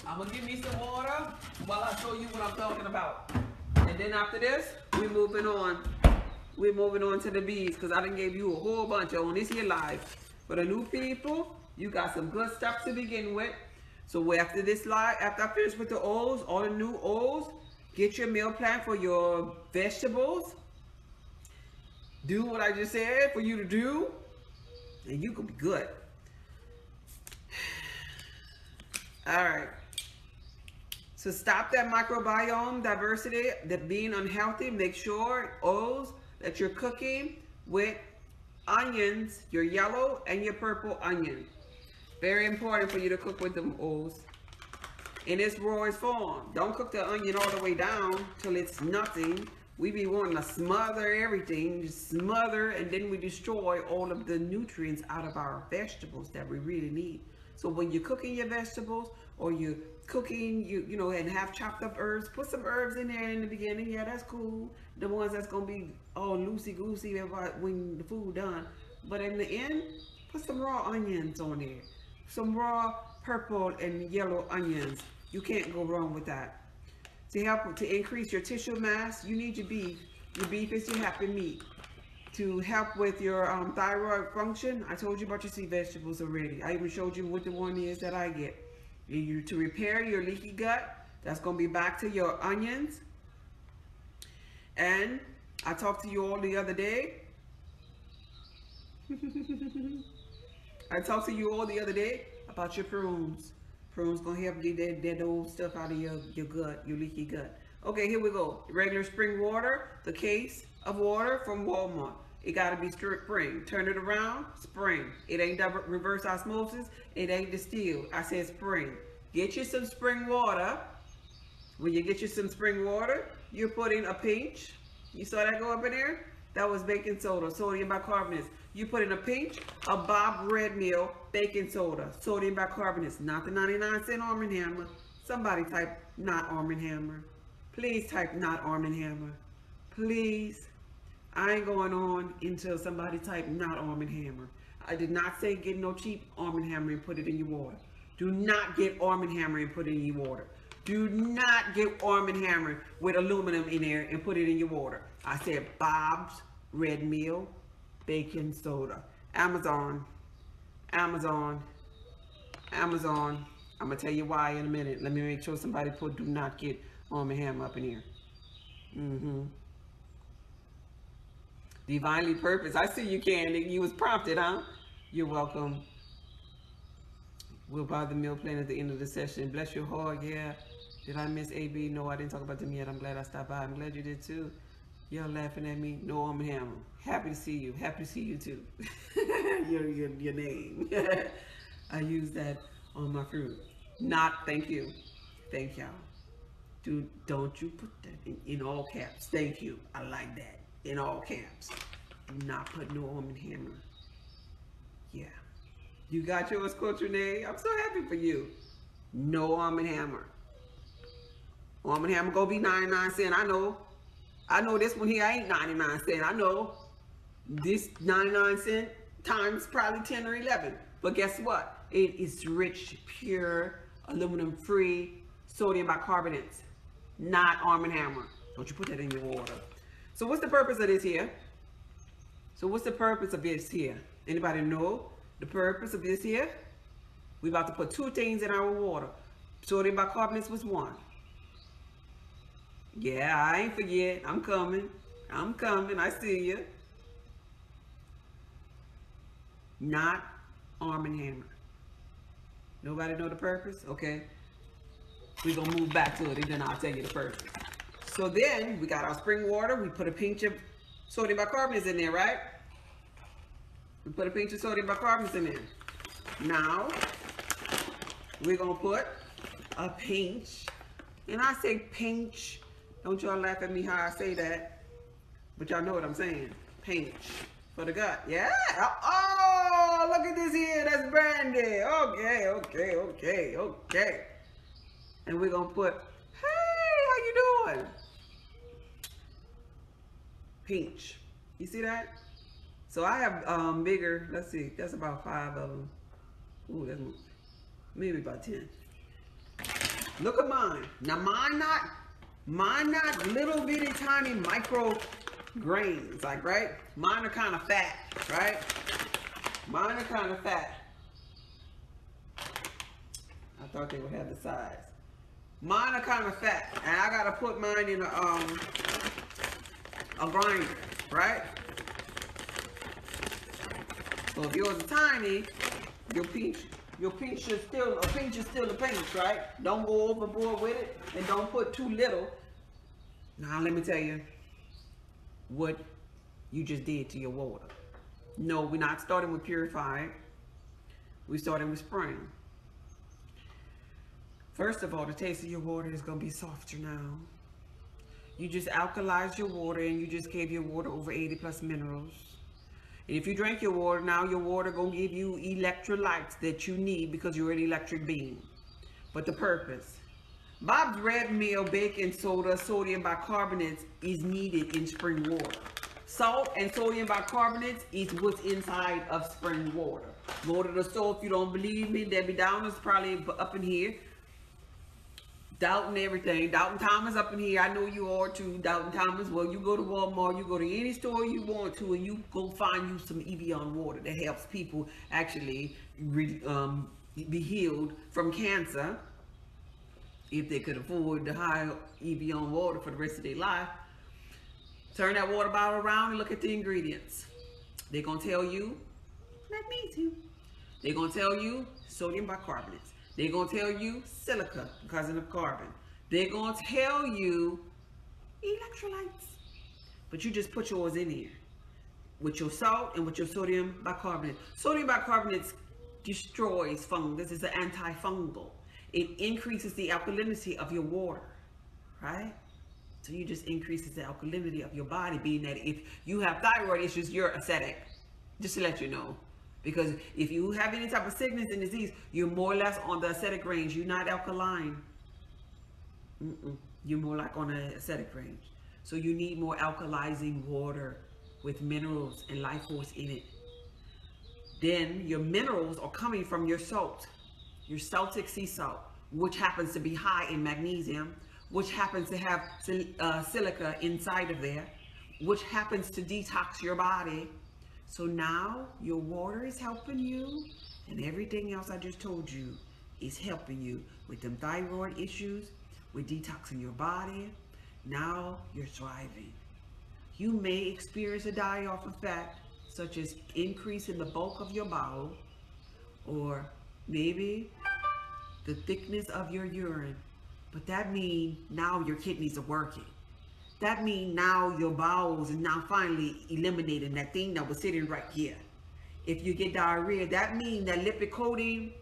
I'm gonna give me some water while I show you what I'm talking about. And then after this, we're moving on. We're moving on to the bees because I done gave you a whole bunch on this here live. For the new people, you got some good stuff to begin with. So after this live, after I finish with the O's, all the new O's, get your meal plan for your vegetables. Do what I just said for you to do, and you could be good. All right. So stop that microbiome diversity, that being unhealthy. Make sure O's that you're cooking with onions, your yellow and your purple onion. Very important for you to cook with them O's in its rawest form. Don't cook the onion all the way down till it's nothing. We be wanting to smother everything, just smother, and then we destroy all of the nutrients out of our vegetables that we really need. So when you're cooking your vegetables or you're cooking, you you know, and have chopped up herbs, put some herbs in there in the beginning. Yeah, that's cool. The ones that's gonna be all loosey goosey when the food done. But in the end, put some raw onions on there. Some raw purple and yellow onions. You can't go wrong with that. To help to increase your tissue mass, you need your beef. Your beef is your happy meat to help with your um, thyroid function. I told you about your sea vegetables already. I even showed you what the one is that I get. You to repair your leaky gut. That's going to be back to your onions. And I talked to you all the other day. I talked to you all the other day about your prunes. Prunes gonna help get that, that old stuff out of your, your gut, your leaky gut. Okay, here we go. Regular spring water, the case of water from Walmart. It got to be spring. Turn it around, spring. It ain't double reverse osmosis. It ain't distilled. I said spring. Get you some spring water. When you get you some spring water, you're putting a pinch. You saw that go up in there? That was baking soda, sodium bicarbonate. You put in a pinch of Bob Red Mill baking soda, sodium bicarbonate, not the 99 cent Arm & Hammer. Somebody type not Arm & Hammer. Please type not Arm & Hammer. Please. I ain't going on until somebody type not Arm & Hammer. I did not say get no cheap Arm & Hammer and put it in your water. Do not get Arm & Hammer and put it in your water. Do not get Arm & Hammer with aluminum in there and put it in your water. I said Bob's Red Mill Baking Soda. Amazon. Amazon. Amazon. I'm going to tell you why in a minute. Let me make sure somebody put do not get Arm & Hammer up in here. Mm-hmm divinely purpose. I see you, Candy. You was prompted, huh? You're welcome. We'll buy the meal plan at the end of the session. Bless your heart, yeah. Did I miss AB? No, I didn't talk about them yet. I'm glad I stopped by. I'm glad you did too. Y'all laughing at me? No, I'm Hammer. Happy to see you. Happy to see you too. your, your, your name. I use that on my fruit. Not thank you. Thank y'all. Do, don't you put that in, in all caps. Thank you. I like that in all camps. Do not put no Arm & Hammer. Yeah. You got yours, Coach Renee. I'm so happy for you. No Arm & Hammer. Arm & Hammer gonna be 99 cent. I know. I know this one here ain't 99 cent. I know. This 99 cent times probably 10 or 11. But guess what? It is rich, pure, aluminum-free sodium bicarbonate, not Arm & Hammer. Don't you put that in your water. So what's the purpose of this here? So what's the purpose of this here? Anybody know the purpose of this here? We about to put two things in our water. Sodium bicarbonate was one. Yeah, I ain't forget. I'm coming. I'm coming. I see you. Not Arm & Hammer. Nobody know the purpose? Okay. We're going to move back to it and then I'll tell you the purpose. So then we got our spring water. We put a pinch of sodium bicarbonate in there, right? We put a pinch of sodium bicarbonate in there. Now, we're going to put a pinch. And I say pinch. Don't y'all laugh at me how I say that. But y'all know what I'm saying. Pinch for the gut. Yeah. Oh, look at this here. That's brandy. Okay, okay, okay, okay. And we're going to put, hey, how you doing? Pinch. You see that? So I have um, bigger, let's see, that's about five of them. Ooh, that's maybe about 10. Look at mine. Now mine not, mine not little bitty tiny micro grains, like, right? Mine are kind of fat, right? Mine are kind of fat. I thought they would have the size. Mine are kind of fat, and I gotta put mine in a, um, a grinder, right? So if yours is tiny, your pinch, your pinch is still, a pinch is still a pinch, right? Don't go overboard with it, and don't put too little. Now let me tell you what you just did to your water. No, we're not starting with purified. We're starting with spring. First of all, the taste of your water is going to be softer now. You just alkalized your water and you just gave your water over 80 plus minerals. And if you drink your water now, your water going to give you electrolytes that you need because you're an electric being. But the purpose. Bob's Red Mill baking soda sodium bicarbonate is needed in spring water. Salt and sodium bicarbonate is what's inside of spring water. Go to the store if you don't believe me. Debbie Down is probably up in here doubting everything. Doubting Thomas up in here. I know you are too. Doubting Thomas. Well, you go to Walmart, you go to any store you want to, and you go find you some Evian water that helps people actually re, um, be healed from cancer if they could afford the high Evian water for the rest of their life. Turn that water bottle around and look at the ingredients. They're going to tell you magnesium. They're going to tell you sodium bicarbonate. They're going to tell you silica because of carbon. They're going to tell you electrolytes. But you just put yours in here with your salt and with your sodium bicarbonate. Sodium bicarbonate destroys fungus. It's an antifungal. It increases the alkalinity of your water, right? So you just increases the alkalinity of your body, being that if you have thyroid issues, you're acidic. Just to let you know. Because if you have any type of sickness and disease, you're more or less on the acidic range. You're not alkaline. Mm -mm. You're more like on an acidic range. So you need more alkalizing water with minerals and life force in it. Then your minerals are coming from your salt, your Celtic sea salt, which happens to be high in magnesium, which happens to have uh, silica inside of there, which happens to detox your body so now your water is helping you and everything else I just told you is helping you with them thyroid issues, with detoxing your body. Now you're thriving. You may experience a die-off effect such as increase in the bulk of your bowel or maybe the thickness of your urine. But that means now your kidneys are working. That means now your bowels is now finally eliminating that thing that was sitting right here. If you get diarrhea, that means that lipid coating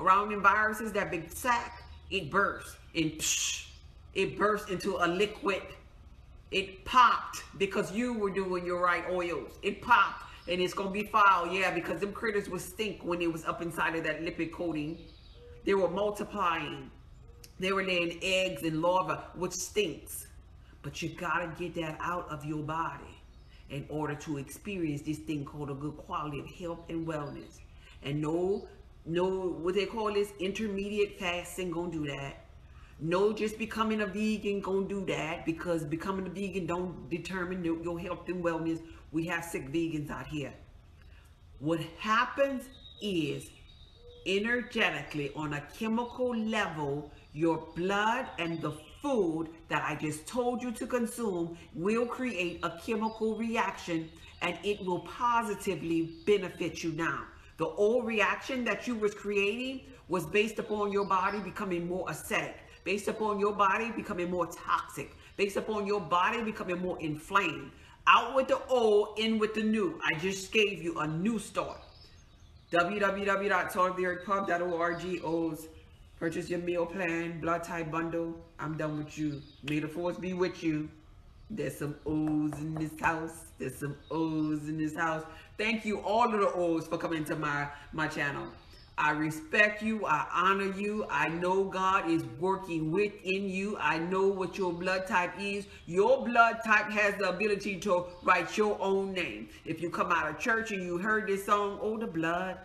around the viruses, that big sac, it bursts and psh, it burst into a liquid. It popped because you were doing your right oils. It popped And it's gonna be foul, yeah, because them critters would stink when it was up inside of that lipid coating. They were multiplying. They were laying eggs and larvae, which stinks. But you gotta get that out of your body in order to experience this thing called a good quality of health and wellness. And no, no, what they call this intermediate fasting gonna do that. No, just becoming a vegan gonna do that because becoming a vegan don't determine your health and wellness. We have sick vegans out here. What happens is energetically on a chemical level, your blood and the food that I just told you to consume will create a chemical reaction and it will positively benefit you now. The old reaction that you was creating was based upon your body becoming more acidic, based upon your body becoming more toxic, based upon your body becoming more inflamed. Out with the old, in with the new. I just gave you a new start. www.saltoftheearthpub.org O's Purchase your meal plan, blood type bundle. I'm done with you. May the force be with you. There's some O's in this house. There's some O's in this house. Thank you, all of the O's, for coming to my, my channel. I respect you. I honor you. I know God is working within you. I know what your blood type is. Your blood type has the ability to write your own name. If you come out of church and you heard this song, Oh, the blood,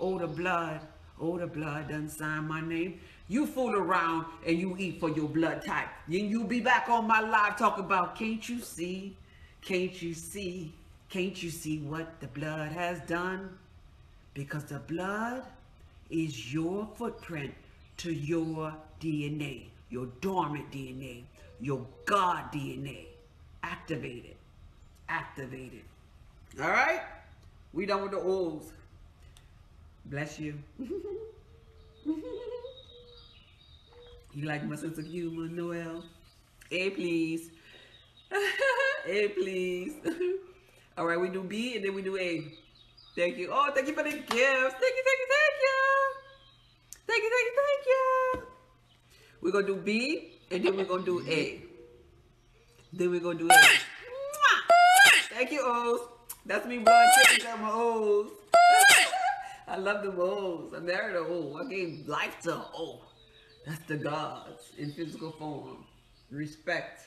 oh, the blood, Oh, the blood done sign my name. You fool around and you eat for your blood type. Then you be back on my live talking about, can't you see? Can't you see? Can't you see what the blood has done? Because the blood is your footprint to your DNA, your dormant DNA, your God DNA. Activated. Activated. All right? We done with the O's. Bless you. you like my sense of humor, Noel? A, please. a, please. All right, we do B and then we do A. Thank you. Oh, thank you for the gifts. Thank you, thank you, thank you. Thank you, thank you, thank you. We're going to do B and then we're going to do A. Then we're going to do A. Thank you, O's. That's me blowing kisses at my O's. I love the O's. I married an O. I gave life to an O. That's the gods in physical form. Respect.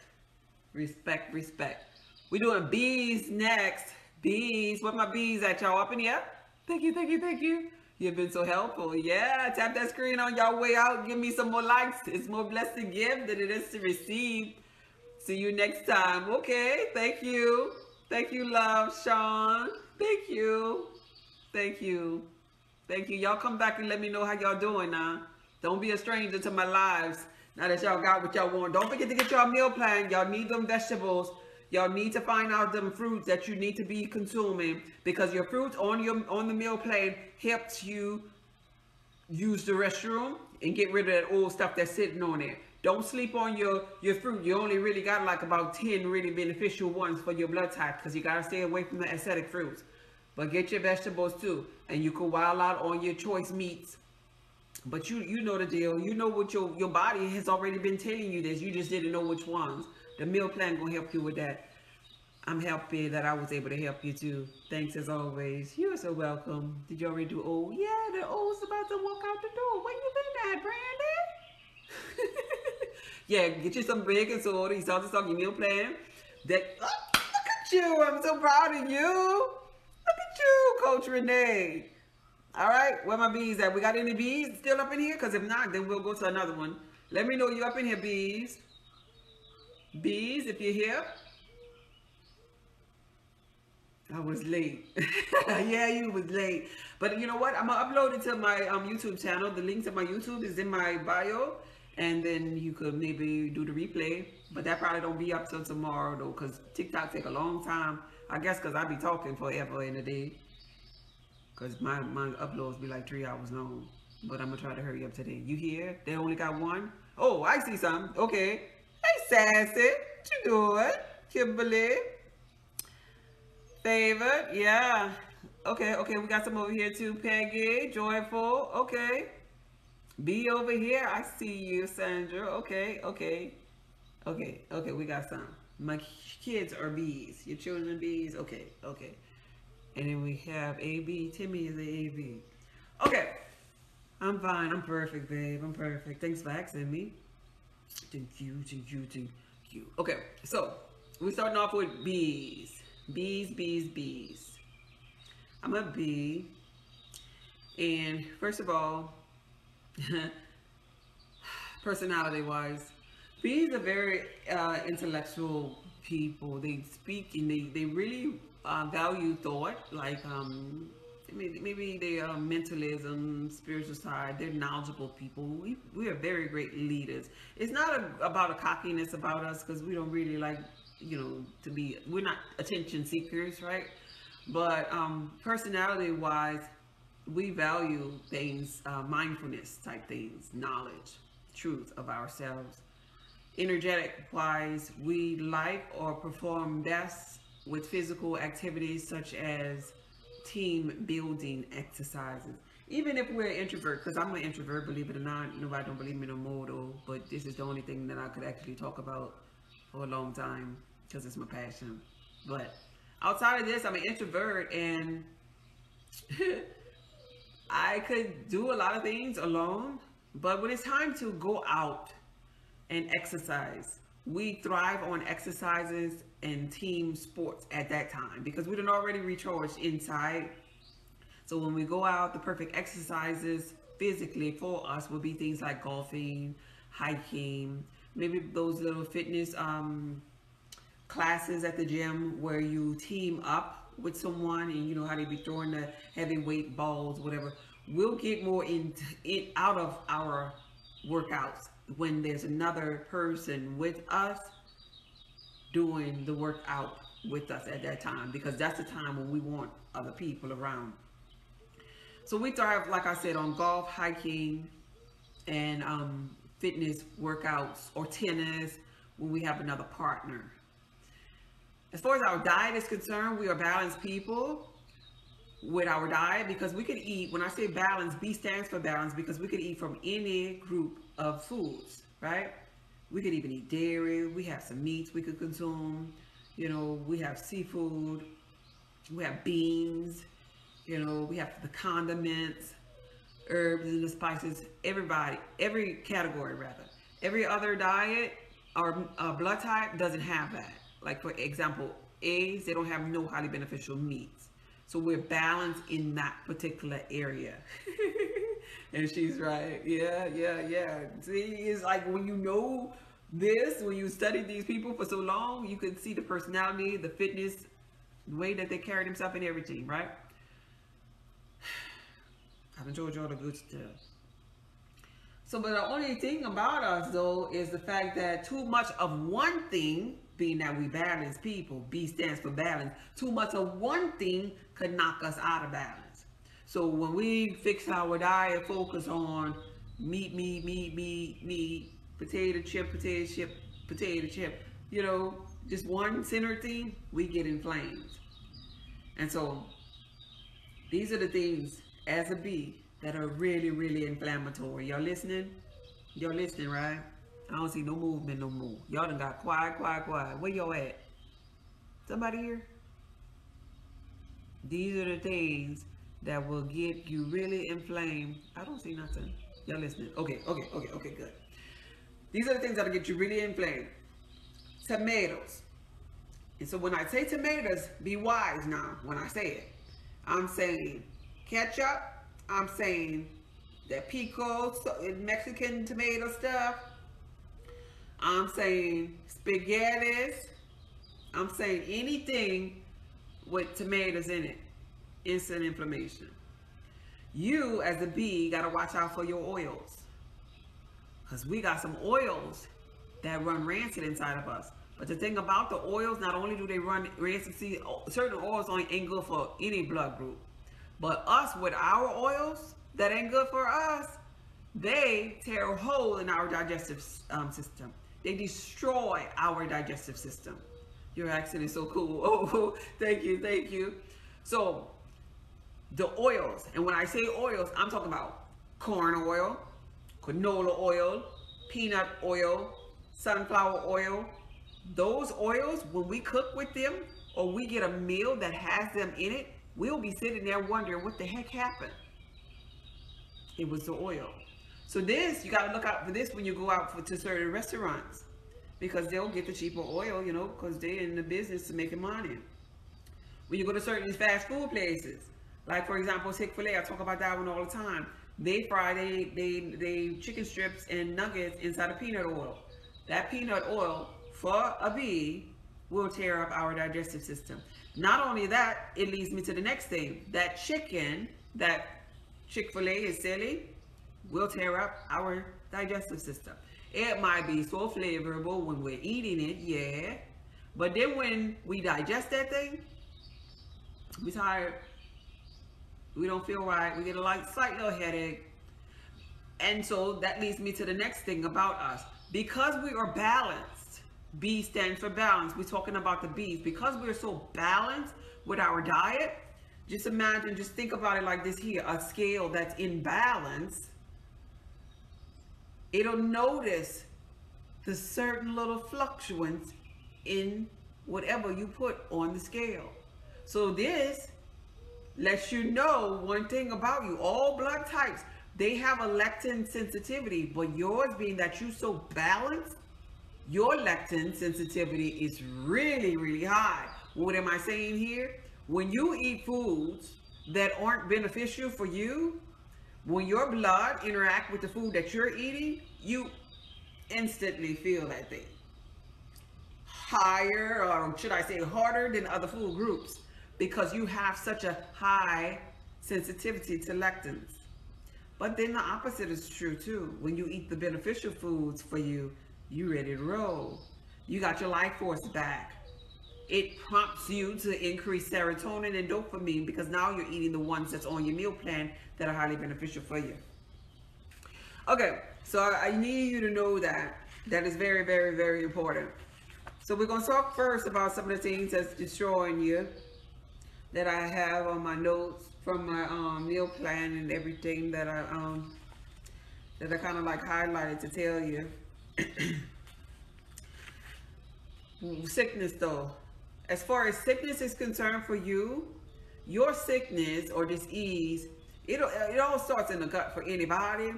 Respect, respect. we doing bees next. Bees. Where my bees at, y'all? Up in here? Thank you, thank you, thank you. You've been so helpful. Yeah, tap that screen on y'all way out. Give me some more likes. It's more blessed to give than it is to receive. See you next time. Okay, thank you. Thank you, love, Sean. Thank you. Thank you. Thank you. Y'all come back and let me know how y'all doing now. Don't be a stranger to my lives. Now that y'all got what y'all want. Don't forget to get y'all meal plan. Y'all need them vegetables. Y'all need to find out them fruits that you need to be consuming because your fruits on your on the meal plan helps you use the restroom and get rid of that old stuff that's sitting on it. Don't sleep on your, your fruit. You only really got like about 10 really beneficial ones for your blood type because you got to stay away from the acidic fruits. But get your vegetables too. And you can wild out on your choice meats. But you you know the deal. You know what your, your body has already been telling you this. You just didn't know which ones. The meal plan gonna help you with that. I'm happy that I was able to help you too. Thanks as always. You're so welcome. Did you already do O? Yeah, the O's about to walk out the door. Where you been at, Brandon? yeah, get you some bacon soda. You saw this on your meal plan. That oh, look at you. I'm so proud of you you, Coach Renee. All right, where my bees at? We got any bees still up in here? Because if not, then we'll go to another one. Let me know you up in here, bees. Bees, if you're here. I was late. yeah, you was late. But you know what? I'm to upload it to my um, YouTube channel. The link to my YouTube is in my bio. And then you could maybe do the replay. But that probably don't be up till tomorrow, though, because TikTok take a long time I guess because I be talking forever in a day. Because my, my uploads be like three hours long. But I'm going to try to hurry up today. You hear? They only got one? Oh, I see some. Okay. Hey, Sassy. What you doing? Kimberly. Favored. Yeah. Okay, okay. We got some over here too. Peggy. Joyful. Okay. Be over here. I see you, Sandra. Okay, okay. Okay, okay. We got some. My kids are bees. Your children are bees? Okay, okay. And then we have AB. Timmy is the AB. Okay. I'm fine. I'm perfect, babe. I'm perfect. Thanks for asking me. Thank you, thank you, thank you. Okay, so we're starting off with bees. Bees, bees, bees. I'm a bee. And first of all, personality wise, bees are very uh, intellectual people. They speak and they, they really uh, value thought, like um, maybe, they are mentalism, spiritual side. They're knowledgeable people. We, we are very great leaders. It's not a, about a cockiness about us because we don't really like, you know, to be, we're not attention seekers, right? But um, personality wise, we value things, uh, mindfulness type things, knowledge, truth of ourselves. Energetic wise, we like or perform best with physical activities such as team building exercises. Even if we're an introvert, because I'm an introvert, believe it or not, nobody don't believe me no more though, but this is the only thing that I could actually talk about for a long time because it's my passion. But outside of this, I'm an introvert and I could do a lot of things alone, but when it's time to go out and exercise, we thrive on exercises and team sports at that time because we done already recharge inside. So when we go out, the perfect exercises physically for us will be things like golfing, hiking, maybe those little fitness um, classes at the gym where you team up with someone and you know how they be throwing the heavyweight balls, whatever. We'll get more in, in out of our workouts when there's another person with us doing the workout with us at that time because that's the time when we want other people around. So we thrive, like I said, on golf, hiking, and um, fitness workouts or tennis when we have another partner. As far as our diet is concerned, we are balanced people with our diet because we can eat, when I say balance, B stands for balance because we can eat from any group of foods, right? We could even eat dairy. We have some meats we could consume. You know, we have seafood. We have beans. You know, we have the condiments, herbs and the spices. Everybody, every category rather. Every other diet or uh, blood type doesn't have that. Like for example, eggs, they don't have no highly beneficial meats. So we're balanced in that particular area. and she's right. Yeah, yeah, yeah. See, it's like when you know this, when you study these people for so long, you can see the personality, the fitness, the way that they carry themselves and everything, right? I've enjoyed all the good stuff. So, but the only thing about us though is the fact that too much of one thing, being that we balance people, B stands for balance, too much of one thing could knock us out of balance. So when we fix our diet, focus on meat, meat, meat, meat, meat, potato chip, potato chip, potato chip, you know, just one center thing, we get inflamed. And so these are the things as a bee that are really, really inflammatory. Y'all listening? Y'all listening, right? I don't see no movement no more. Y'all done got quiet, quiet, quiet. Where y'all at? Somebody here? These are the things that will get you really inflamed. I don't see nothing. Y'all listening? Okay, okay, okay, okay, good. These are the things that'll get you really inflamed. Tomatoes. And so when I say tomatoes, be wise now when I say it. I'm saying ketchup. I'm saying the pico, Mexican tomato stuff. I'm saying spaghettis. I'm saying anything with tomatoes in it instant inflammation. You, as a bee, got to watch out for your oils. Because we got some oils that run rancid inside of us. But the thing about the oils, not only do they run rancid, see, certain oils ain't good for any blood group. But us, with our oils that ain't good for us, they tear a hole in our digestive um, system. They destroy our digestive system. Your accent is so cool. Oh, thank you, thank you. So the oils. And when I say oils, I'm talking about corn oil, canola oil, peanut oil, sunflower oil. Those oils, when we cook with them or we get a meal that has them in it, we'll be sitting there wondering what the heck happened. It was the oil. So this, you got to look out for this when you go out for, to certain restaurants because they'll get the cheaper oil, you know, because they're in the business to making money. When you go to certain fast food places, like for example, Chick-fil-A, I talk about that one all the time. They fry they, they, they chicken strips and nuggets inside of peanut oil. That peanut oil for a bee will tear up our digestive system. Not only that, it leads me to the next thing. That chicken that Chick-fil-A is selling will tear up our digestive system. It might be so flavorful when we're eating it, yeah. But then when we digest that thing, we tired. We don't feel right. We get a light, slight little headache. And so that leads me to the next thing about us. Because we are balanced, B stands for balance. We're talking about the B's. Because we're so balanced with our diet, just imagine, just think about it like this here, a scale that's in balance it'll notice the certain little fluctuations in whatever you put on the scale. So this lets you know one thing about you. All blood types, they have a lectin sensitivity, but yours being that you so balanced, your lectin sensitivity is really, really high. What am I saying here? When you eat foods that aren't beneficial for you, when your blood interact with the food that you're eating, you instantly feel that thing. Higher, or should I say harder than other food groups because you have such a high sensitivity to lectins. But then the opposite is true too. When you eat the beneficial foods for you, you ready to roll. You got your life force back. It prompts you to increase serotonin and dopamine because now you're eating the ones that's on your meal plan that are highly beneficial for you. Okay, so I need you to know that. That is very, very, very important. So we're going to talk first about some of the things that's destroying you that I have on my notes from my um, meal plan and everything that I um that I kind of like highlighted to tell you. sickness though. As far as sickness is concerned for you, your sickness or disease, it it all starts in the gut for anybody.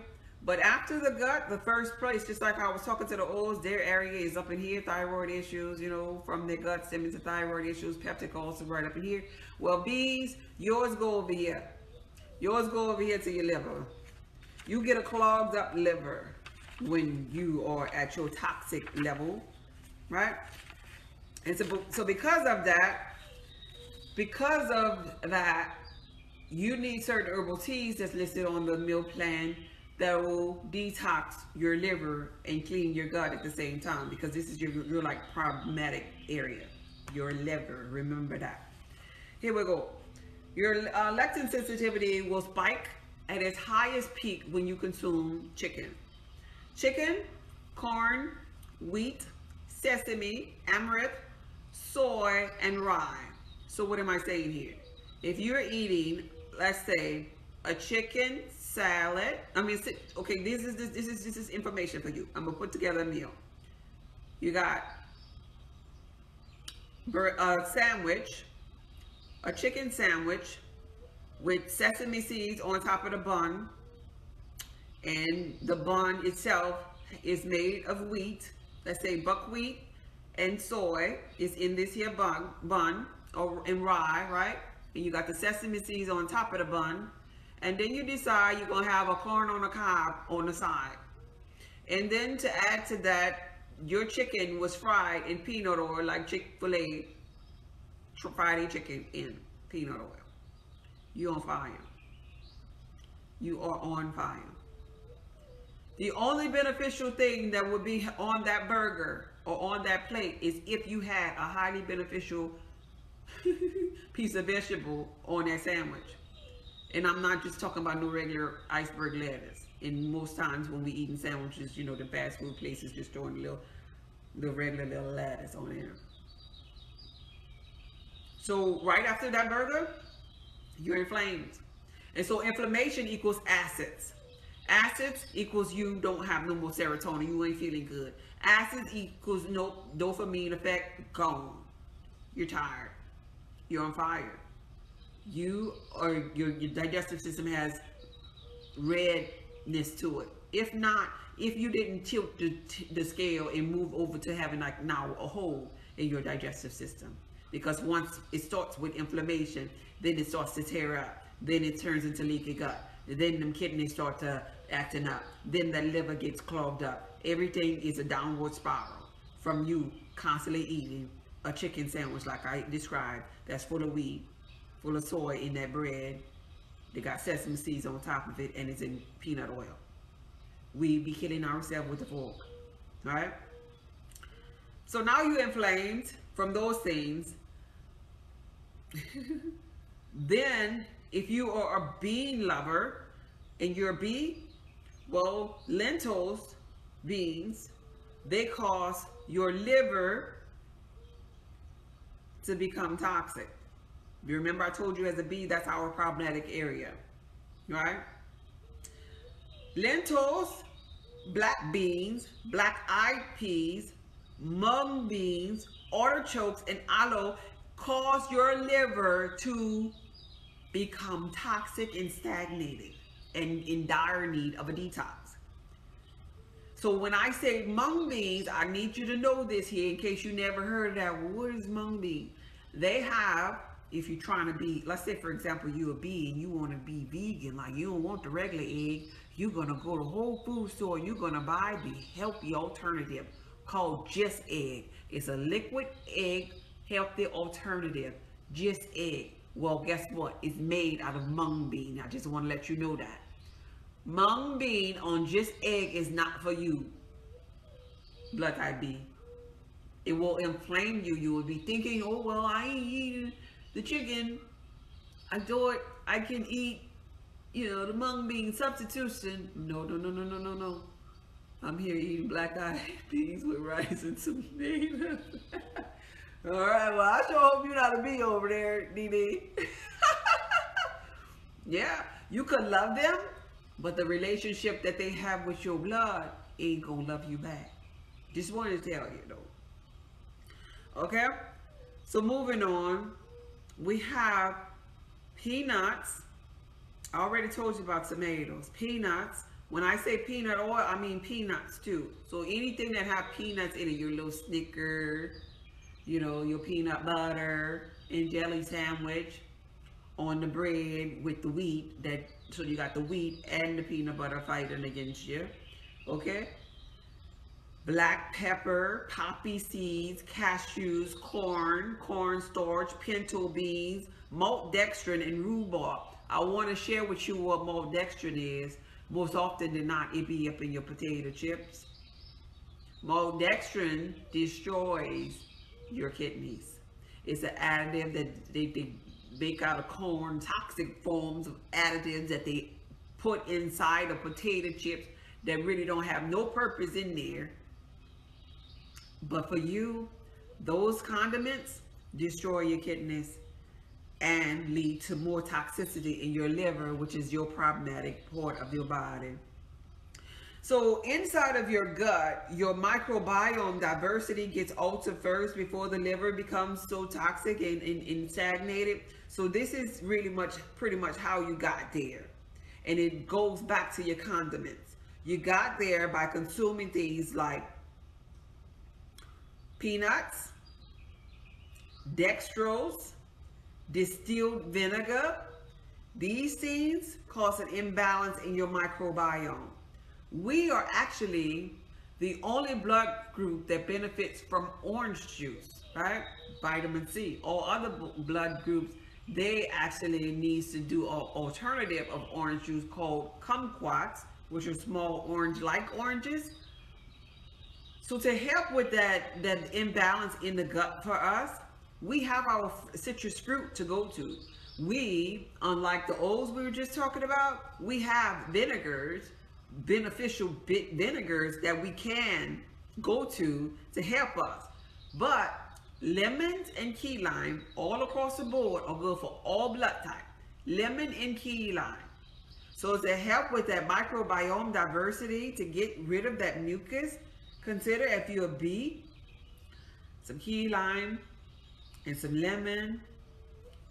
But after the gut, the first place, just like I was talking to the O's, their area is up in here, thyroid issues, you know, from their gut stemming to thyroid issues, peptic ulcer right up in here. Well, bees, yours go over here. Yours go over here to your liver. You get a clogged up liver when you are at your toxic level, right? And so, so because of that, because of that, you need certain herbal teas that's listed on the meal plan that will detox your liver and clean your gut at the same time because this is your, your like problematic area your liver remember that. Here we go. Your uh, lectin sensitivity will spike at its highest peak when you consume chicken. Chicken corn wheat sesame amaranth soy and rye. So what am i saying here? If you're eating let's say a chicken salad. I mean, okay, this is this, this is this is information for you. I'm gonna put together a meal. You got a sandwich, a chicken sandwich with sesame seeds on top of the bun, and the bun itself is made of wheat. Let's say buckwheat and soy is in this here bun, bun or in rye, right? And you got the sesame seeds on top of the bun and then you decide you're going to have a corn on a cob on the side. And then to add to that, your chicken was fried in peanut oil like Chick-fil-A fried chicken in peanut oil. You're on fire. You are on fire. The only beneficial thing that would be on that burger or on that plate is if you had a highly beneficial piece of vegetable on that sandwich. And I'm not just talking about no regular iceberg lettuce. And most times when we eating sandwiches, you know, the fast food places just throwing a little, the regular little lettuce on there. So right after that burger, you're inflamed. And so inflammation equals acids. Acids equals you don't have no more serotonin. You ain't feeling good. Acids equals no dopamine effect, gone. You're tired. You're on fire. You or your, your digestive system has redness to it. If not, if you didn't tilt the, the scale and move over to having like now a hole in your digestive system. Because once it starts with inflammation, then it starts to tear up. Then it turns into leaky gut. Then the kidneys start to acting up. Then the liver gets clogged up. Everything is a downward spiral from you constantly eating a chicken sandwich like I described that's full of wheat, full of soy in that bread. They got sesame seeds on top of it and it's in peanut oil. We be killing ourselves with the fork, right? So now you're inflamed from those things. then if you are a bean lover and you're a bee, well, lentils, beans, they cause your liver to become toxic. You remember I told you as a bee, that's our problematic area, right? Lentils, black beans, black-eyed peas, mung beans, artichokes, and aloe cause your liver to become toxic and stagnated and in dire need of a detox. So when I say mung beans, I need you to know this here in case you never heard of that. What is mung bean? They have, if you're trying to be, let's say for example, you a bee and you want to be vegan, like you don't want the regular egg, you're to go to Whole Food store, you're to buy the healthy alternative called Just Egg. It's a liquid egg, healthy alternative, Just Egg. Well, guess what? It's made out of mung bean. I just want to let you know that. Mung bean on just egg is not for you, blood type B. It will inflame you. You will be thinking, oh, well, I ain't eating the chicken. I thought I can eat, you know, the mung bean substitution. No, no, no, no, no, no, no. I'm here eating black eyed peas with rice and tomatoes. All right, well, I sure hope you're not a bee over there, DD. yeah, you could love them, but the relationship that they have with your blood ain't gonna love you back. Just wanted to tell you though. Okay? So moving on, we have peanuts. I already told you about tomatoes. Peanuts. When I say peanut oil, I mean peanuts too. So anything that have peanuts in it, your little Snicker, you know, your peanut butter and jelly sandwich on the bread with the wheat that so you got the wheat and the peanut butter fighting against you. Okay? Black pepper, poppy seeds, cashews, corn, corn starch, pinto beans, maltodextrin, and rhubarb. I want to share with you what maltodextrin is. Most often than not, it be up in your potato chips. Maltodextrin destroys your kidneys. It's an additive that they, they make out of corn, toxic forms of additives that they put inside of potato chips that really don't have no purpose in there. But for you, those condiments destroy your kidneys and lead to more toxicity in your liver, which is your problematic part of your body. So inside of your gut, your microbiome diversity gets altered first before the liver becomes so toxic and, and, and stagnated. So this is really much, pretty much how you got there. And it goes back to your condiments. You got there by consuming things like peanuts, dextrose, distilled vinegar. These things cause an imbalance in your microbiome we are actually the only blood group that benefits from orange juice, right? Vitamin C. All other blood groups, they actually needs to do an alternative of orange juice called kumquats, which are small orange-like oranges. So to help with that, that imbalance in the gut for us, we have our citrus fruit to go to. We, unlike the O's we were just talking about, we have vinegars beneficial vinegars that we can go to to help us. But lemons and key lime all across the board are good for all blood type. Lemon and key lime. So to help with that microbiome diversity, to get rid of that mucus, consider if you're a some key lime and some lemon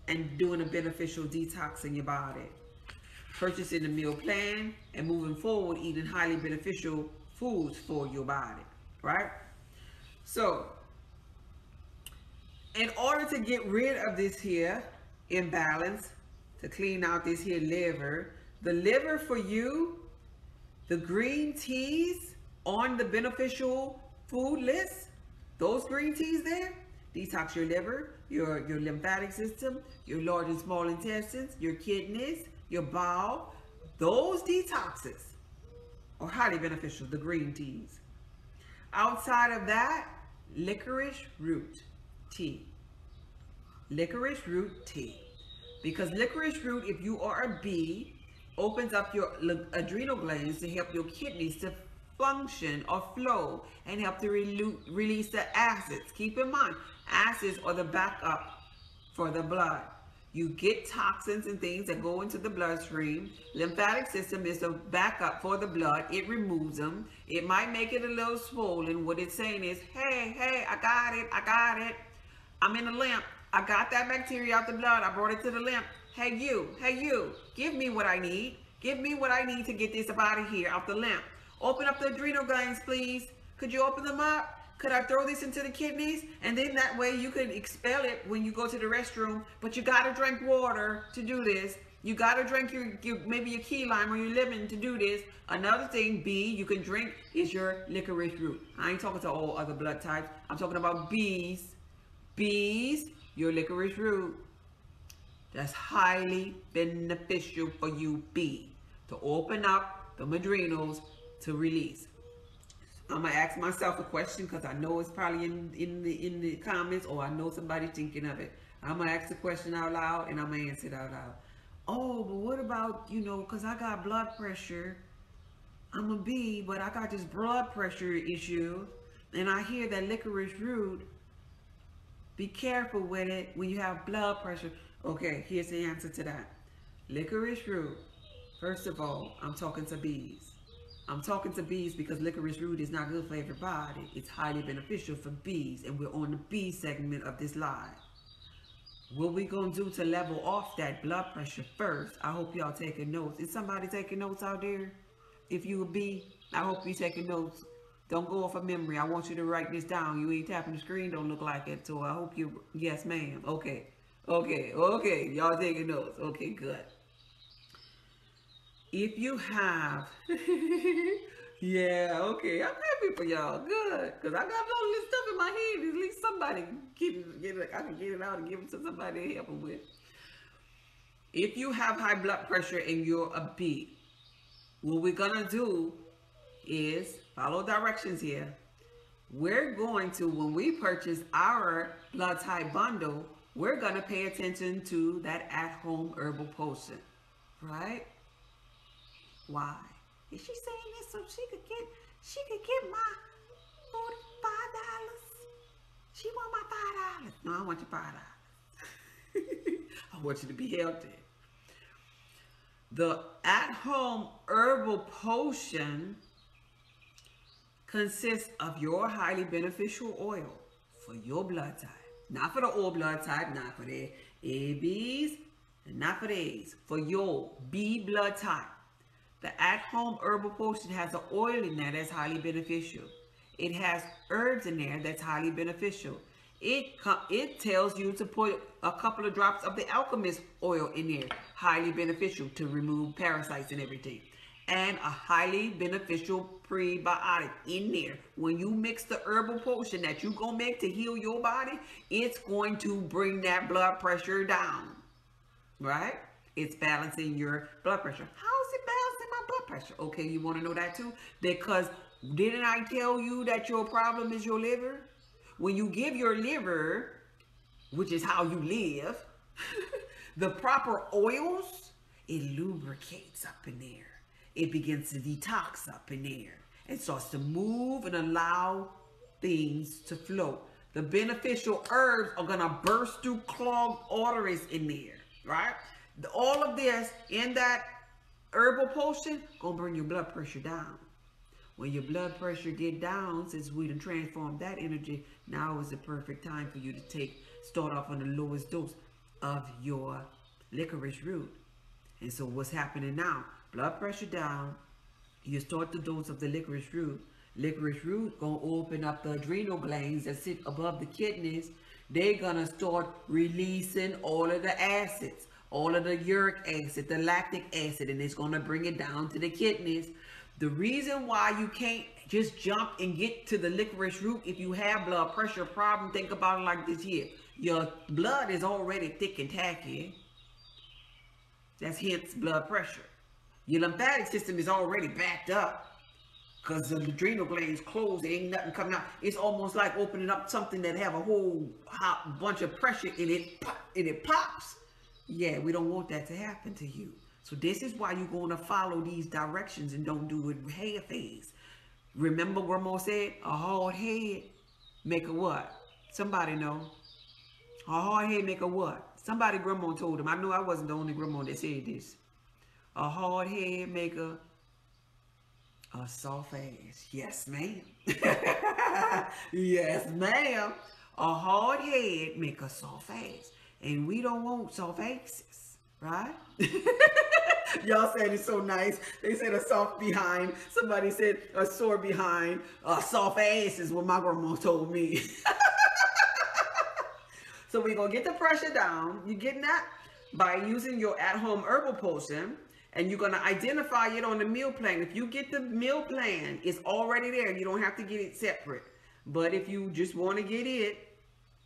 and doing a beneficial detox in your body. Purchasing a meal plan and moving forward eating highly beneficial foods for your body, right? So, in order to get rid of this here imbalance, to clean out this here liver, the liver for you, the green teas on the beneficial food list, those green teas there, detox your liver, your, your lymphatic system, your large and small intestines, your kidneys, your bowel. Those detoxes are highly beneficial, the green teas. Outside of that, licorice root tea. Licorice root tea. Because licorice root, if you are a bee, opens up your adrenal glands to help your kidneys to function or flow and help to re release the acids. Keep in mind, acids are the backup for the blood. You get toxins and things that go into the bloodstream. Lymphatic system is the backup for the blood. It removes them. It might make it a little swollen. What it's saying is, hey, hey, I got it. I got it. I'm in the lymph. I got that bacteria out the blood. I brought it to the lymph. Hey, you. Hey, you. Give me what I need. Give me what I need to get this out of here, out the lymph. Open up the adrenal glands, please. Could you open them up? Could I throw this into the kidneys? And then that way you can expel it when you go to the restroom. But you got to drink water to do this. You got to drink your, your, maybe your key lime or your lemon to do this. Another thing, B, you can drink is your licorice root. I ain't talking to all other blood types. I'm talking about B's. B's, your licorice root. That's highly beneficial for you, B, to open up the adrenals to release. I'm gonna ask myself a question because I know it's probably in, in the in the comments or I know somebody thinking of it. I'm gonna ask the question out loud and I'm gonna answer it out loud. Oh, but what about, you know, because I got blood pressure. I'm a B, but I got this blood pressure issue and I hear that licorice root. Be careful with it when you have blood pressure. Okay, here's the answer to that. Licorice root. First of all, I'm talking to bees. I'm talking to bees because licorice root is not good for everybody. It's highly beneficial for bees, and we're on the bee segment of this live. What we gonna do to level off that blood pressure first? I hope y'all taking notes. Is somebody taking notes out there? If you a bee, I hope you taking notes. Don't go off of memory. I want you to write this down. You ain't tapping the screen. Don't look like it. So I hope you. Yes, ma'am. Okay. Okay. Okay. Y'all taking notes. Okay. Good if you have yeah okay. I'm happy for y'all. Good. Because i got all this stuff in my head. At least somebody get it, get it i can get it out and give it to somebody to help them with. If you have high blood pressure and you're a B, what we're gonna do is follow directions here. We're going to when we purchase our blood type bundle we're gonna pay attention to that at-home herbal potion right why? Is she saying this so she could get she could get my forty-five dollars? She want my five dollars. No, I want your five dollars. I want you to be healthy. The at-home herbal potion consists of your highly beneficial oil for your blood type. Not for the O blood type, not for the ABs, not for the A's. For your B blood type. The at-home herbal potion has an oil in there that's highly beneficial. It has herbs in there that's highly beneficial. It, it tells you to put a couple of drops of the alchemist oil in there, highly beneficial to remove parasites and everything. And a highly beneficial prebiotic in there. When you mix the herbal potion that you're going to make to heal your body, it's going to bring that blood pressure down. Right? It's balancing your blood pressure. How is it balancing pressure? Okay, you want to know that too? Because didn't I tell you that your problem is your liver? When you give your liver, which is how you live, the proper oils, it lubricates up in there. It begins to detox up in there. It starts to move and allow things to flow. The beneficial herbs are going to burst through clogged arteries in there, right? all of this in that herbal potion gonna bring your blood pressure down. When your blood pressure get down, since we done transformed that energy, now is the perfect time for you to take, start off on the lowest dose. of your licorice root. And so what's happening now? Blood pressure down. You start the dose of the licorice root. Licorice root gonna open up the adrenal glands that sit above the kidneys. They're gonna start releasing all of the acids, all of the uric acid, the lactic acid, and it's gonna bring it down to the kidneys. The reason why you can't just jump and get to the licorice root if you have blood pressure problem, think about it like this here. Your blood is already thick and tacky. That's hence blood pressure. Your lymphatic system is already backed up because the adrenal glands closed. There ain't nothing coming out. It's almost like opening up something that have a whole hot bunch of pressure in it, and it pops. Yeah, we don't want that to happen to you. So this is why you're going to follow these directions and don't do it half phase. Remember grandma said, a hard head make a what? Somebody know. A hard head make a what? Somebody grandma told him. I know I wasn't the only grandma that said this. A hard head make a, a soft ass. Yes, ma'am. yes, ma'am. A hard head make a soft ass. And we don't want soft asses, right? Y'all said it's so nice. They said a soft behind. Somebody said a sore behind. A soft ass is what my grandma told me. so we're going to get the pressure down. You're getting that? By using your at-home herbal potion. And you're going to identify it on the meal plan. If you get the meal plan, it's already there. You don't have to get it separate. But if you just want to get it,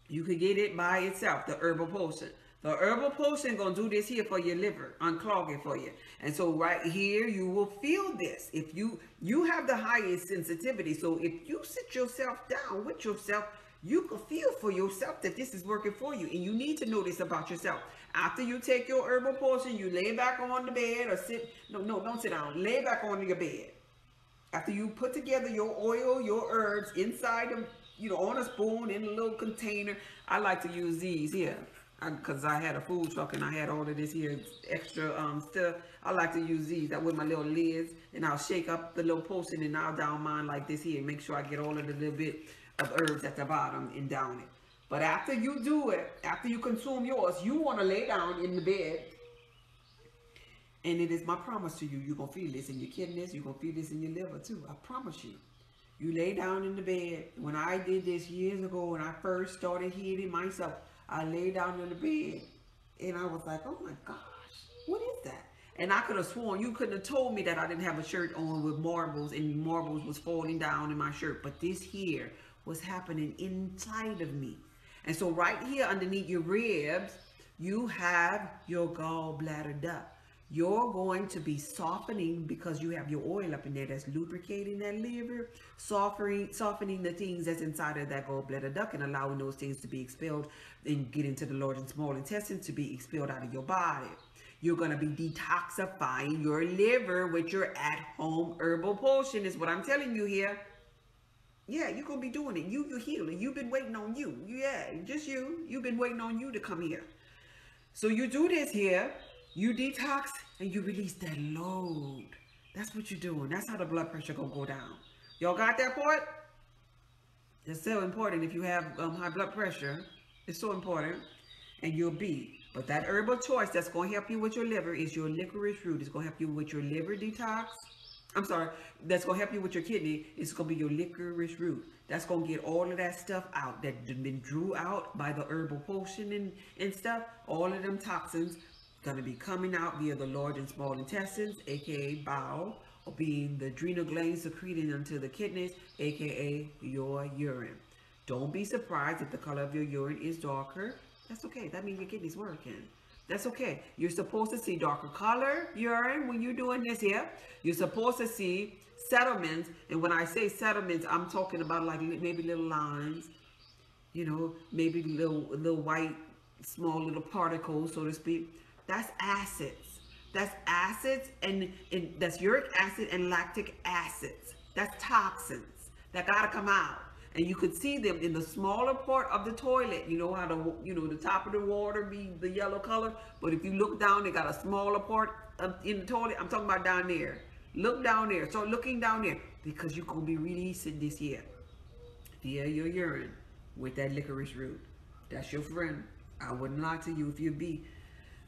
you could get it by itself, the herbal potion. The herbal potion gonna do this here for your liver, unclog it for you. And so right here, you will feel this. If you you have the highest sensitivity, so if you sit yourself down with yourself, you can feel for yourself that this is working for you. And you need to know this about yourself. After you take your herbal potion, you lay back on the bed or sit. No, no, don't sit down. Lay back on your bed. After you put together your oil, your herbs inside of, you know, on a spoon in a little container. I like to use these here because I, I, had a food truck and I had all of this here extra um, stuff. I like to use these that with my little lids and I'll shake up the little potion and I'll down mine like this here. Make sure I get all of the little bit of herbs at the bottom and down it. But after you do it, after you consume yours, you want to lay down in the bed. And it is my promise to you, you're going to feel this in your kidneys, you're going to feel this in your liver too. I promise you. You lay down in the bed. When I did this years ago, when I first started healing myself, I lay down in the bed and I was like, oh my gosh, what is that? And I could have sworn you couldn't have told me that I didn't have a shirt on with marbles and marbles was falling down in my shirt. But this here was happening inside of me. And so right here underneath your ribs, you have your gallbladder duct you're going to be softening because you have your oil up in there that's lubricating that liver, softening, softening the things that's inside of that gallbladder duct and allowing those things to be expelled and get into the large and small intestines to be expelled out of your body. You're going to be detoxifying your liver with your at-home herbal potion is what I'm telling you here. Yeah, you're going to be doing it. You, you're healing. You've been waiting on you. Yeah, just you. You've been waiting on you to come here. So you do this here you detox and you release that load. That's what you're doing. That's how the blood pressure gonna go down. Y'all got that part? It's so important if you have um, high blood pressure. It's so important. And you'll be. But that herbal choice that's to help you with your liver is your licorice root. It's to help you with your liver detox. I'm sorry. That's to help you with your kidney. It's to be your licorice root. That's to get all of that stuff out that been drew out by the herbal potion and, and stuff. All of them toxins going to be coming out via the large and small intestines, aka bowel, or being the adrenal glands secreting into the kidneys, aka your urine. Don't be surprised if the color of your urine is darker. That's okay. That means your kidney's working. That's okay. You're supposed to see darker color urine when you're doing this here. You're supposed to see settlements. And when I say settlements, I'm talking about like maybe little lines, you know, maybe little, little white, small little particles, so to speak. That's acids. That's acids and, and that's uric acid and lactic acids. That's toxins that gotta come out. And you could see them in the smaller part of the toilet. You know how the you know the top of the water be the yellow color, but if you look down, they got a smaller part in the toilet. I'm talking about down there. Look down there. Start looking down there because you're gonna be releasing this here via your urine with that licorice root. That's your friend. I wouldn't lie to you if you be.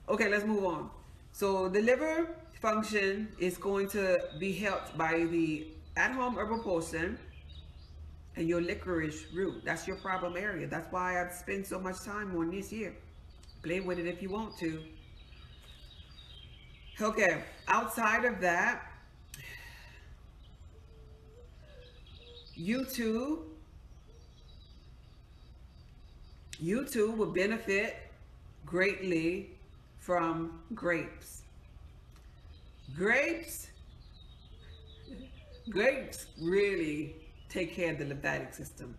Okay, let's move on. So the liver function is going to be helped by the at-home herbal potion and your licorice root. That's your problem area. That's why I've spent so much time on this here. Play with it if you want to. Okay, outside of that, you too, you too will benefit greatly from grapes. Grapes, grapes really take care of the lymphatic system.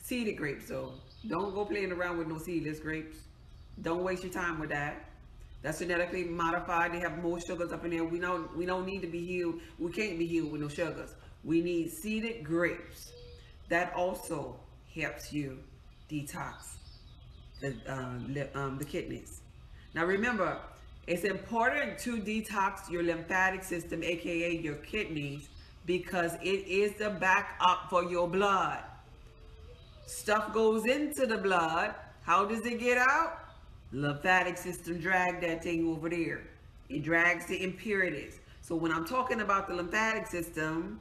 Seeded grapes though. Don't go playing around with no seedless grapes. Don't waste your time with that. That's genetically modified. They have more sugars up in there. We don't we don't need to be healed. We can't be healed with no sugars. We need seeded grapes. That also helps you detox the uh, um, the kidneys. Now remember, it's important to detox your lymphatic system, aka your kidneys, because it is the backup for your blood. Stuff goes into the blood. How does it get out? Lymphatic system drag that thing over there. It drags the impurities. So when I'm talking about the lymphatic system,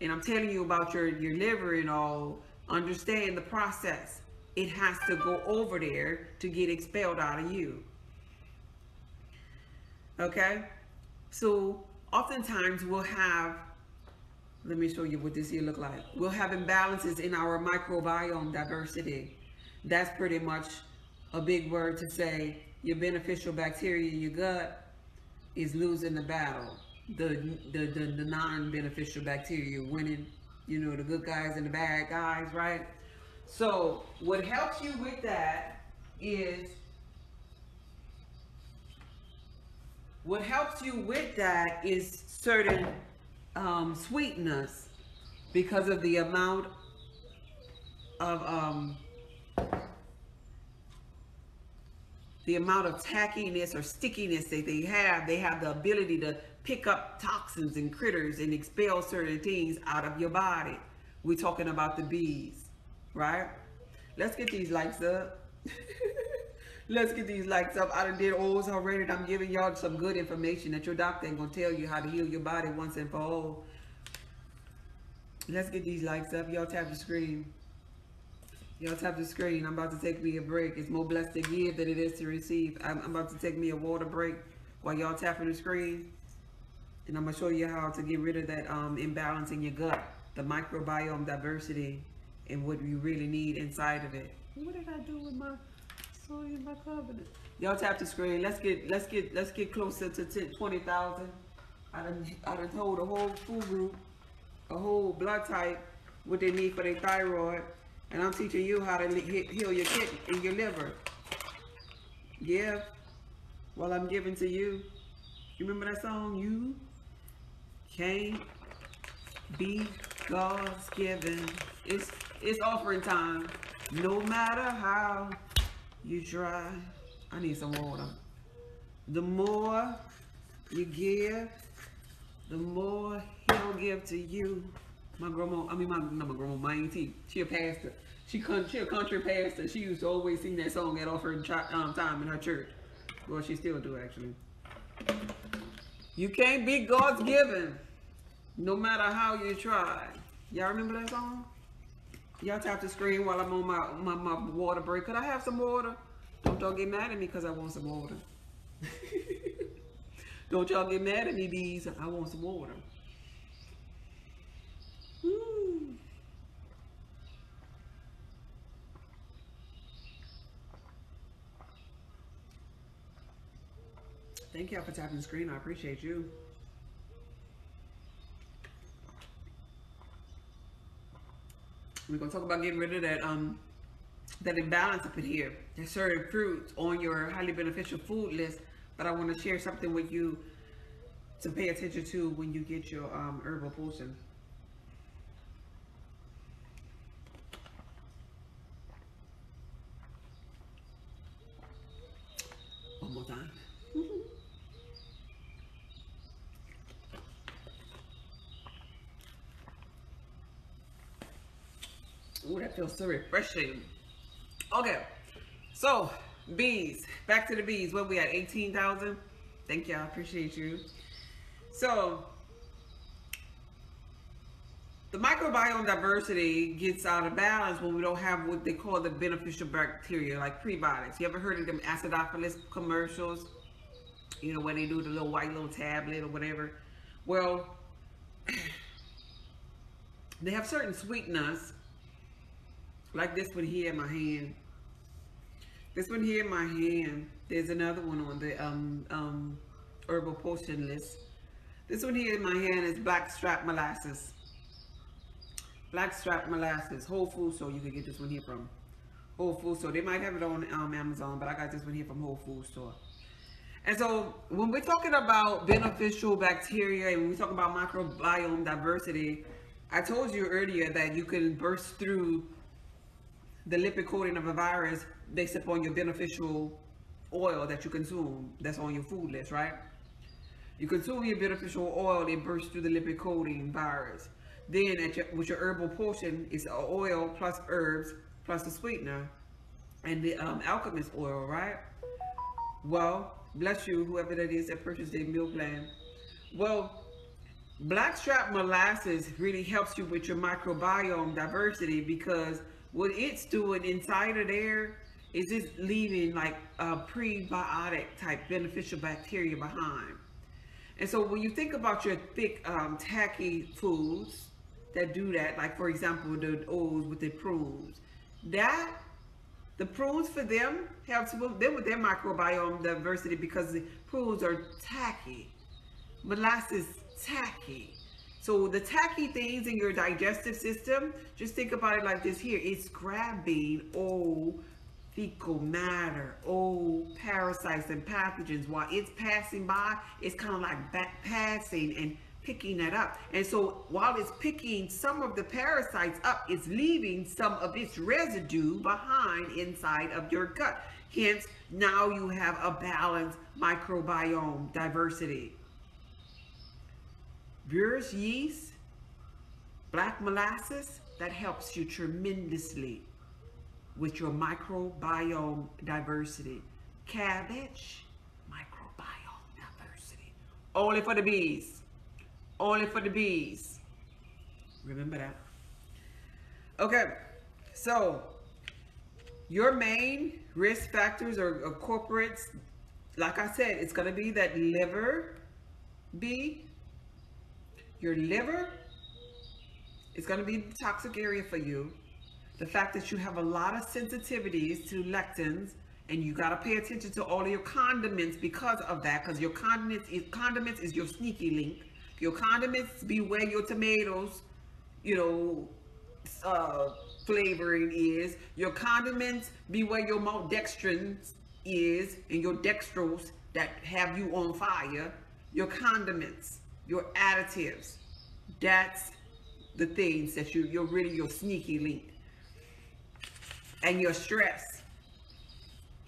and I'm telling you about your, your liver and all, understand the process. It has to go over there to get expelled out of you. Okay? So oftentimes we'll have let me show you what this here look like. We'll have imbalances in our microbiome diversity. That's pretty much a big word to say your beneficial bacteria in your gut is losing the battle. The, the, the, the non-beneficial bacteria winning, you know, the good guys and the bad guys, right? So what helps you with that is what helps you with that is certain um, sweetness because of the amount of um, the amount of tackiness or stickiness that they have. They have the ability to pick up toxins and critters and expel certain things out of your body. We're talking about the bees, right? Let's get these likes up. Let's get these likes up. I done did O's already. I'm giving y'all some good information that your doctor ain't gonna tell you how to heal your body once and for all. Let's get these likes up. Y'all tap the screen. Y'all tap the screen. I'm about to take me a break. It's more blessed to give than it is to receive. I'm, I'm about to take me a water break while y'all tapping the screen. And I'm gonna show you how to get rid of that um, imbalance in your gut, the microbiome diversity, and what you really need inside of it. What did I do with my in my covenant. Y'all tap the screen. Let's get let's get let's get closer to 10, 20,000. I done I done told a whole food group, a whole blood type, what they need for their thyroid, and I'm teaching you how to heal your kidney and your liver. Give while I'm giving to you. You remember that song? You can't be God's given. It's it's offering time. No matter how you dry. I need some water. The more you give, the more he'll give to you. My grandma, I mean, my, not my grandma, my auntie, she a pastor. She, she a country pastor. She used to always sing that song at offering um, time in her church. Well, she still do, actually. You can't be God's given, no matter how you try. Y'all remember that song? Y'all tap the screen while I'm on my, my, my water break. Could I have some water? Don't y'all get mad at me because I want some water. Don't y'all get mad at me, bees. I want some water. Thank y'all for tapping the screen. I appreciate you. We're gonna talk about getting rid of that um that imbalance up in here. There's certain fruits on your highly beneficial food list, but I want to share something with you to pay attention to when you get your um, herbal potion. One more time. Oh, that feels so refreshing. Okay, so bees. Back to the bees. What we at? 18,000? Thank y'all. Appreciate you. So, the microbiome diversity gets out of balance when we don't have what they call the beneficial bacteria, like prebiotics. You ever heard of them acidophilus commercials? You know, when they do the little white little tablet or whatever. Well, they have certain sweeteners, like this one here in my hand. This one here in my hand, there's another one on the um, um, herbal potion list. This one here in my hand is blackstrap molasses. Blackstrap molasses, Whole Foods, so you can get this one here from Whole Foods store. They might have it on um, Amazon, but I got this one here from Whole Foods store. And so when we're talking about beneficial bacteria and we talk about microbiome diversity, I told you earlier that you can burst through the lipid coating of a virus based upon your beneficial oil that you consume that's on your food list, right? You consume your beneficial oil, it bursts through the lipid coating virus. Then your, with your herbal potion, it's oil plus herbs plus the sweetener and the um, alchemist oil, right? Well, bless you, whoever that is that purchased their meal plan. Well, blackstrap molasses really helps you with your microbiome diversity because what it's doing inside of there is just leaving like a prebiotic type beneficial bacteria behind. And so when you think about your thick, um, tacky foods, that do that, like for example, the O's with the prunes. That, the prunes for them helps them with their microbiome diversity because the prunes are tacky. Molasses tacky. So the tacky things in your digestive system, just think about it like this here. It's grabbing old fecal matter, old parasites and pathogens. While it's passing by, it's kind of like back passing and picking that up. And so while it's picking some of the parasites up, it's leaving some of its residue behind inside of your gut. Hence, now you have a balanced microbiome diversity. Brewers yeast, black molasses, that helps you tremendously with your microbiome diversity. Cabbage, microbiome diversity. Only for the bees only for the bees. Remember that. Okay, so your main risk factors or, or corporates, like I said, it's going to be that liver bee. Your liver is going to be the toxic area for you. The fact that you have a lot of sensitivities to lectins and you got to pay attention to all of your condiments because of that because your condiments is, condiments is your sneaky link your condiments, beware your tomatoes, you know, uh, flavoring is. Your condiments, beware your maltodextrins is, and your dextrose that have you on fire. Your condiments, your additives, that's the things that you, you're really your sneaky link. And your stress,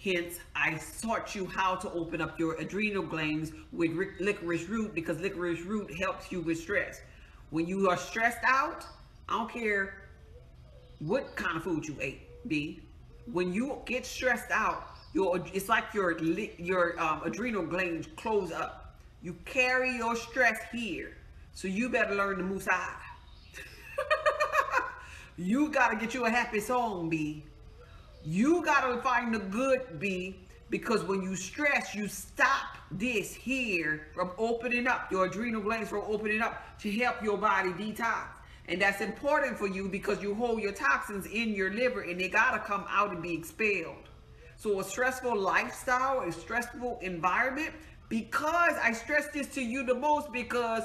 Hence, I taught you how to open up your adrenal glands with licorice root because licorice root helps you with stress. When you are stressed out, I don't care what kind of food you ate, B. When you get stressed out, your it's like your your um, adrenal glands close up. You carry your stress here, so you better learn to move side. you gotta get you a happy song, B. You gotta find the good B because when you stress, you stop this here from opening up, your adrenal glands from opening up to help your body detox. And that's important for you because you hold your toxins in your liver and they gotta come out and be expelled. So a stressful lifestyle, a stressful environment, because I stress this to you the most because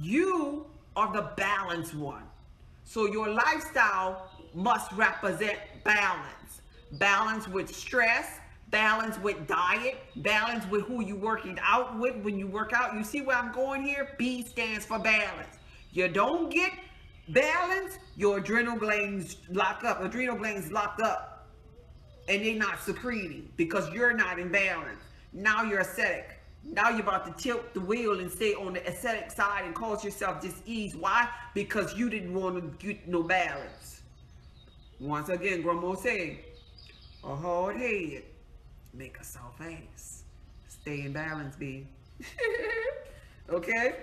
you are the balanced one. So your lifestyle must represent balance balance with stress, balance with diet, balance with who you're working out with when you work out. You see where I'm going here? B stands for balance. You don't get balance, your adrenal glands lock up. Adrenal glands locked up and they're not secreting because you're not in balance. Now you're acidic. Now you're about to tilt the wheel and stay on the acidic side and cause yourself disease. Why? Because you didn't want to get no balance. Once again, Grandma said, a hard head make a soft ass. Stay in balance, B. okay?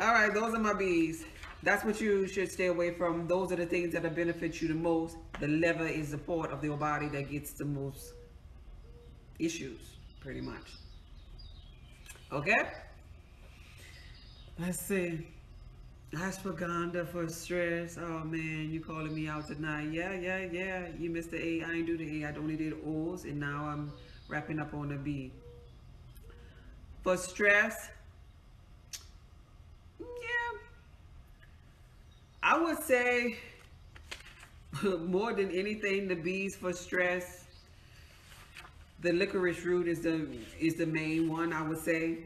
All right, those are my bees. That's what you should stay away from. Those are the things that benefit you the most. The liver is the part of your body that gets the most issues, pretty much. Okay? Let's see. Ashwagandha for stress. Oh man, you calling me out tonight. Yeah, yeah, yeah. You missed the A. I ain't do the A. I only did O's and now I'm wrapping up on the B. For stress, yeah. I would say more than anything, the B's for stress. The licorice root is the is the main one, I would say.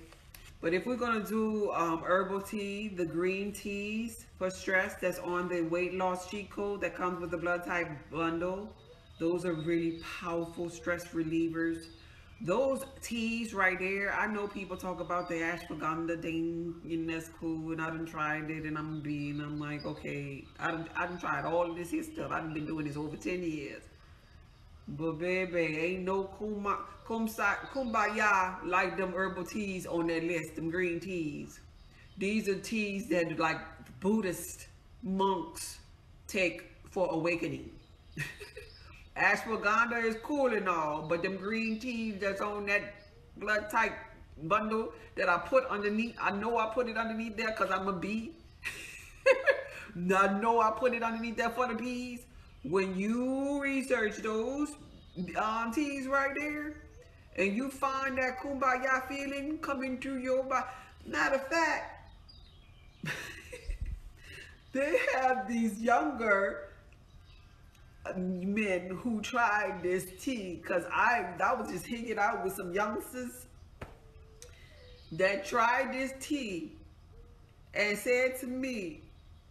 But if we're to do um, herbal tea, the green teas for stress that's on the weight loss cheat code that comes with the blood type bundle, those are really powerful stress relievers. Those teas right there, I know people talk about the ashwagandha thing, and that's cool, and I done tried it, and I'm being, I'm like, okay, I done, I done tried all of this here stuff. I've been doing this over 10 years. But baby, ain't no kuma, kumbaya like them herbal teas on that list, them green teas. These are teas that like Buddhist monks take for awakening. Ashwagandha is cool and all, but them green teas that's on that blood type bundle that I put underneath, I know I put it underneath there because I'm a bee. I know I put it underneath there for the bees when you research those um, teas right there, and you find that kumbaya feeling coming through your body, matter of fact, they have these younger um, men who tried this tea because I, I was just hanging out with some youngsters that tried this tea and said to me,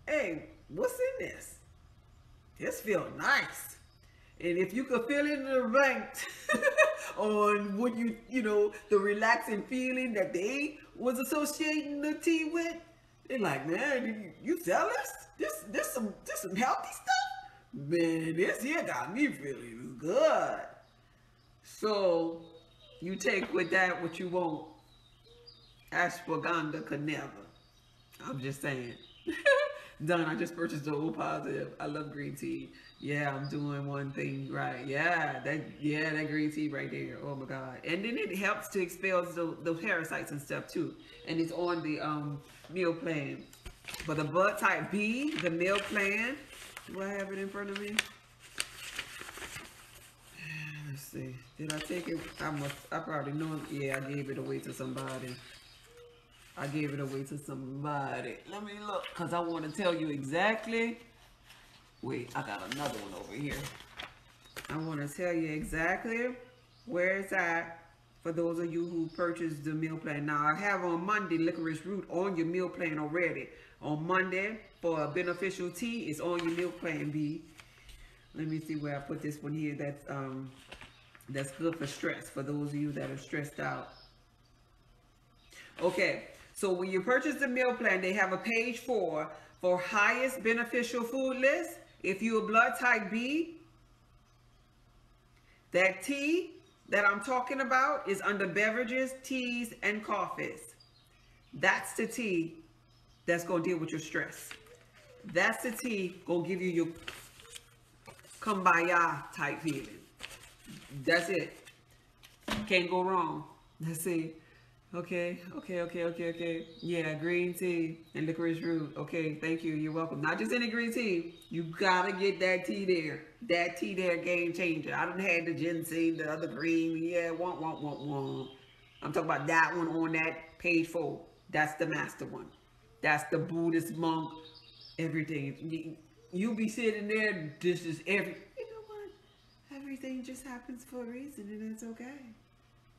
hey, what's in this? This feel nice. And if you could feel it in the ranked on what you, you know, the relaxing feeling that they was associating the tea with, they're like, man, you, tell us this, this some, this some healthy stuff? Man, this here got me feeling good. So you take with that what you want. Ashwagandha could never. I'm just saying. done. I just purchased the O positive. I love green tea. Yeah, I'm doing one thing right. Yeah, that yeah, that green tea right there. Oh my god. And then it helps to expel the, those parasites and stuff too. And it's on the um meal plan. But the blood type B, the meal plan. Do I have it in front of me? Let's see. Did I take it? I must. I probably know. Yeah, I gave it away to somebody. I gave it away to somebody. Let me look, because I want to tell you exactly. Wait, I got another one over here. I want to tell you exactly where it's at for those of you who purchased the meal plan. Now, I have on Monday licorice root on your meal plan already. On Monday, for a beneficial tea, it's on your meal plan B. Let me see where I put this one here. That's um, that's good for stress, for those of you that are stressed out. Okay, so when you purchase the meal plan, they have a page for for highest beneficial food list. If you're a blood type B, that tea that I'm talking about is under beverages, teas, and coffees. That's the tea that's going to deal with your stress. That's the tea going to give you your kumbaya type feeling. That's it. Can't go wrong. Let's see. Okay, okay, okay, okay, okay. Yeah, green tea and licorice root. Okay, thank you. You're welcome. Not just any green tea. You gotta get that tea there. That tea there, game changer. I done had the ginseng, the other green. Yeah, want, want, want, want. I'm talking about that one on that page four. That's the master one. That's the Buddhist monk. Everything. You, be sitting there. This is every. You know what? Everything just happens for a reason, and it's okay.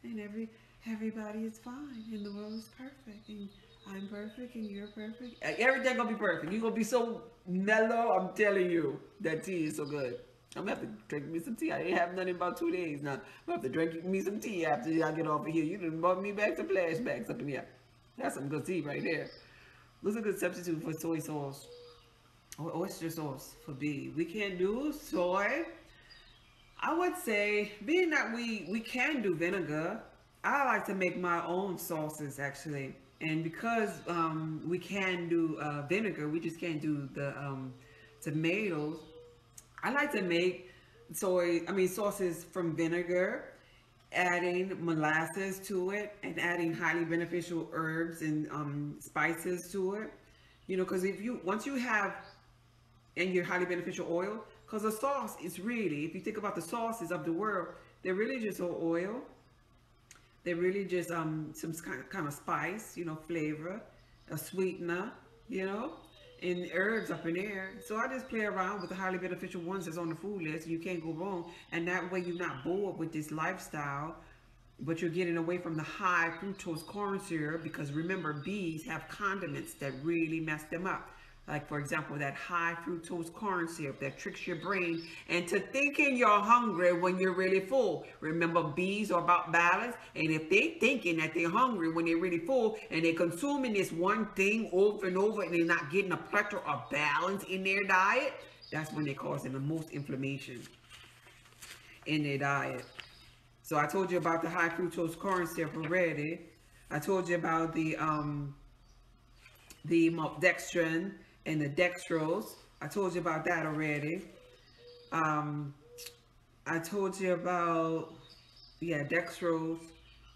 And every everybody is fine and the world is perfect and I'm perfect and you're perfect. Everything gonna be perfect. You're gonna be so mellow. I'm telling you, that tea is so good. I'm gonna have to drink me some tea. I ain't have nothing about two days now. I'm gonna have to drink me some tea after I get off of here. You done brought me back to flashbacks up in here. That's some good tea right there. What's a good substitute for soy sauce or oyster sauce for B? We can't do soy I would say, being that we we can do vinegar, I like to make my own sauces actually. And because um, we can do uh, vinegar, we just can't do the um, tomatoes. I like to make soy, I mean sauces from vinegar, adding molasses to it, and adding highly beneficial herbs and um, spices to it. You know, because if you once you have and your highly beneficial oil, because the sauce is really, if you think about the sauces of the world, they're really just oil. They're really just um some kind of spice, you know, flavor, a sweetener, you know, and herbs up in there. So I just play around with the highly beneficial ones that's on the food list. You can't go wrong. And that way you're not bored with this lifestyle, but you're getting away from the high fructose corn syrup because remember, bees have condiments that really mess them up. Like, for example, that high fructose corn syrup that tricks your brain into thinking you're hungry when you're really full. Remember, bees are about balance. And if they're thinking that they're hungry when they're really full and they're consuming this one thing over and over and they're not getting a plethora of balance in their diet, that's when they're causing the most inflammation in their diet. So I told you about the high fructose corn syrup already. I told you about the um, the maltodextrin and the dextrose. I told you about that already. Um, I told you about, yeah, dextrose.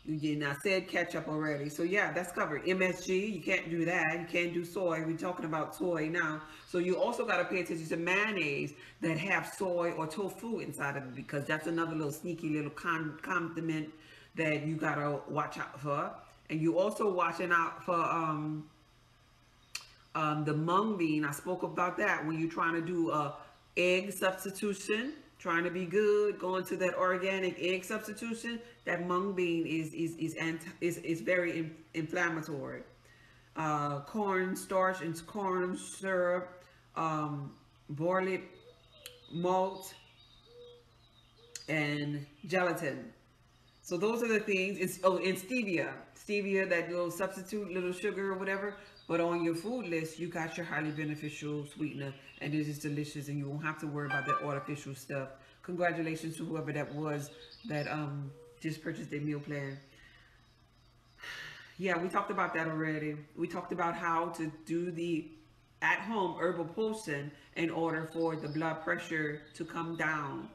You did I said ketchup already. So yeah, that's covered. MSG, you can't do that. You can't do soy. We're talking about soy now. So you also got to pay attention to mayonnaise that have soy or tofu inside of it because that's another little sneaky little con condiment that you got to watch out for. And you also watching out for um, um, the mung bean, I spoke about that when you're trying to do a egg substitution, trying to be good, going to that organic egg substitution, that mung bean is is is anti, is, is very in, inflammatory. Uh, corn starch and corn syrup, um, barley malt, and gelatin. So those are the things. It's oh, and stevia, stevia, that little substitute, little sugar or whatever. But on your food list, you got your highly beneficial sweetener, and it is delicious, and you won't have to worry about that artificial stuff. Congratulations to whoever that was that um just purchased their meal plan. Yeah, we talked about that already. We talked about how to do the at-home herbal potion in order for the blood pressure to come down.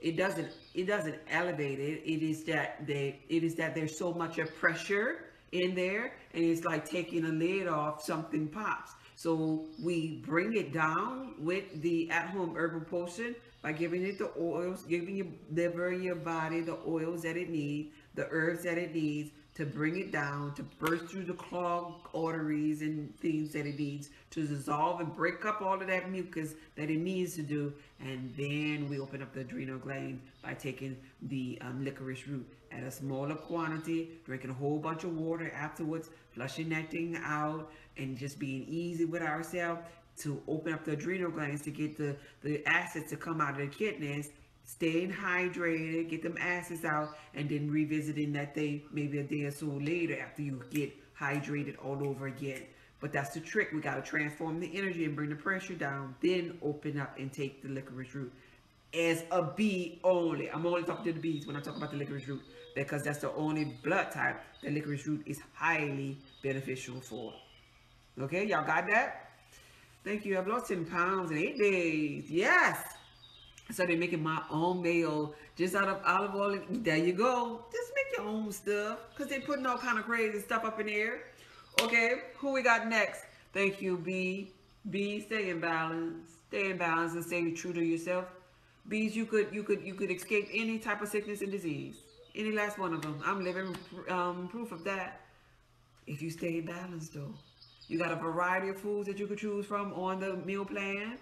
It doesn't it doesn't elevate it. It is that they it is that there's so much of pressure in there and it's like taking a lid off, something pops. So we bring it down with the at-home herbal potion by giving it the oils, giving your liver, and your body the oils that it needs, the herbs that it needs to bring it down, to burst through the clogged arteries and things that it needs to dissolve and break up all of that mucus that it needs to do. And then we open up the adrenal gland by taking the um, licorice root at a smaller quantity, drinking a whole bunch of water afterwards, flushing that thing out, and just being easy with ourselves to open up the adrenal glands to get the, the acids to come out of the kidneys, staying hydrated, get them acids out, and then revisiting that day maybe a day or so later after you get hydrated all over again. But that's the trick. We got to transform the energy and bring the pressure down. Then open up and take the licorice root as a bee only. I'm only talking to the bees when I talk about the licorice root because that's the only blood type that licorice root is highly beneficial for. Okay, y'all got that? Thank you. I've lost 10 pounds in eight days. Yes. I started making my own mayo just out of olive oil. There you go. Just make your own stuff because they're putting all kind of crazy stuff up in there. Okay, who we got next? Thank you, B. B, stay in balance. Stay in balance and stay true to yourself. Bees, you could you could you could escape any type of sickness and disease. Any last one of them. I'm living um, proof of that. If you stay balanced though. You got a variety of foods that you could choose from on the meal plan.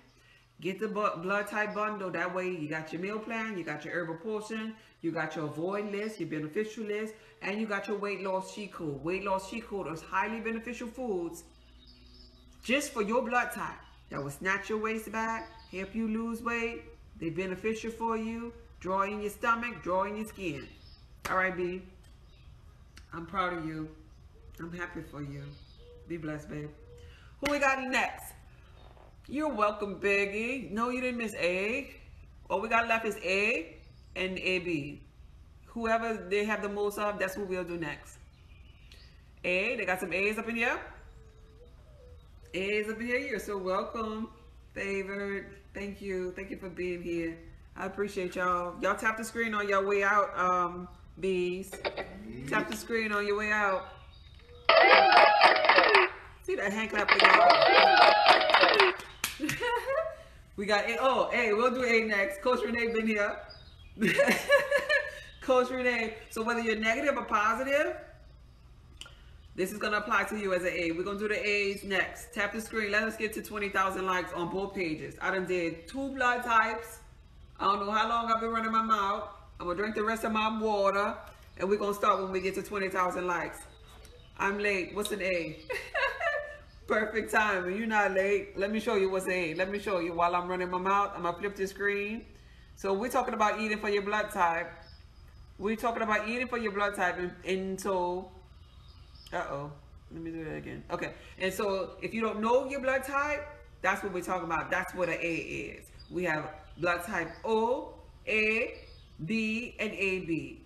Get the blood type bundle. That way you got your meal plan, you got your herbal portion, you got your avoid list, your beneficial list, and you got your weight loss sheet code. Weight loss sheet code is highly beneficial foods just for your blood type that will snatch your waist back, help you lose weight. They're beneficial for you. drawing your stomach, drawing your skin. All right, B. I'm proud of you. I'm happy for you. Be blessed, babe. Who we got next? You're welcome, Biggie. No, you didn't miss A. All we got left is A. and AB. Whoever they have the most of, that's what we'll do next. A, they got some A's up in here. A's up in here. You're so welcome. Favored. Thank you. Thank you for being here. I appreciate y'all. Y'all tap the screen on your way out, um, bees. Tap the screen on your way out. See that hand clap y'all. we got A. Oh, hey, we'll do A next. Coach Renee been here. Coach Renee. So whether you're negative or positive, this is going to apply to you as an A. We're going to do the A's next. Tap the screen. Let us get to 20,000 likes on both pages. I done did two blood types. I don't know how long I've been running my mouth. I'm to drink the rest of my water. And we're to start when we get to 20,000 likes. I'm late. What's an A? Perfect time. You're not late. Let me show you what's an A. Let me show you while I'm running my mouth. I'm to flip the screen. So we're talking about eating for your blood type. We're talking about eating for your blood type. And, and so uh-oh. Let me do that again. Okay. And so if you don't know your blood type, that's what we're talking about. That's what an A is. We have blood type O, A, B, and AB.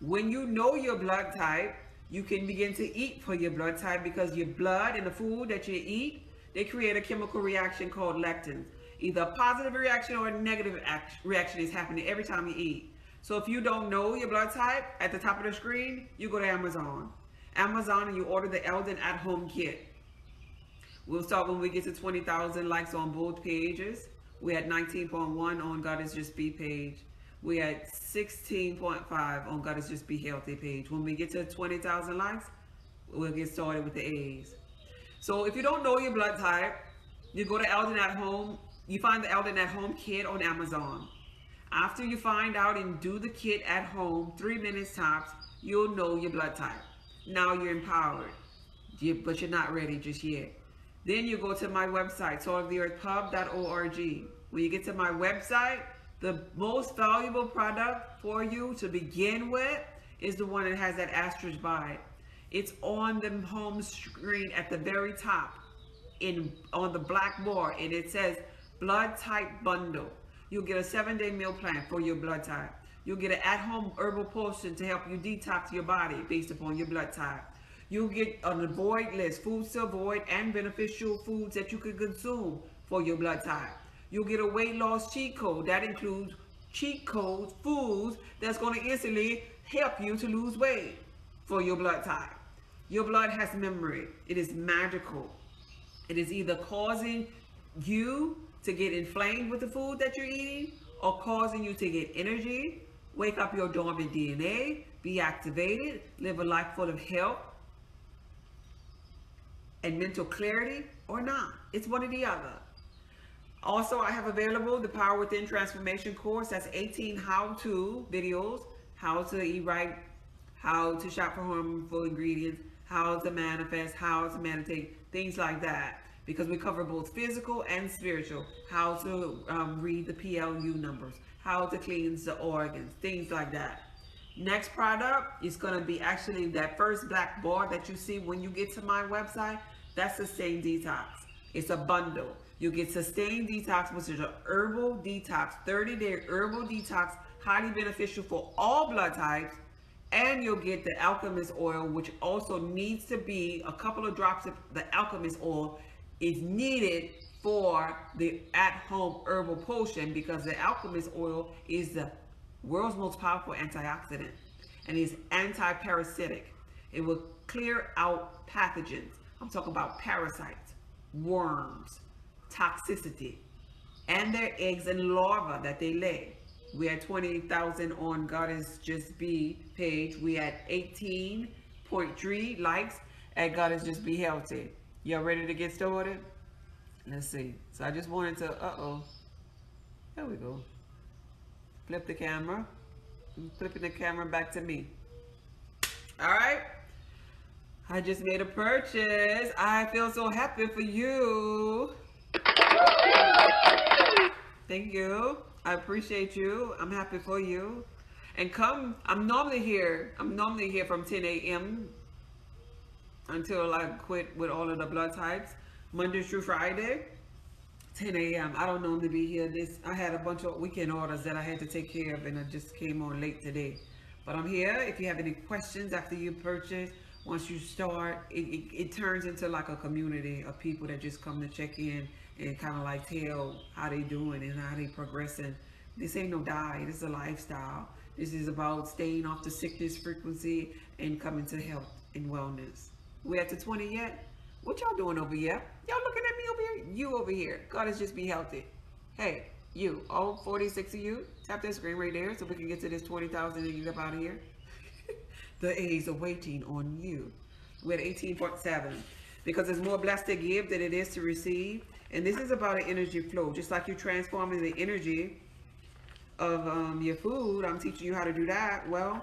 When you know your blood type, you can begin to eat for your blood type because your blood and the food that you eat, they create a chemical reaction called lectins. Either a positive reaction or a negative reaction is happening every time you eat. So if you don't know your blood type, at the top of the screen, you go to Amazon. Amazon and you order the Eldon at home kit. We'll start when we get to 20,000 likes on both pages. We had 19.1 on Goddess Just Be page. We had 16.5 on Goddess Just Be Healthy page. When we get to 20,000 likes, we'll get started with the A's. So if you don't know your blood type, you go to Eldon at home. You find the Eldon at home kit on Amazon. After you find out and do the kit at home, three minutes tops, you'll know your blood type. Now you're empowered, but you're not ready just yet. Then you go to my website, saltoftheearthpub.org. When you get to my website, the most valuable product for you to begin with is the one that has that asterisk by it. It's on the home screen at the very top in on the black bar and it says blood type bundle. You'll get a seven day meal plan for your blood type. You'll get an at-home herbal potion to help you detox your body based upon your blood type. You'll get an avoid list, foods to avoid and beneficial foods that you can consume for your blood type. You'll get a weight loss cheat code. That includes cheat codes, foods that's going to instantly help you to lose weight for your blood type. Your blood has memory. It is magical. It is either causing you to get inflamed with the food that you're eating or causing you to get energy Wake up your dormant DNA, be activated, live a life full of health and mental clarity or not. It's one or the other. Also, I have available the Power Within Transformation course. That's 18 how-to videos, how to eat right, how to shop for harmful ingredients, how to manifest, how to meditate, things like that. Because we cover both physical and spiritual, how to um, read the PLU numbers, how to cleanse the organs, things like that. Next product is going to be actually that first black bar that you see when you get to my website. That's the same Detox. It's a bundle. You get sustained Detox, which is a herbal detox, 30-day herbal detox, highly beneficial for all blood types. And you'll get the Alchemist oil, which also needs to be a couple of drops of the Alchemist oil is needed for the at-home herbal potion because the alchemist oil is the world's most powerful antioxidant and is anti-parasitic. It will clear out pathogens. I'm talking about parasites, worms, toxicity, and their eggs and larvae that they lay. We had 20,000 on Goddess Just Be page. We had 18.3 likes at Goddess Just Be Healthy. Y'all ready to get started? Let's see. So I just wanted to, uh-oh. There we go. Flip the camera. I'm flipping the camera back to me. All right. I just made a purchase. I feel so happy for you. Thank you. I appreciate you. I'm happy for you. And come, I'm normally here. I'm normally here from 10 a.m. until I quit with all of the blood types. Monday through Friday, 10 a.m. I don't normally be here. This I had a bunch of weekend orders that I had to take care of, and I just came on late today. But I'm here. If you have any questions after you purchase, once you start, it, it, it turns into like a community of people that just come to check in and kind of like tell how they doing and how they progressing. This ain't no diet. This is a lifestyle. This is about staying off the sickness frequency and coming to health and wellness. We at the 20 yet? What y'all doing over here? Y'all looking at me over here? You over here. Goddess just be healthy. Hey, you, all 46 of you, tap that screen right there so we can get to this 20,000 and get up out of here. The A's are waiting on you. We're at 18.7 because it's more blessed to give than it is to receive. And this is about an energy flow. Just like you're transforming the energy of um, your food, I'm teaching you how to do that. Well,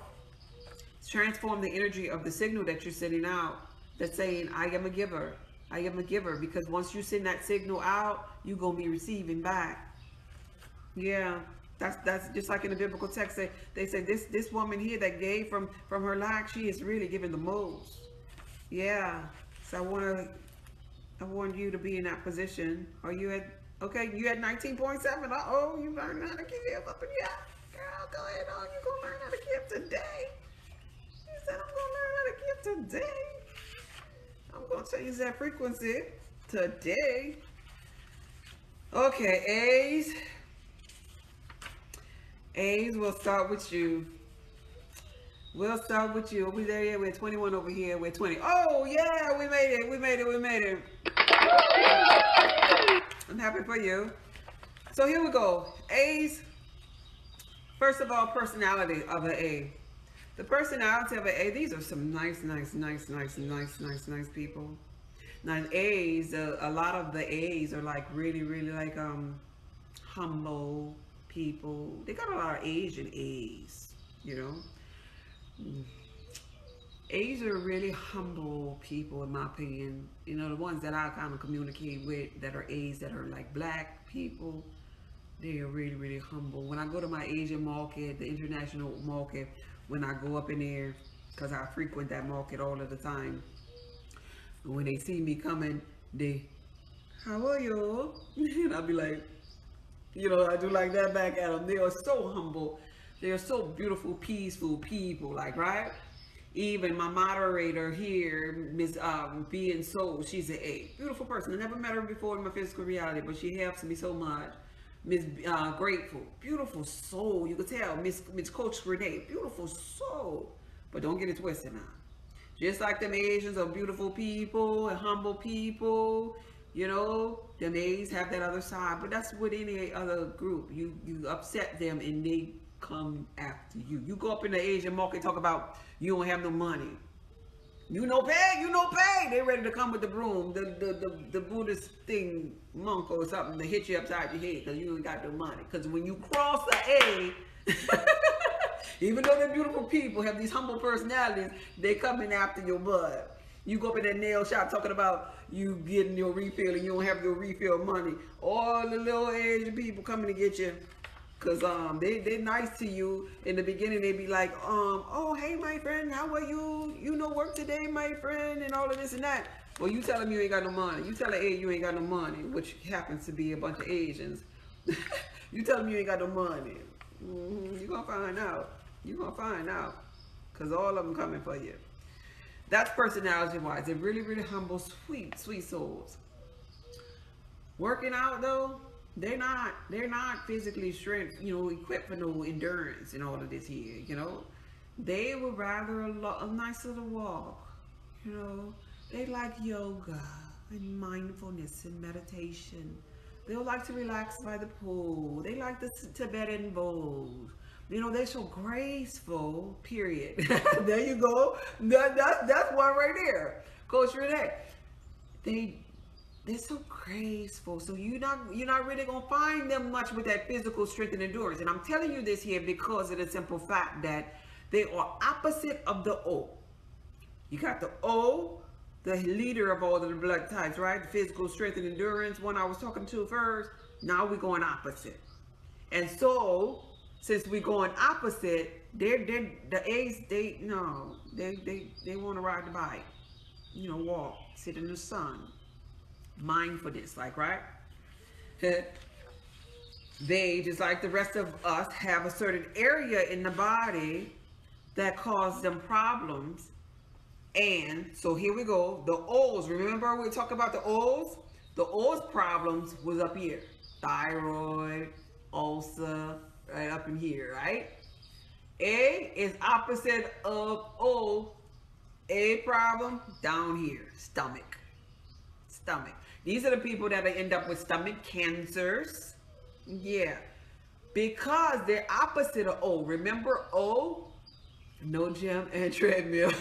transform the energy of the signal that you're sending out that's saying, I am a giver. I am a giver. Because once you send that signal out, you're going to be receiving back. Yeah. That's that's just like in the biblical text. They, they say this this woman here that gave from from her lack, she is really giving the most. Yeah. So I want to I want you to be in that position. Are you at okay? You at 19.7. Uh oh, you learned how to give up in here. Girl, go ahead on. You gonna learn how to give today. You said I'm gonna learn how to give today. I'm gonna change that frequency today. Okay, A's. A's, we'll start with you. We'll start with you. We there yet? We're 21 over here. We're 20. Oh, yeah, we made it. We made it. We made it. I'm happy for you. So here we go. A's. First of all, personality of an A. The personality of an A, these are some nice, nice, nice, nice, nice, nice, nice people. Now, A's, uh, a lot of the A's are like really, really like um humble, people. They got a lot of Asian A's, you know. A's are really humble people, in my opinion. You know, the ones that I kind of communicate with that are A's that are like black people, they are really, really humble. When I go to my Asian market, the international market, when I go up in there, because I frequent that market all of the time, when they see me coming, they, how are you? and I'll be like, you know, I do like that back at them. They are so humble. They are so beautiful, peaceful people, like, right? Even my moderator here, Miss um, Being Soul, she's an A. Beautiful person. I never met her before in my physical reality, but she helps me so much. Miss uh, Grateful, beautiful soul. You could tell. Miss Miss Coach Renee, beautiful soul. But don't get it twisted now. Just like them Asians are beautiful people and humble people you know, the A's have that other side, but that's with any other group. You you upset them and they come after you. You go up in the Asian market, talk about you don't have no money. You no pay, you no pay. They ready to come with the broom, the the the, the Buddhist thing, monk or something to hit you upside your head because you ain't got no money. Because when you cross the A, even though they're beautiful people, have these humble personalities, they coming after your butt. You go up in that nail shop talking about you getting your refill and you don't have your refill money. All the little Asian people coming to get you. Cause um they they nice to you. In the beginning they be like, um, oh hey my friend, how are you? You know work today, my friend, and all of this and that. Well you tell them you ain't got no money. You tell the A you ain't got no money, which happens to be a bunch of Asians. you tell them you ain't got no money. Mm -hmm. you gonna find out. you gonna find out. Cause all of them coming for you. That's personality wise. They're really, really humble, sweet, sweet souls. Working out though, they're not they're not physically strength, you know, equipped for no endurance and all of this here, you know. They would rather a, lo- a nice little walk, you know. They like yoga and mindfulness and meditation. They like to relax by the pool. They like the Tibetan bowls. You know, they're so graceful, period. there you go. That, that, that's one right there. Coach Renee. They they're so graceful. So you're not you're not really gonna find them much with that physical strength and endurance. And I'm telling you this here because of the simple fact that they are opposite of the O. You got the O, the leader of all of the blood types, right? Physical strength and endurance, one I was talking to first. Now we're going opposite. And so since we're going opposite, they're, they're the A's, they, no, they, they, they want to ride the bike, you know, walk, sit in the sun, mindfulness, like, right? they, just like the rest of us, have a certain area in the body that cause them problems. And so here we go. The O's. Remember we talk about the O's? The O's problems was up here. Thyroid, ulcer, right up in here, right? A is opposite of O. A problem down here, stomach. Stomach. These are the people that end up with stomach cancers. Yeah. Because they're opposite of O. Remember O? No gym and treadmill.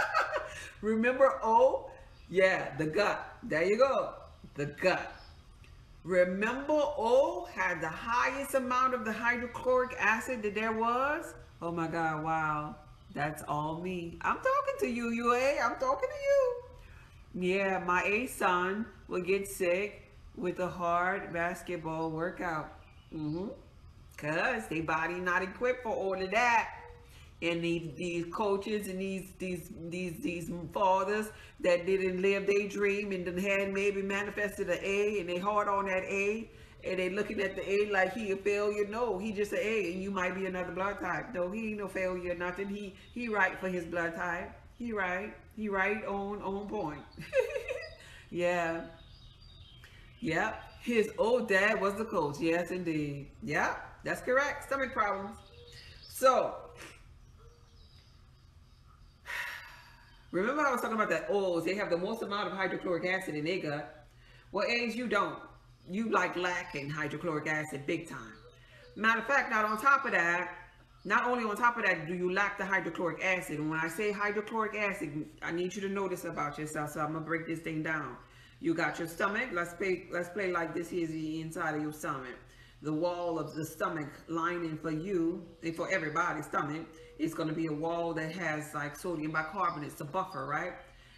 Remember O? Yeah, the gut. There you go. The gut. Remember O had the highest amount of the hydrochloric acid that there was? Oh my God, wow. That's all me. I'm talking to you, UA. I'm talking to you. Yeah, my A son will get sick with a hard basketball workout. Mm-hmm. Cause they body not equipped for all of that and these these coaches and these these these these fathers that didn't live their dream and then had maybe manifested an A and they hard on that A and they looking at the A like he a failure. No, he just an A and you might be another blood type. No, he ain't no failure, nothing. He he right for his blood type. He right. He right on on point. yeah. Yep. His old dad was the coach. Yes, indeed. Yeah, that's correct. Stomach problems. So Remember I was talking about that O's, they have the most amount of hydrochloric acid in their gut. Well, A's, you don't. You like lacking hydrochloric acid big time. Matter of fact, not on top of that, not only on top of that do you lack the hydrochloric acid. And when I say hydrochloric acid, I need you to notice about yourself. So I'm gonna break this thing down. You got your stomach. Let's play. Let's play like this. Here's the inside of your stomach. The wall of the stomach lining for you and for everybody's stomach it's going to be a wall that has like sodium bicarbonate, it's a buffer, right?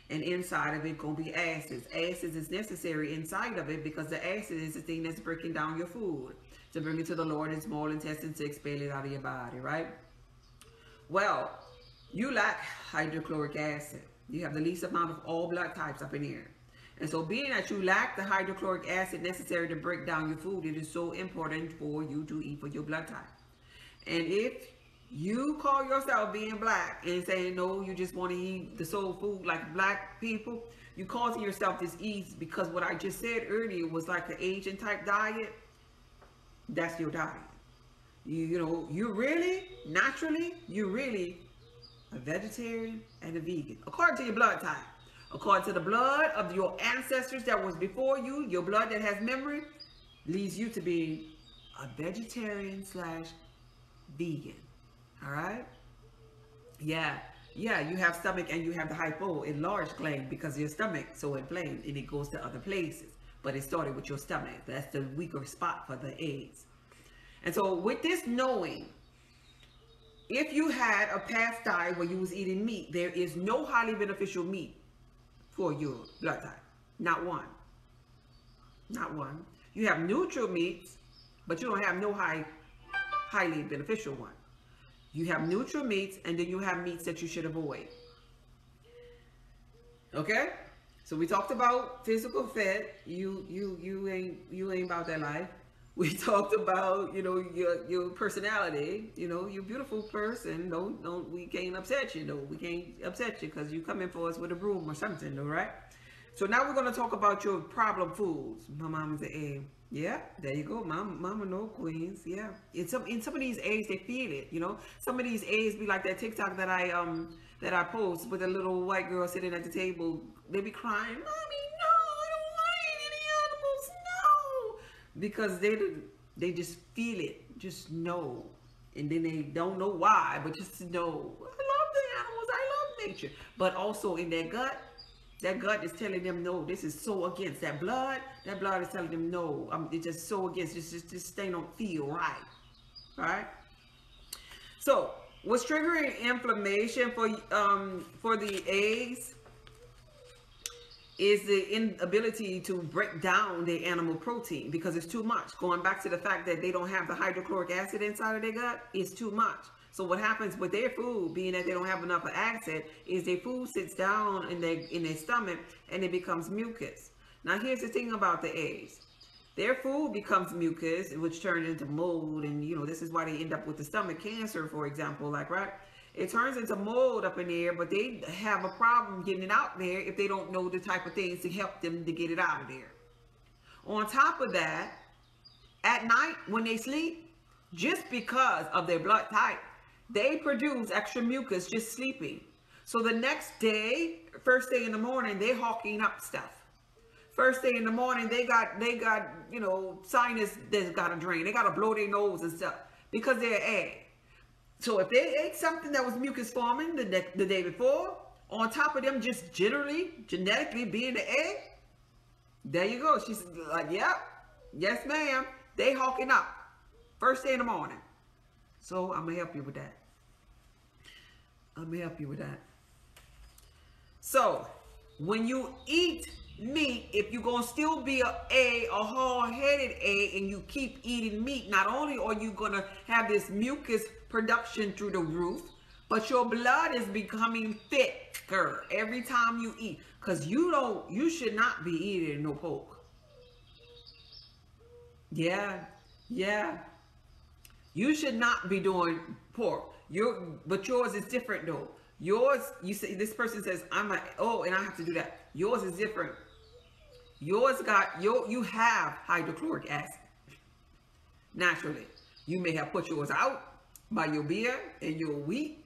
And inside of it going to be acids. Acids is necessary inside of it because the acid is the thing that's breaking down your food to bring it to the Lord in small intestine to expel it out of your body, right? Well, you lack hydrochloric acid. You have the least amount of all blood types up in here. And so being that you lack the hydrochloric acid necessary to break down your food, it is so important for you to eat for your blood type. And if you call yourself being black and saying no, you just want to eat the soul food like black people. you're causing yourself this ease because what I just said earlier was like an Asian type diet. That's your diet. You, you know, you really, naturally, you really a vegetarian and a vegan. According to your blood type. According to the blood of your ancestors that was before you, your blood that has memory, leads you to be a vegetarian slash vegan. All right. Yeah. Yeah, you have stomach and you have the hypo enlarged gland because your stomach so inflamed and it goes to other places. But it started with your stomach. That's the weaker spot for the A's. And so with this knowing, if you had a past diet where you was eating meat, there is no highly beneficial meat for your blood type. Not one. Not one. You have neutral meats, but you don't have no high, highly beneficial one. You have neutral meats and then you have meats that you should avoid. Okay? So we talked about physical fit. You you you ain't you ain't about that life. We talked about, you know, your your personality, you know, you're a beautiful person. Don't don't we can't upset you, no. We can't upset you because you come in for us with a broom or something, all right? So now we're gonna talk about your problem foods. My mom's an A. Yeah, there you go. Mama, mama no queens. Yeah. In some in some of these A's they feel it, you know. Some of these A's be like that TikTok that I um that I post with a little white girl sitting at the table. They be crying, Mommy, no, I don't want any animals, no. Because they they just feel it, just know. And then they don't know why, but just know, I love the animals, I love nature. But also in their gut, that gut is telling them no. This is so against that blood. That blood is telling them no. Um, it's just so against. This just this thing don't feel right, right? So what's triggering inflammation for um for the A's is the inability to break down the animal protein because it's too much. Going back to the fact that they don't have the hydrochloric acid inside of their gut, it's too much. So what happens with their food, being that they don't have enough acid, is their food sits down in their in their stomach and it becomes mucus. Now here's the thing about the A's. their food becomes mucus, which turns into mold, and you know this is why they end up with the stomach cancer, for example. Like right, it turns into mold up in there, but they have a problem getting it out there if they don't know the type of things to help them to get it out of there. On top of that, at night when they sleep, just because of their blood type, they produce extra mucus just sleeping. So the next day, first day in the morning, they're hawking up stuff. First day in the morning, they got they got you know sinus that's got to drain. They got to blow their nose and stuff because they're A. So if they ate something that was mucus forming the the day before, on top of them just generally genetically being the A, there you go. She's like, yep, yes ma'am. They hawking up first day in the morning. So I'm gonna help you with that. I'm gonna help you with that. So when you eat meat, if you're gonna still be a A, a hard-headed A, and you keep eating meat, not only are you gonna have this mucus production through the roof, but your blood is becoming thicker every time you eat. Cause you don't, you should not be eating no pork. Yeah, yeah. You should not be doing pork. Your, but yours is different though. Yours, you say this person says, I'm a oh, and I have to do that. Yours is different. Yours got your you have hydrochloric acid. Naturally. You may have put yours out by your beer and your wheat,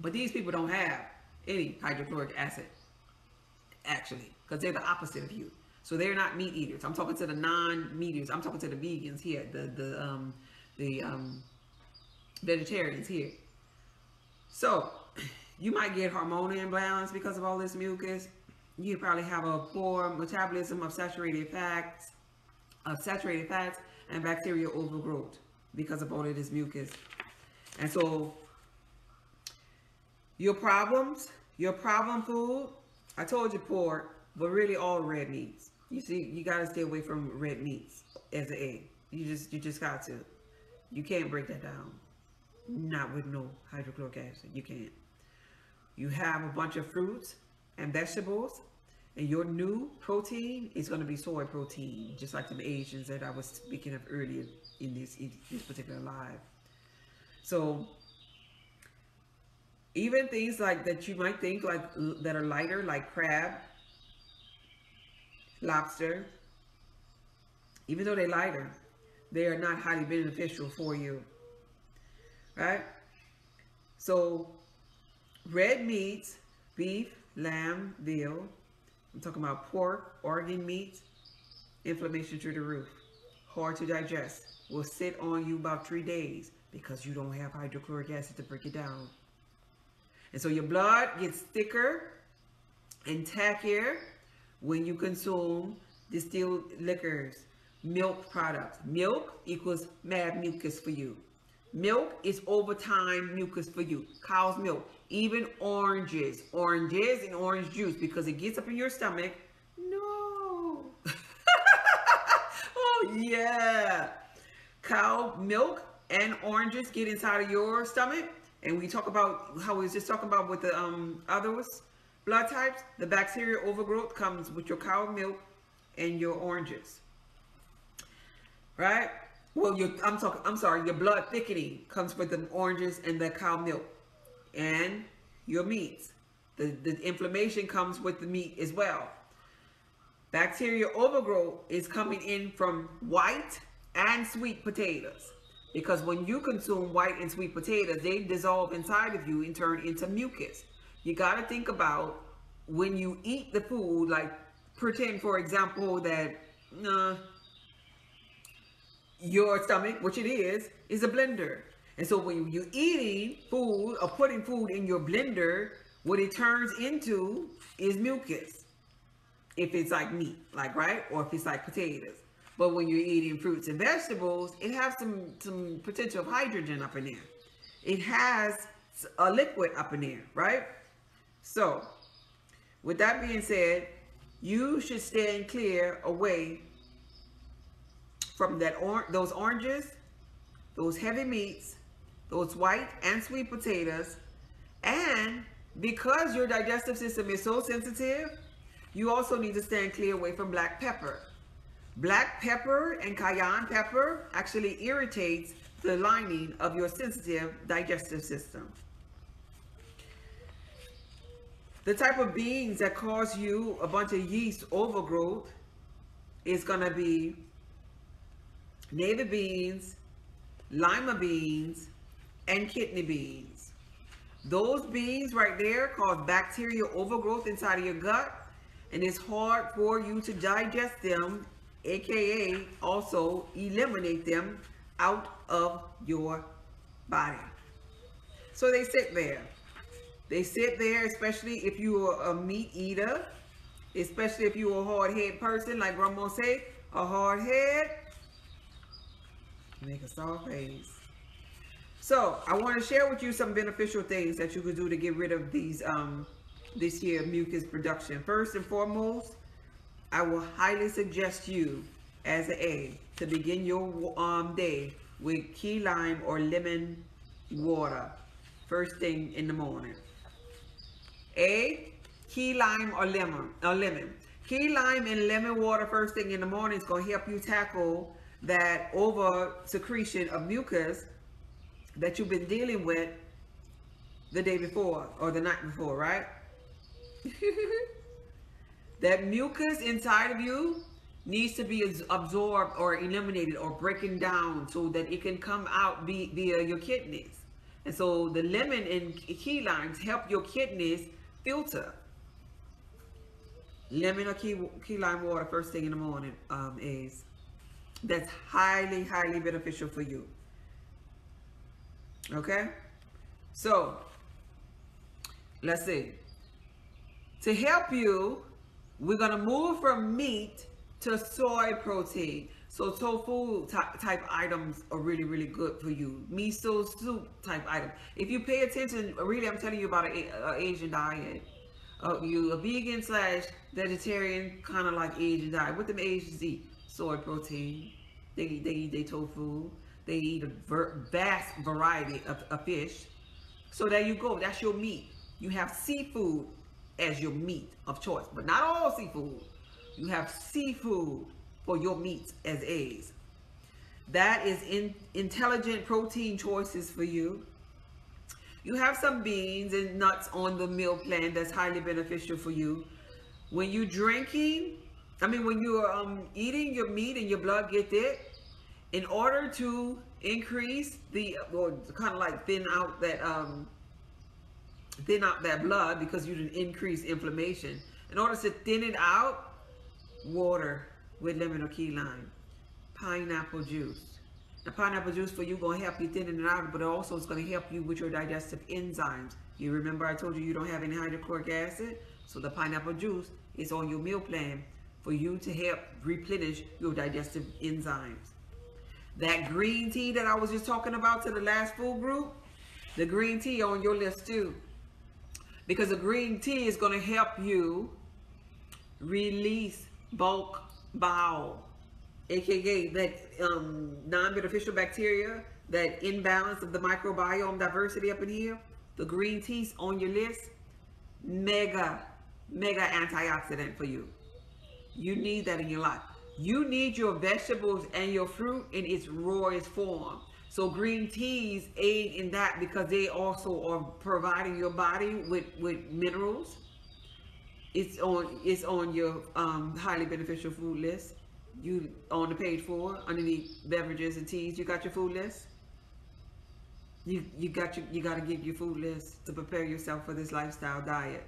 but these people don't have any hydrochloric acid, actually, because they're the opposite of you. So they're not meat eaters. I'm talking to the non-meat eaters. I'm talking to the vegans here, the the um the um vegetarians here. So you might get hormonal imbalance because of all this mucus. You probably have a poor metabolism of saturated fats, of saturated fats and bacterial overgrowth because of all of this mucus. And so your problems, your problem food, I told you pork, but really all red meats. You see, you gotta stay away from red meats as an A. You just you just got to. You can't break that down. Not with no hydrochloric acid. You can't. You have a bunch of fruits and vegetables, and your new protein is going to be soy protein, just like the Asians that I was speaking of earlier in this, in this particular live. So even things like that you might think like that are lighter, like crab, lobster, even though they're lighter, they are not highly beneficial for you. Right? So red meats, beef, lamb, veal, I'm talking about pork, organ meat, inflammation through the roof, hard to digest, will sit on you about three days because you don't have hydrochloric acid to break it down. And so your blood gets thicker and tackier when you consume distilled liquors, milk products. Milk equals mad mucus for you. Milk is overtime mucus for you. Cow's milk. Even oranges. Oranges and orange juice because it gets up in your stomach. No. oh, yeah. Cow milk and oranges get inside of your stomach. And we talk about how we was just talking about with the um, others blood types. The bacterial overgrowth comes with your cow milk and your oranges. Right? Well, your, I'm talking. I'm sorry. Your blood thickening comes with the oranges and the cow milk, and your meats. The the inflammation comes with the meat as well. Bacterial overgrowth is coming in from white and sweet potatoes. Because when you consume white and sweet potatoes, they dissolve inside of you and turn into mucus. You got to think about when you eat the food, like pretend, for example, that uh, your stomach, which it is, is a blender. And so when you're eating food or putting food in your blender, what it turns into is mucus. If it's like meat, like, right? Or if it's like potatoes. But when you're eating fruits and vegetables, it has some, some potential of hydrogen up in there. It has a liquid up in there, right? So, with that being said, you should stand clear away from that or those oranges, those heavy meats, those white and sweet potatoes, and because your digestive system is so sensitive, you also need to stand clear away from black pepper. Black pepper and cayenne pepper actually irritates the lining of your sensitive digestive system. The type of beans that cause you a bunch of yeast overgrowth is going to be navy beans, lima beans, and kidney beans. Those beans right there cause bacterial overgrowth inside of your gut and it's hard for you to digest them, aka also eliminate them out of your body. So they sit there. They sit there, especially if you are a meat eater, especially if you're a hard head person, like Grandma say, a hard head, make a soft face. So I want to share with you some beneficial things that you could do to get rid of these um, this year mucus production. First and foremost, I will highly suggest you as A to begin your um, day with key lime or lemon water first thing in the morning. A, key lime or lemon, or lemon. Key lime and lemon water first thing in the morning is going to help you tackle that over secretion of mucus that you've been dealing with the day before or the night before, right? that mucus inside of you needs to be absorbed or eliminated or breaking down so that it can come out via your kidneys. And so the lemon and key limes help your kidneys filter. Lemon or key, key lime water first thing in the morning um, is that's highly, highly beneficial for you. Okay? So, let's see. To help you, we're going to move from meat to soy protein. So tofu type items are really, really good for you. Miso soup type item. If you pay attention, really, I'm telling you about an Asian diet. Uh, you a vegan slash vegetarian kind of like Asian diet. What the Asians eat? Soy protein. They eat, they eat their tofu. They eat a vast variety of, of fish. So there you go. That's your meat. You have seafood as your meat of choice, but not all seafood. You have seafood for your meats as A's. That is in, intelligent protein choices for you. You have some beans and nuts on the meal plan that's highly beneficial for you. When you're drinking, I mean, when you're um, eating your meat and your blood get it, in order to increase the, or kind of like thin out that um, thin out that blood because you didn't increase inflammation. In order to thin it out, water with lemon or key lime, pineapple juice. The pineapple juice for you going to help you thin it out, but also it's going to help you with your digestive enzymes. You remember I told you you don't have any hydrochloric acid? So the pineapple juice is on your meal plan for you to help replenish your digestive enzymes. That green tea that I was just talking about to the last food group, the green tea on your list too because the green tea is going to help you release bulk bowel, aka that um, non-beneficial bacteria, that imbalance of the microbiome diversity up in here. The green tea's on your list, mega, mega antioxidant for you. You need that in your life. You need your vegetables and your fruit in its rawest form. So green teas aid in that because they also are providing your body with, with minerals. It's on it's on your um, highly beneficial food list. You on the page four underneath beverages and teas. You got your food list. You you got your you got to get your food list to prepare yourself for this lifestyle diet.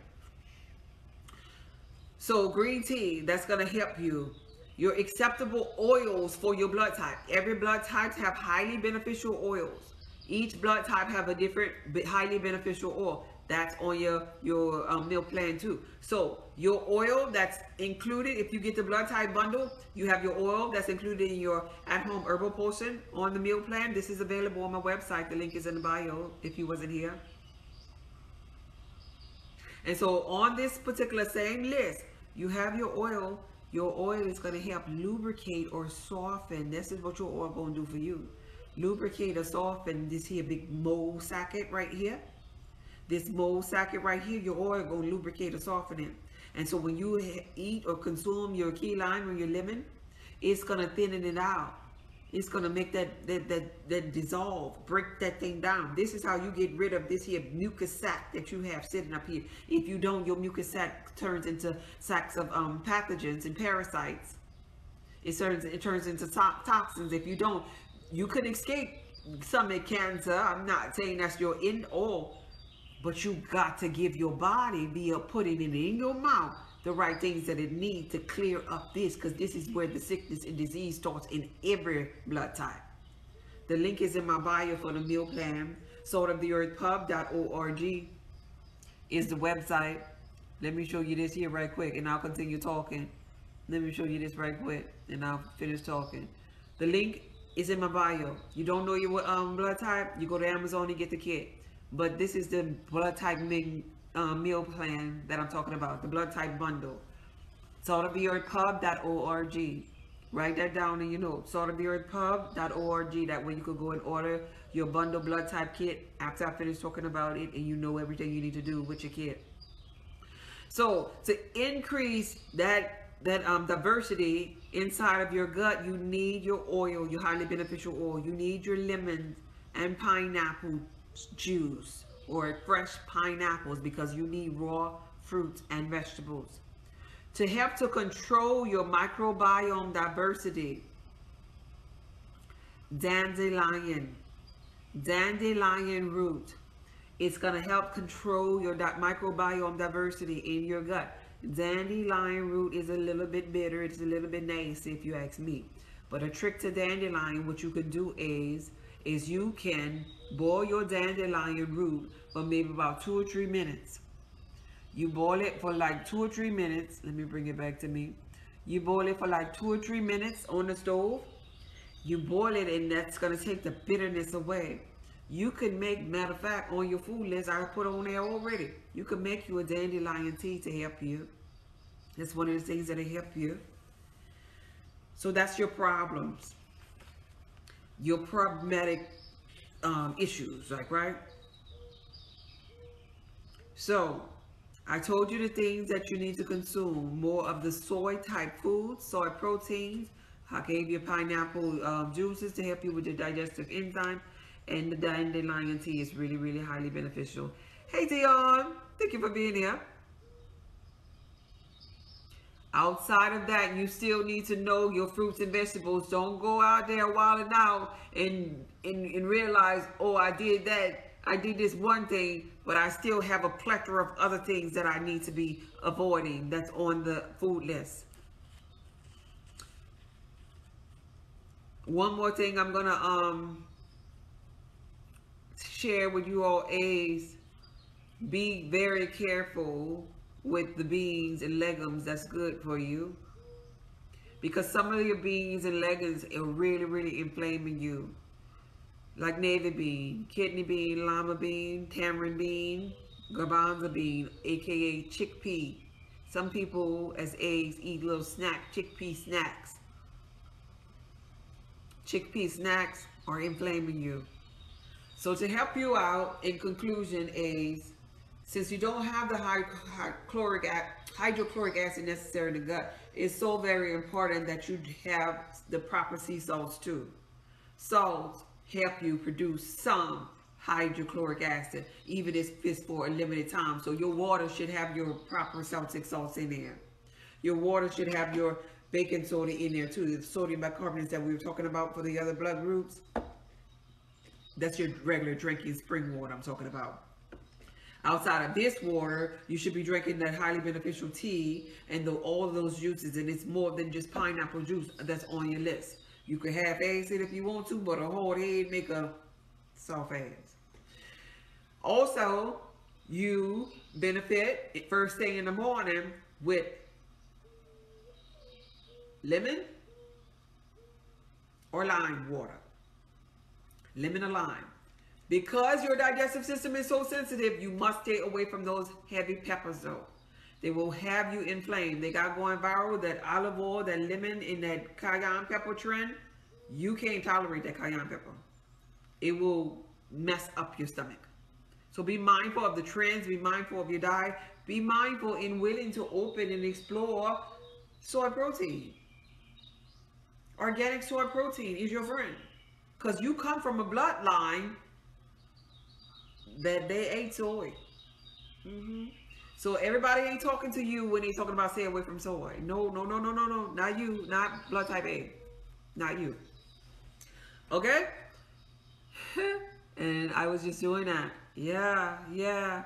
So green tea that's gonna help you your acceptable oils for your blood type. Every blood type have highly beneficial oils. Each blood type have a different highly beneficial oil. That's on your, your um, meal plan too. So your oil that's included, if you get the blood type bundle, you have your oil that's included in your at-home herbal potion on the meal plan. This is available on my website. The link is in the bio if you wasn't here. And so on this particular same list, you have your oil your oil is going to help lubricate or soften. This is what your oil going to do for you. Lubricate or soften this here big mole socket right here. This mole socket right here, your oil going to lubricate or soften it. And so when you eat or consume your key lime or your lemon, it's gonna thin it out. It's gonna make that that that, that dissolve, break that thing down. This is how you get rid of this here mucus sac that you have sitting up here. If you don't, your mucus sac turns into sacks of um, pathogens and parasites. It turns it turns into to- toxins. If you don't, you could escape stomach cancer. I'm not saying that's your end all, but you got to give your body be via putting it in your mouth the right things that it needs to clear up this because this is where the sickness and disease starts in every blood type. The link is in my bio for the meal plan. Saltoftheearthpub.org is the website. Let me show you this here right quick and I'll continue talking. Let me show you this right quick and I'll finish talking. The link is in my bio. You don't know your um, blood type, you go to Amazon and get the kit. But this is the blood type uh, meal plan that I'm talking about, the blood type bundle. Saltoftheearthpub.org. Write that down in your notes. Saltoftheearthpub.org. That way you could go and order your bundle blood type kit after I finish talking about it and you know everything you need to do with your kit. So to increase that that um, diversity inside of your gut, you need your oil, your highly beneficial oil. You need your lemon and pineapple juice or fresh pineapples because you need raw fruits and vegetables. To help to control your microbiome diversity, dandelion, dandelion root. It's going to help control your microbiome diversity in your gut. Dandelion root is a little bit bitter. It's a little bit nasty if you ask me. But a trick to dandelion, what you can do is, is you can boil your dandelion root for maybe about two or three minutes. You boil it for like two or three minutes. Let me bring it back to me. You boil it for like two or three minutes on the stove. You boil it and that's going to take the bitterness away. You can make, matter of fact, on your food list, I put on there already. You can make you a dandelion tea to help you. That's one of the things that'll help you. So that's your problems. Your problematic um, issues, like, right? So, I told you the things that you need to consume. More of the soy type foods, soy proteins. I gave you pineapple um, juices to help you with your digestive enzyme and the dandelion tea is really, really highly beneficial. Hey, Dion, thank you for being here. Outside of that, you still need to know your fruits and vegetables. Don't go out there wilding out and, and, and realize, oh, I did that. I did this one thing, but I still have a plethora of other things that I need to be avoiding that's on the food list. One more thing I'm going to um, share with you all is be very careful with the beans and legumes that's good for you because some of your beans and legumes are really really inflaming you like navy bean kidney bean lima bean tamarind bean garbanzo bean aka chickpea. Some people as A's eat little snack chickpea snacks. Chickpea snacks are inflaming you. So to help you out, in conclusion, is since you don't have the hydrochloric, hydrochloric acid necessary in the gut, it's so very important that you have the proper sea salts too. Salts help you produce some hydrochloric acid, even if it's for a limited time. So your water should have your proper Celtic salts in there. Your water should have your baking soda in there too. The sodium bicarbonate that we were talking about for the other blood groups. That's your regular drinking spring water I'm talking about. Outside of this water, you should be drinking that highly beneficial tea and the, all of those juices. And it's more than just pineapple juice that's on your list. You can have acid if you want to, but a hard head make a soft ass. Also, you benefit first thing in the morning with lemon or lime water lemon or lime. Because your digestive system is so sensitive, you must stay away from those heavy peppers though. They will have you inflamed. They got going viral that olive oil, that lemon, and that cayenne pepper trend. You can't tolerate that cayenne pepper. It will mess up your stomach. So be mindful of the trends. Be mindful of your diet. Be mindful and willing to open and explore soy protein. Organic soy protein is your friend. Because you come from a bloodline that they ate soy. Mm-hmm. So everybody ain't talking to you when they talking about stay away from soy. No, no, no, no, no, no. Not you. Not blood type A. Not you. Okay? and I was just doing that. Yeah, yeah.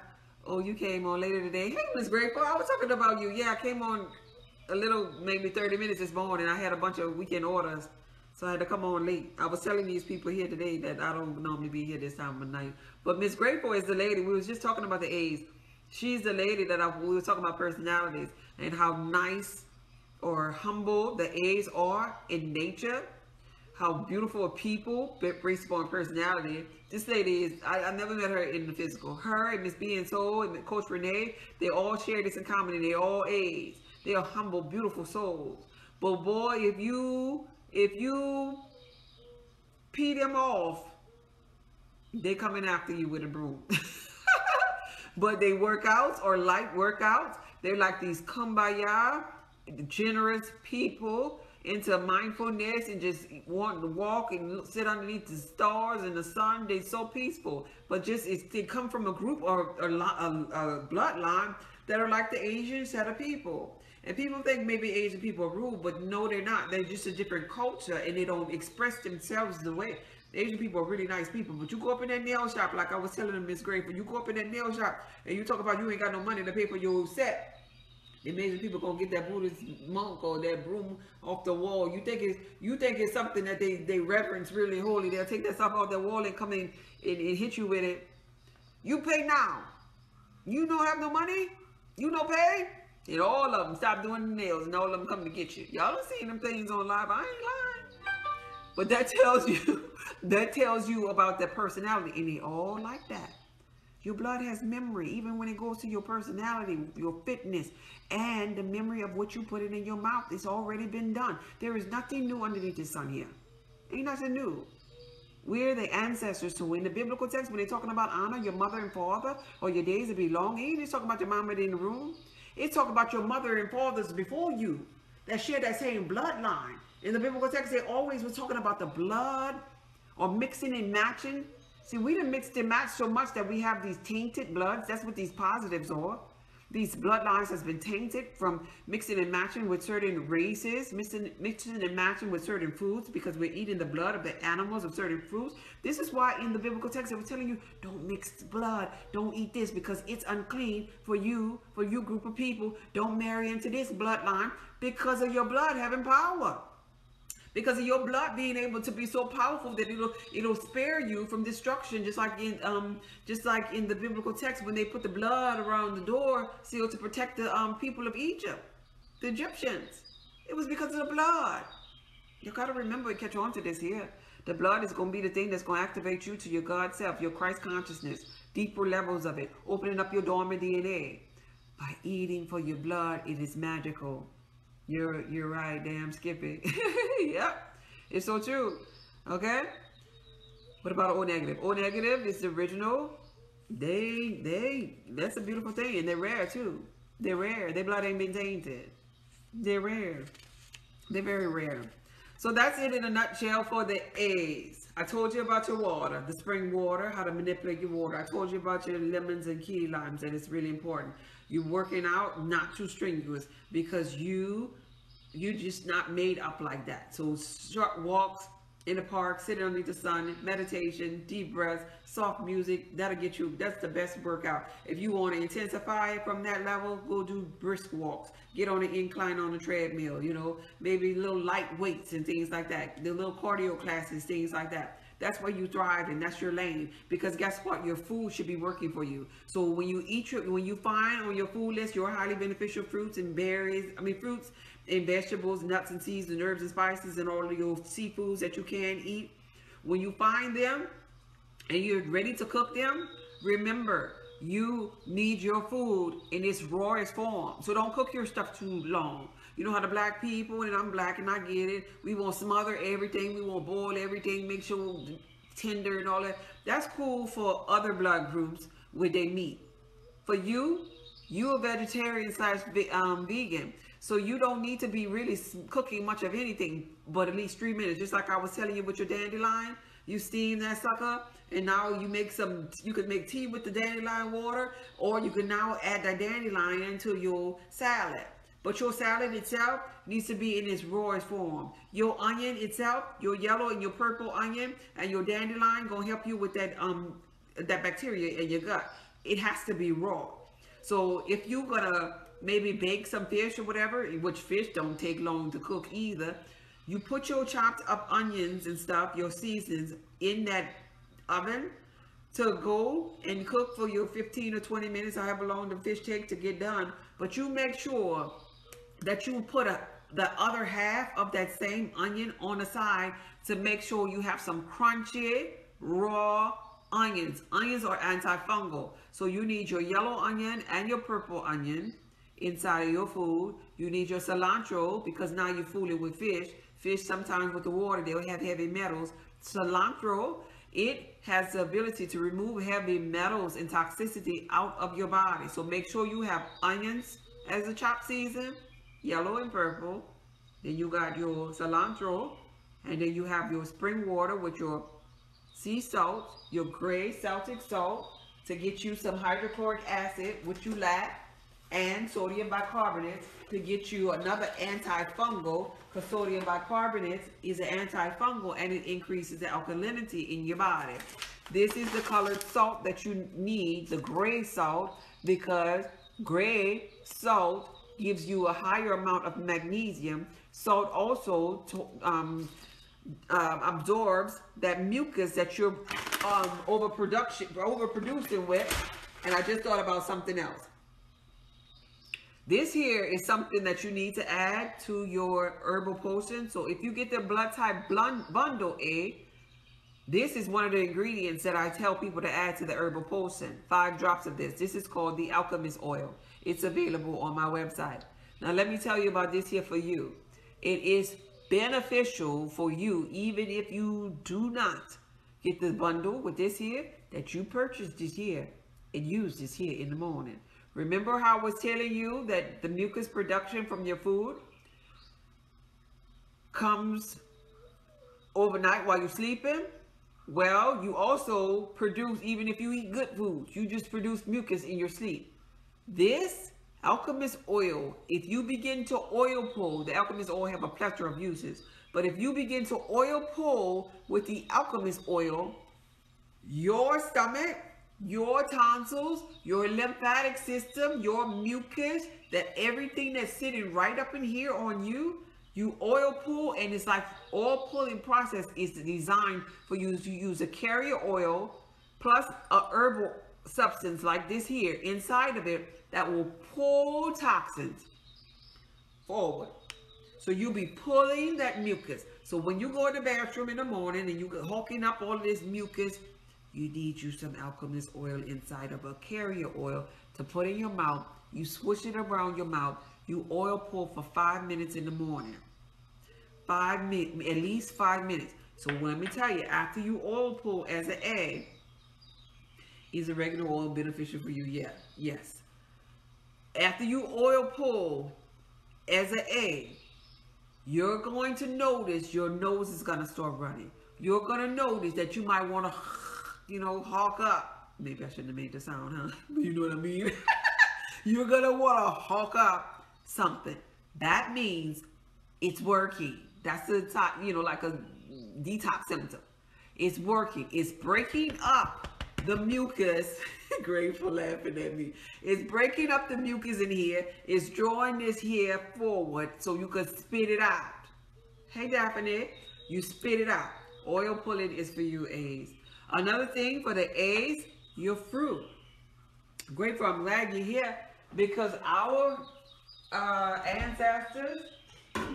Oh, you came on later today. Hey, Miss Grateful. I was talking about you. Yeah, I came on a little, maybe 30 minutes this morning. And I had a bunch of weekend orders. So I had to come on late. I was telling these people here today that I don't normally be here this time of night. But Miss Grateful is the lady. We was just talking about the A's. She's the lady that I, we were talking about personalities and how nice or humble the A's are in nature. How beautiful people but based upon personality. This lady is, I, I never met her in the physical. Her and Miss B and Soul and Coach Renee, they all share this in common and they all A's. They are humble, beautiful souls. But boy, if you, if you pee them off, they coming after you with a broom. but they workouts or light workouts. They're like these kumbaya, generous people into mindfulness and just want to walk and sit underneath the stars and the sun. They're so peaceful, but just it's, they come from a group or a, a, a bloodline that are like the Asian set of people. And people think maybe Asian people are rude, but no, they're not. They're just a different culture and they don't express themselves the way Asian people are really nice people, but you go up in that nail shop, like I was telling them, Miss Grateful, you go up in that nail shop and you talk about you ain't got no money to pay for your set. The Asian people gonna get that Buddhist monk or that broom off the wall. You think it's you think it's something that they they reverence really holy. They'll take that stuff off the wall and come in and, and hit you with it. You pay now. You don't have no money. You no pay. And all of them stop doing the nails and all of them come to get you. Y'all seen them things on live. I ain't lying. But that tells you that tells you about their personality. And they all like that. Your blood has memory, even when it goes to your personality, your fitness, and the memory of what you put it in your mouth. It's already been done. There is nothing new underneath the sun here. Ain't nothing new. We're the ancestors. So in the biblical text, when they're talking about honor your mother and father, or your days of belonging, it's talking about your mama in the room. It's talking about your mother and fathers before you that share that same bloodline. In the biblical text, they always were talking about the blood or mixing and matching. See, we done mixed and matched so much that we have these tainted bloods. That's what these positives are. These bloodlines has been tainted from mixing and matching with certain races, mixing, mixing and matching with certain foods because we're eating the blood of the animals of certain fruits. This is why in the biblical text they were telling you, don't mix blood, don't eat this because it's unclean for you, for you group of people. Don't marry into this bloodline because of your blood having power because of your blood being able to be so powerful that it'll it'll spare you from destruction just like in um just like in the biblical text when they put the blood around the door seal to protect the um people of Egypt the Egyptians. It was because of the blood. You got to remember and catch on to this here. The blood is going to be the thing that's going to activate you to your God self your Christ consciousness deeper levels of it opening up your dormant DNA by eating for your blood it is magical you're you're right, damn Skippy. yep. It's so true. Okay? What about O negative? O negative is the original. They they that's a beautiful thing. And they're rare too. They're rare. Their blood ain't been tainted. They're rare. They're very rare. So that's it in a nutshell for the A's. I told you about your water, the spring water, how to manipulate your water. I told you about your lemons and key limes, and it's really important. You're working out, not too strenuous, because you you just not made up like that. So short walks in the park, sitting underneath the sun, meditation, deep breaths, soft music, that'll get you, that's the best workout. If you want to intensify it from that level, go do brisk walks. Get on the incline on the treadmill, you know, maybe little light weights and things like that. The little cardio classes, things like that. That's where you thrive and that's your lane. Because guess what? Your food should be working for you. So when you eat your, when you find on your food list your highly beneficial fruits and berries, I mean fruits and vegetables, nuts and seeds and herbs and spices and all of your seafoods that you can eat. When you find them and you're ready to cook them, remember you need your food in its rawest form. So don't cook your stuff too long. You know how the black people, and I'm black and I get it. We want smother everything. We want boil everything, make sure tender and all that. That's cool for other blood groups where they meet. For you, you a vegetarian slash um, vegan. So you don't need to be really cooking much of anything, but at least three minutes. Just like I was telling you with your dandelion, you steam that sucker, and now you make some. You could make tea with the dandelion water, or you can now add that dandelion into your salad. But your salad itself needs to be in its rawest form. Your onion itself, your yellow and your purple onion and your dandelion gonna help you with that um that bacteria in your gut. It has to be raw. So if you're gonna maybe bake some fish or whatever, which fish don't take long to cook either, you put your chopped up onions and stuff, your seasons in that oven to go and cook for your 15 or 20 minutes, however long the fish take to get done. But you make sure that you put a, the other half of that same onion on the side to make sure you have some crunchy, raw onions. Onions are antifungal. So you need your yellow onion and your purple onion inside of your food. You need your cilantro because now you're fooling with fish. Fish sometimes with the water, they'll have heavy metals. Cilantro, it has the ability to remove heavy metals and toxicity out of your body. So make sure you have onions as a chop season yellow and purple. Then you got your cilantro. And then you have your spring water with your sea salt, your gray Celtic salt to get you some hydrochloric acid, which you lack, and sodium bicarbonate to get you another antifungal because sodium bicarbonate is an antifungal and it increases the alkalinity in your body. This is the colored salt that you need, the gray salt, because gray salt gives you a higher amount of magnesium. Salt also to, um, uh, absorbs that mucus that you're um, overproduction, overproducing with. And I just thought about something else. This here is something that you need to add to your herbal potion. So if you get the blood type bundle A, this is one of the ingredients that I tell people to add to the herbal potion. Five drops of this. This is called the alchemist oil. It's available on my website. Now let me tell you about this here for you. It is beneficial for you even if you do not get the bundle with this here that you purchased this year and use this here in the morning. Remember how I was telling you that the mucus production from your food comes overnight while you're sleeping? Well, you also produce, even if you eat good foods, you just produce mucus in your sleep. This alchemist oil, if you begin to oil pull, the alchemist oil have a plethora of uses, but if you begin to oil pull with the alchemist oil, your stomach, your tonsils, your lymphatic system, your mucus, that everything that's sitting right up in here on you, you oil pull and it's like oil pulling process is designed for you to use a carrier oil plus a herbal substance like this here inside of it that will pull toxins forward. So you'll be pulling that mucus. So when you go to the bathroom in the morning and you're hawking up all this mucus, you need you some alchemist oil inside of a carrier oil to put in your mouth. You swish it around your mouth. You oil pull for five minutes in the morning. Five minutes, at least five minutes. So let me tell you, after you oil pull as an egg, is a regular oil beneficial for you? Yeah, yes. After you oil pull as an egg, you're going to notice your nose is going to start running. You're going to notice that you might want to, you know, hawk up. Maybe I shouldn't have made the sound, huh? you know what I mean? you're going to want to hawk up something. That means it's working. That's the top, you know, like a detox symptom. It's working. It's breaking up the mucus. Grateful laughing at me. It's breaking up the mucus in here. It's drawing this here forward so you can spit it out. Hey Daphne, you spit it out. Oil pulling is for you A's. Another thing for the A's, your fruit. Grateful, I'm glad you're here because our uh, ancestors,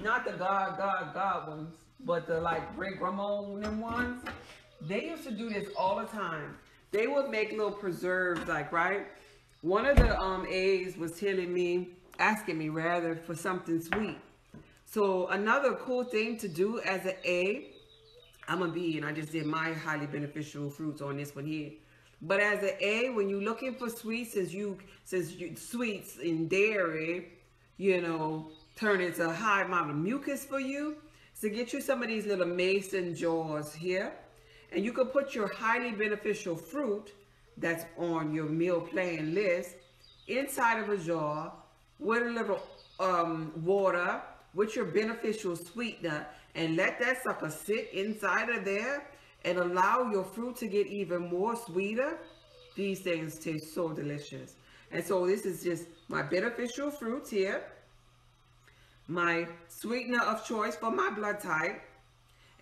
not the God, God, God ones, but the like great grandma ones, they used to do this all the time they would make little preserves, like, right? One of the um, A's was telling me, asking me rather, for something sweet. So another cool thing to do as an A, I'm a B and I just did my highly beneficial fruits on this one here. But as an A, when you're looking for sweets, since you, since you, sweets in dairy, you know, turn into a high amount of mucus for you. So get you some of these little mason jars here. And you can put your highly beneficial fruit that's on your meal plan list inside of a jar with a little um, water with your beneficial sweetener and let that sucker sit inside of there and allow your fruit to get even more sweeter. These things taste so delicious. And so this is just my beneficial fruits here. My sweetener of choice for my blood type.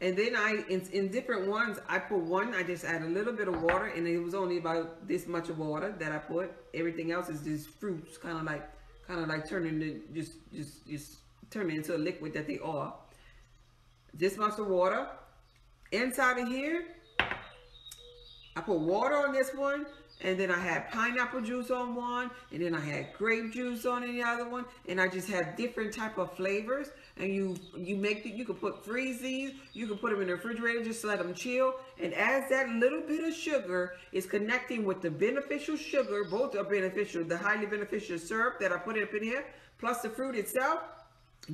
And then I, in, in, different ones, I put one, I just add a little bit of water and it was only about this much of water that I put. Everything else is just fruits, kind of like, kind of like turning to, just, just, just turning into a liquid that they are. This much of water. Inside of here, I put water on this one and then I had pineapple juice on one, and then I had grape juice on the other one, and I just had different type of flavors. And you you make it, you can put freeze these, you can put them in the refrigerator just to let them chill. And as that little bit of sugar is connecting with the beneficial sugar, both are beneficial, the highly beneficial syrup that I put up in here, plus the fruit itself,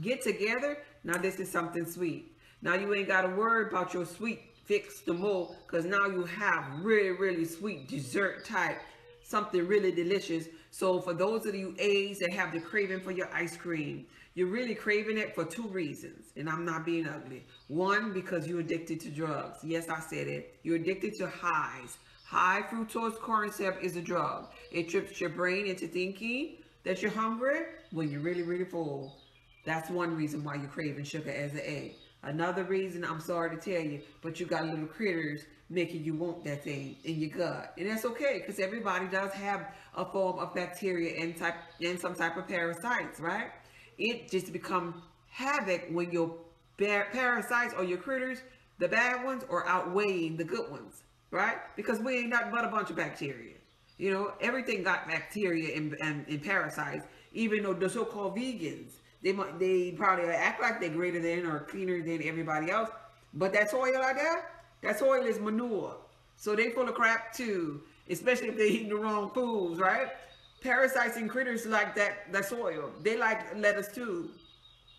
get together. Now this is something sweet. Now you ain't got to worry about your sweet fix the mold because now you have really, really sweet dessert type, something really delicious. So for those of you A's that have the craving for your ice cream, you're really craving it for two reasons, and I'm not being ugly. One, because you're addicted to drugs. Yes, I said it. You're addicted to highs. High fructose corn syrup is a drug. It trips your brain into thinking that you're hungry when you're really, really full. That's one reason why you're craving sugar as an A. Another reason, I'm sorry to tell you, but you got little critters making you want that thing in your gut. And that's okay, because everybody does have a form of bacteria and type and some type of parasites, right? It just become havoc when your parasites or your critters, the bad ones, are outweighing the good ones, right? Because we ain't nothing but a bunch of bacteria. You know, everything got bacteria and, and, and parasites, even though the so-called vegans, they they probably act like they're greater than or cleaner than everybody else. But that soil like that, that soil is manure. So they full of crap too. Especially if they're eating the wrong foods, right? Parasites and critters like that that soil. They like lettuce too.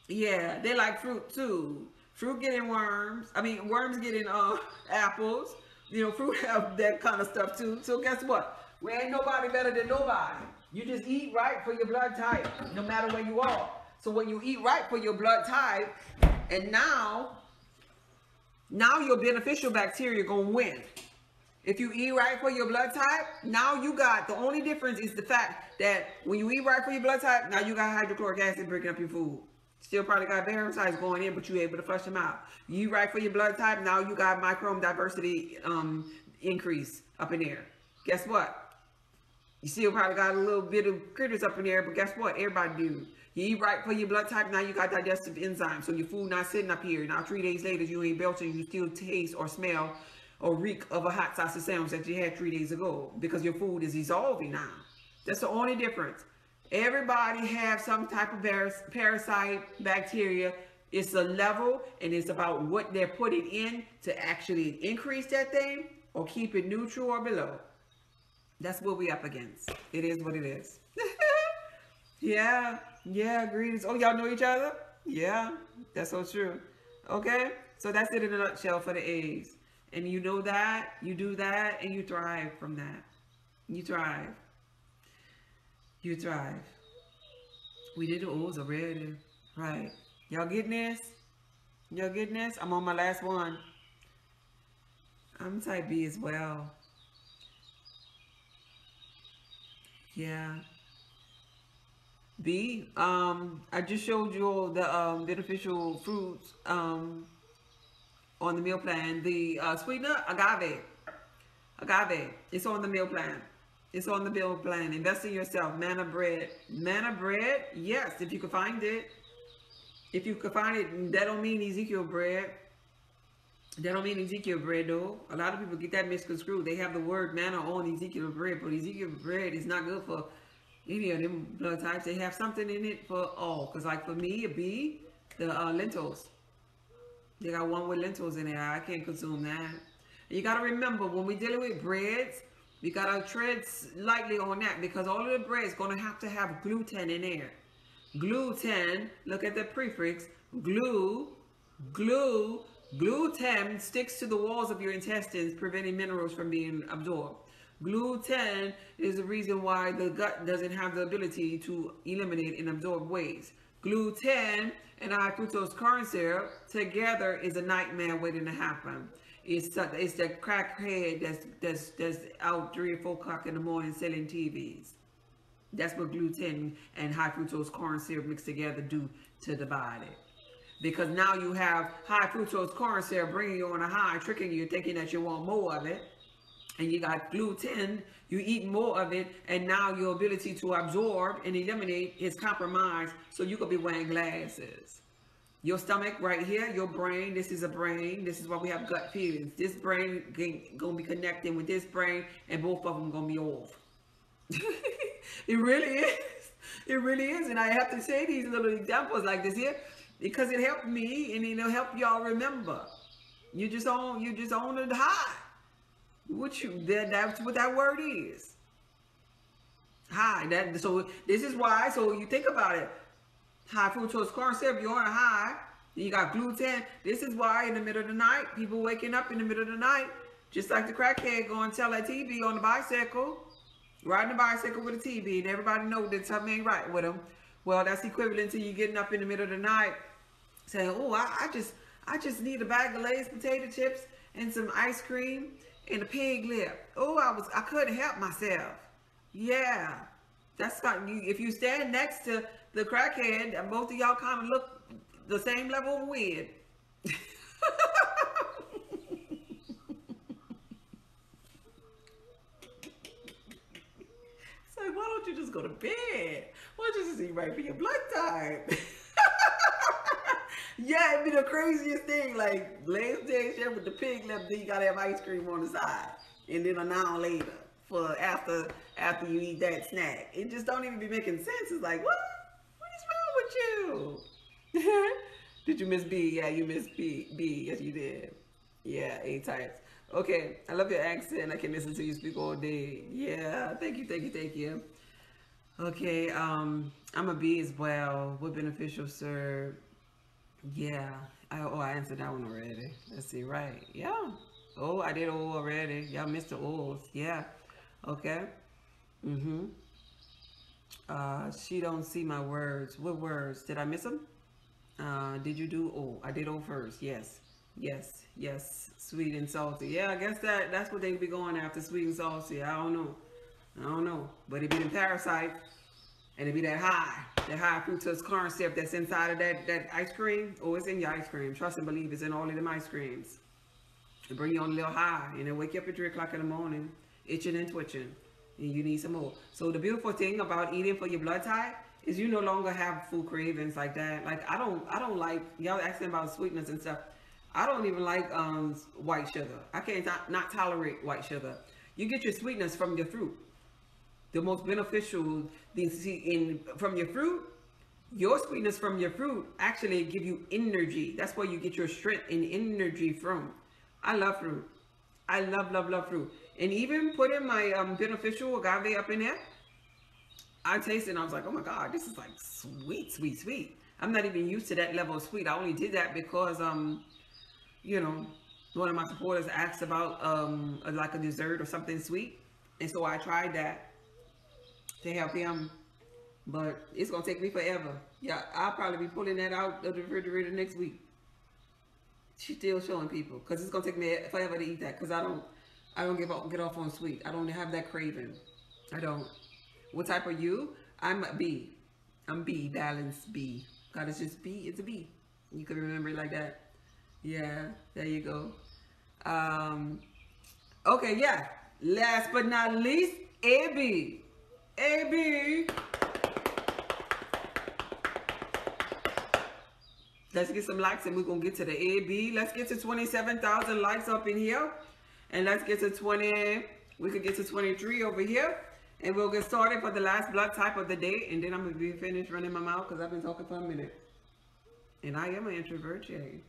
Yeah, they like fruit too. Fruit getting worms. I mean worms getting uh apples. You know, fruit have that kind of stuff too. So guess what? We ain't nobody better than nobody. You just eat right for your blood type, no matter where you are. So when you eat right for your blood type, and now, now your beneficial bacteria gonna win. If you eat right for your blood type, now you got, the only difference is the fact that when you eat right for your blood type, now you got hydrochloric acid breaking up your food. Still probably got parasites going in, but you able to flush them out. You eat right for your blood type, now you got microbe diversity um, increase up in there. Guess what? You still probably got a little bit of critters up in there, but guess what? Everybody do. You eat right for your blood type, now you got digestive enzymes. So your food not sitting up here. Now three days later, you ain't belching, you still taste or smell or reek of a hot sausage sandwich that you had three days ago because your food is dissolving now. That's the only difference. Everybody have some type of parasite, bacteria. It's a level and it's about what they're putting in to actually increase that thing or keep it neutral or below. That's what we up against. It is what it is. yeah. Yeah, greetings. Oh, y'all know each other? Yeah, that's so true. Okay, so that's it in a nutshell for the A's. And you know that, you do that, and you thrive from that. You thrive. You thrive. We did it. the O's already. Right. Y'all getting this? Y'all getting this? I'm on my last one. I'm type B as well. Yeah. B, um, I just showed you all the um, beneficial fruits um, on the meal plan. The uh, sweetener, agave. Agave. It's on the meal plan. It's on the meal plan. Invest in yourself. Manna bread. Manna bread, yes, if you can find it. If you can find it, that don't mean Ezekiel bread. That don't mean Ezekiel bread though. A lot of people get that misconstrued. They have the word manna on Ezekiel bread, but Ezekiel bread is not good for any of them blood types, they have something in it for all. Because like for me, it'd be the uh, lentils. They got one with lentils in it. I can't consume that. You got to remember, when we're dealing with breads, we got to tread lightly on that because all of the bread is going to have to have gluten in there. Gluten, look at the prefix, glue, glue, gluten sticks to the walls of your intestines, preventing minerals from being absorbed. Gluten is the reason why the gut doesn't have the ability to eliminate and absorb waste. Gluten and high fructose corn syrup together is a nightmare waiting to happen. It's it's the crackhead that's that's that's out three or four o'clock in the morning selling TVs. That's what gluten and high fructose corn syrup mixed together do to the body. Because now you have high fructose corn syrup bringing you on a high, tricking you, thinking that you want more of it and you got gluten, you eat more of it, and now your ability to absorb and eliminate is compromised, so you could be wearing glasses. Your stomach right here, your brain, this is a brain, this is why we have gut feelings. This brain gonna be connecting with this brain, and both of them gonna be off. it really is. It really is, and I have to say these little examples like this here because it helped me, and it'll help y'all remember. You just own, you just own it high. What you that that's what that word is. High. That so this is why. So you think about it. High fructose corn syrup, you're on a high. You got gluten. This is why in the middle of the night, people waking up in the middle of the night, just like the crackhead going tell that TV on the bicycle, riding the bicycle with a TV, and everybody know that something ain't right with them. Well, that's equivalent to you getting up in the middle of the night, saying, "Oh, I, I just, I just need a bag of Lay's potato chips and some ice cream and a pig lip. Oh, I was I couldn't help myself. Yeah. That's got you if you stand next to the crackhead, and both of y'all kind of look the same level of weird. so why don't you just go to bed? Why don't you just eat right for your blood type? yeah, it'd be the craziest thing. Like Lay's day share with the pig lip, then you gotta have ice cream on the side, and then an hour later for after after you eat that snack. It just don't even be making sense. It's like what? What is wrong with you? did you miss B? Yeah, you missed B. B. Yes, you did. Yeah, A types. Okay, I love your accent. I can listen to you speak all day. Yeah, thank you, thank you, thank you. Okay, um, I'm a B as well. What beneficial, sir? Yeah. I, oh, I answered that one already. Let's see. Right. Yeah. Oh, I did O already. Y'all missed the O's. Yeah. Okay. Mm-hmm. Uh, she don't see my words. What words? Did I miss them? Uh, did you do O? I did O first. Yes. Yes. Yes. Sweet and salty. Yeah, I guess that that's what they be going after. Sweet and salty. I don't know. I don't know. But it be the parasite. And it be that high, that high fructose corn syrup that's inside of that, that ice cream. Oh, it's in your ice cream. Trust and believe it's in all of them ice creams. It bring you on a little high. And then wake you up at 3 o'clock in the morning, itching and twitching. And you need some more. So the beautiful thing about eating for your blood type is you no longer have food cravings like that. Like I don't, I don't like, y'all asking about sweetness and stuff. I don't even like um, white sugar. I can't not tolerate white sugar. You get your sweetness from your fruit the most beneficial things in from your fruit your sweetness from your fruit actually give you energy. That's where you get your strength and energy from. I love fruit. I love love love fruit. And even putting my um, beneficial agave up in there i tasted and i was like oh my god this is like sweet sweet sweet. I'm not even used to that level of sweet. I only did that because um you know one of my supporters asked about um like a dessert or something sweet. And so i tried that to help him. But it's gonna take me forever. Yeah, I'll probably be pulling that out of the refrigerator next week. She's still showing people because it's gonna take me forever to eat that because I don't, I don't get off, get off on sweet. I don't have that craving. I don't. What type are you? I'm a B. I'm B, balanced B. God, it's just B. It's a B. You can remember it like that. Yeah, there you go. Um, okay, yeah. Last but not least, AB. AB. Let's get some likes and we're going to get to the AB. Let's get to 27,000 likes up in here. And let's get to 20. We could get to 23 over here. And we'll get started for the last blood type of the day. And then I'm going to be finished running my mouth because I've been talking for a minute. And I am an introvert, Jay.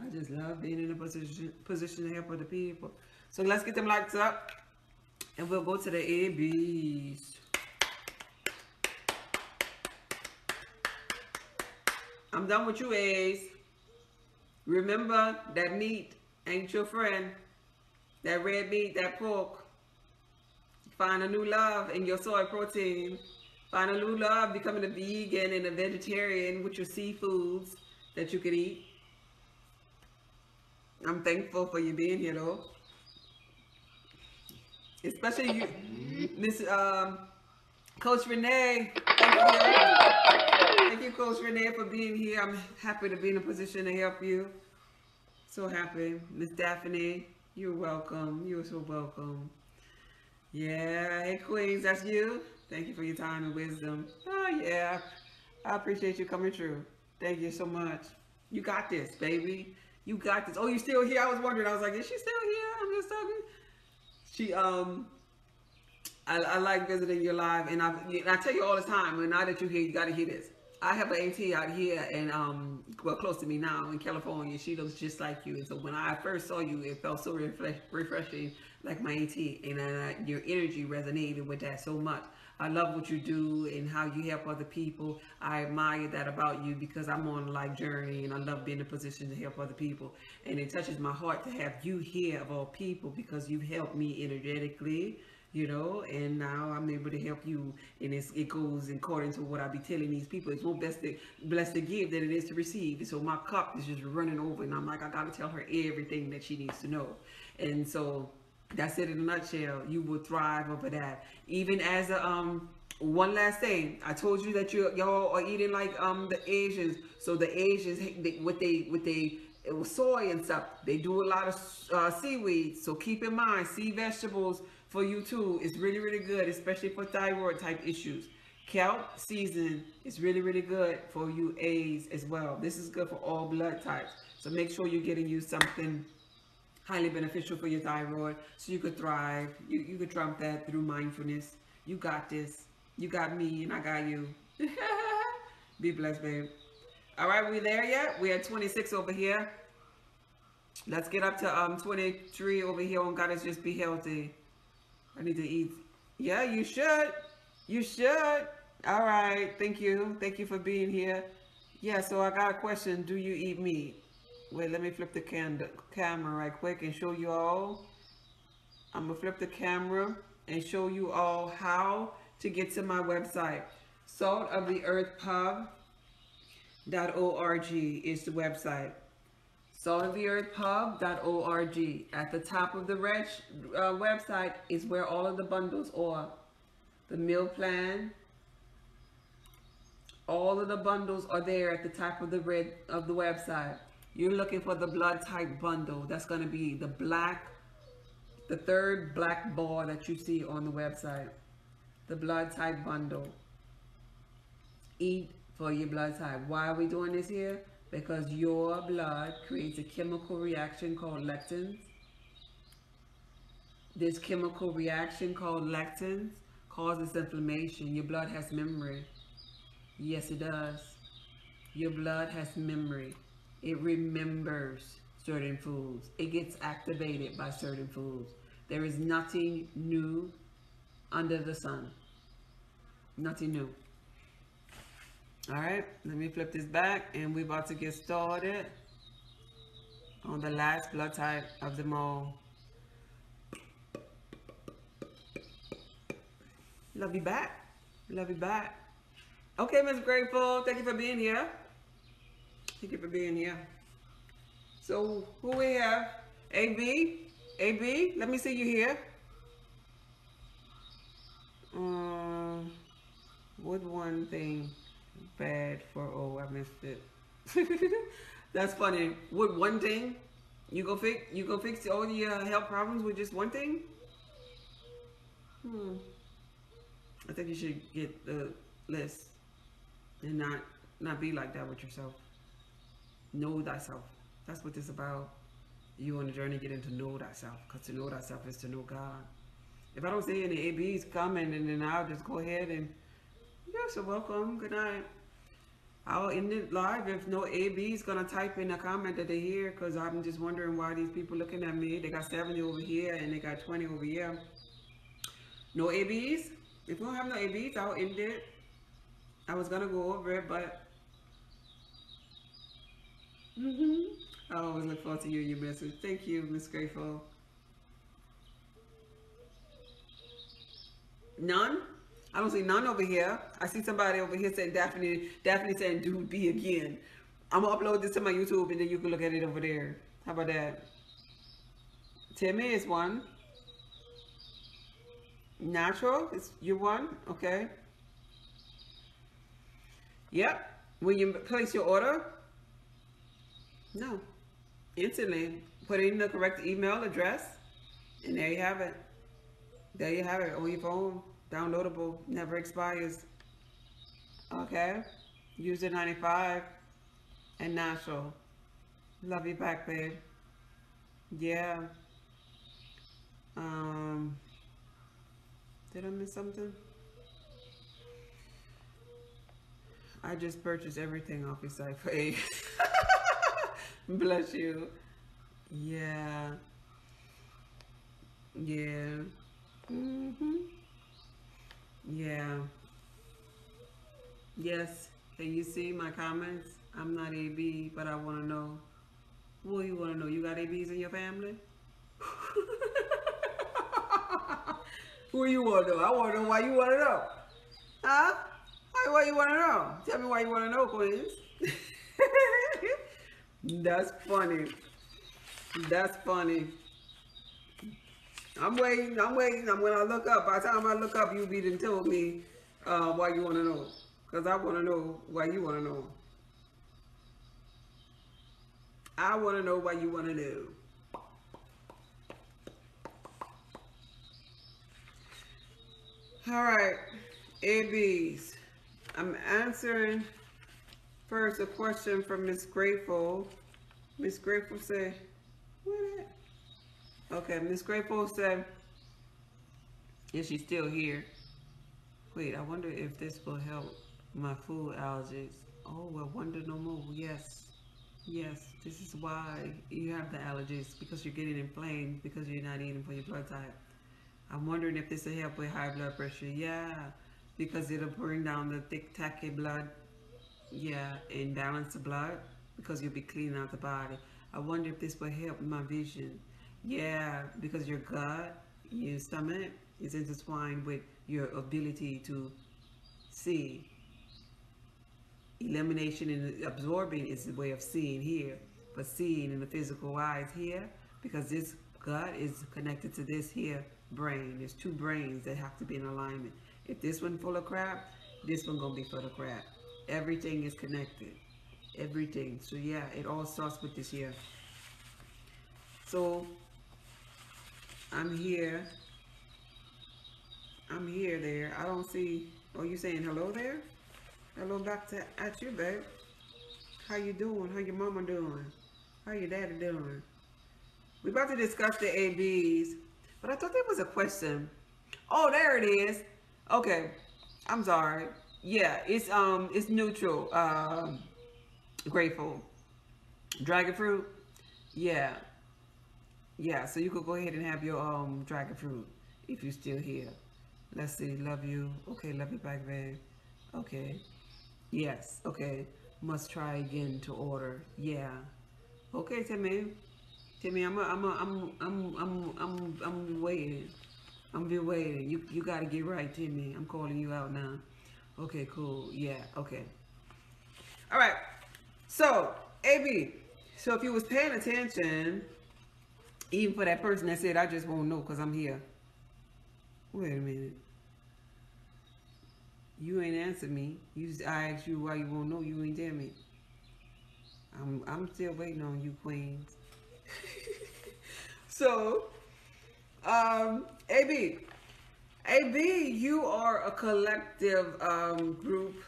I just love being in a position, position to help other people. So let's get them likes up. And we'll go to the ABs. I'm done with you, A's. Remember that meat ain't your friend. That red meat, that pork. Find a new love in your soy protein. Find a new love becoming a vegan and a vegetarian with your seafoods that you could eat. I'm thankful for you being here though. Especially you, Miss um, Coach Renee. Thank you, thank you, Coach Renee, for being here. I'm happy to be in a position to help you. So happy. Miss Daphne, you're welcome. You're so welcome. Yeah, hey Queens, that's you. Thank you for your time and wisdom. Oh yeah, I appreciate you coming through. Thank you so much. You got this, baby. You got this. Oh, you still here? I was wondering. I was like, is she still here? I'm just talking. She um, I, I like visiting your live, and I and I tell you all the time. And now that you're here, you got to hear this. I have an AT out here, and um, well, close to me now in California. She looks just like you, and so when I first saw you, it felt so refresh, refreshing, like my AT, and uh, your energy resonated with that so much. I love what you do and how you help other people. I admire that about you because I'm on a life journey and I love being in a position to help other people. And it touches my heart to have you here of all people because you've helped me energetically, you know, and now I'm able to help you. And it goes according to what I be telling these people. It's more best to, blessed to give than it is to receive. And So my cup is just running over and I'm like, I got to tell her everything that she needs to know. And so that's it in a nutshell. You will thrive over that. Even as a um one last thing, I told you that you y'all are eating like um the Asians. So the Asians, they, what they what they it was soy and stuff. They do a lot of uh, seaweed. So keep in mind, sea vegetables for you too is really really good, especially for thyroid type issues. Kelp season is really really good for you A's as well. This is good for all blood types. So make sure you're getting you something highly beneficial for your thyroid so you could thrive. You, you could trump that through mindfulness. You got this. You got me and I got you. Be blessed, babe. All right, we there yet? we at 26 over here. Let's get up to um 23 over here on Goddess Just Be Healthy. I need to eat. Yeah, you should. You should. All right. Thank you. Thank you for being here. Yeah, so I got a question. Do you eat meat? Wait, let me flip the cam camera right quick and show you all. I'm going to flip the camera and show you all how to get to my website. Salt of the Earth Pub saltoftheearthpub.org is the website. Saltoftheearthpub.org. At the top of the red uh, website is where all of the bundles are. The meal plan, all of the bundles are there at the top of the red of the website. You're looking for the blood type bundle. That's going to be the black, the third black ball that you see on the website. The blood type bundle. Eat for your blood type. Why are we doing this here? Because your blood creates a chemical reaction called lectins. This chemical reaction called lectins causes inflammation. Your blood has memory. Yes, it does. Your blood has memory. It remembers certain foods. It gets activated by certain foods. There is nothing new under the sun. Nothing new. All right, let me flip this back and we're about to get started on the last blood type of them all. Love you back. Love you back. Okay, Miss Grateful, thank you for being here. Thank you for being here. So who we have? AB? AB, let me see you here. Um, what one thing bad for, oh, I missed it. That's funny. What one thing? You go fix, you go fix all the uh, health problems with just one thing? Hmm. I think you should get the list and not, not be like that with yourself know thyself. That's what this about. You on the journey getting to know thyself. Because to know thyself is to know God. If I don't see any ABs coming, and then I'll just go ahead and, you're so welcome. Good night. I'll end it live if no AB's gonna type in a comment that they hear because I'm just wondering why these people looking at me. They got 70 over here and they got 20 over here. No ABs? If we don't have no ABs, I'll end it. I was gonna go over it, but Mm-hmm. I always look forward to you your message. Thank you, Miss Grateful. None? I don't see none over here. I see somebody over here saying Daphne, Daphne saying dude be again. I'm gonna upload this to my YouTube and then you can look at it over there. How about that? Timmy is one. Natural is you one, okay. Yep. When you place your order, no. Instantly put in the correct email address and there you have it. There you have it on your phone. Downloadable, never expires. Okay. User 95 and natural. Love you back, babe. Yeah. Um, did I miss something? I just purchased everything off your site for eight. Bless you. Yeah. Yeah. Mm-hmm. Yeah. Yes. Can you see my comments? I'm not AB, but I want to know. What you want to know? You got ABs in your family? Who you want to know? I want to know why you want to know. Huh? Why, why you want to know? Tell me why you want to know, Queens. That's funny. That's funny. I'm waiting. I'm waiting. I'm when I look up. By the time I look up, you be done told me uh, why you want to know. Cause I want to know why you want to know. I want to know why you want to know. All right, ABs. I'm answering first a question from Miss Grateful. Miss Grateful said, what Okay, Miss Grateful said, is she still here? Wait, I wonder if this will help my food allergies. Oh, I wonder no more. Yes. Yes, this is why you have the allergies because you're getting inflamed because you're not eating for your blood type. I'm wondering if this will help with high blood pressure. Yeah, because it'll bring down the thick, tacky blood. Yeah, and balance the blood because you'll be cleaning out the body. I wonder if this will help my vision. Yeah, because your gut, your stomach is intertwined with your ability to see Elimination and absorbing is the way of seeing here, but seeing in the physical eyes here, because this gut is connected to this here brain. There's two brains that have to be in alignment. If this one full of crap, this one gonna be full of crap. Everything is connected. Everything. So yeah, it all starts with this here. So I'm here. I'm here there. I don't see. Oh, you saying hello there? Hello back to at you, babe. How you doing? How your mama doing? How your daddy doing? We about to discuss the ABs, but I thought there was a question. Oh, there it is. Okay, I'm sorry. Yeah, it's um, it's neutral. Um, grateful. Dragon fruit. Yeah, yeah. So you could go ahead and have your um dragon fruit if you're still here. Let's see. Love you. Okay, love you back, babe. Okay. Yes. Okay. Must try again to order. Yeah. Okay, Timmy. Timmy, I'm a, I'm a, I'm I'm I'm I'm I'm waiting. I'm be waiting. You you gotta get right, Timmy. I'm calling you out now. Okay, cool. Yeah. Okay. All right. So, AB. So if you was paying attention, even for that person that said, "I just won't know because I'm here." Wait a minute. You ain't answered me. You just, I asked you why you won't know. You ain't tell me. I'm I'm still waiting on you, Queens. so, um, AB, AB, you are a collective um, group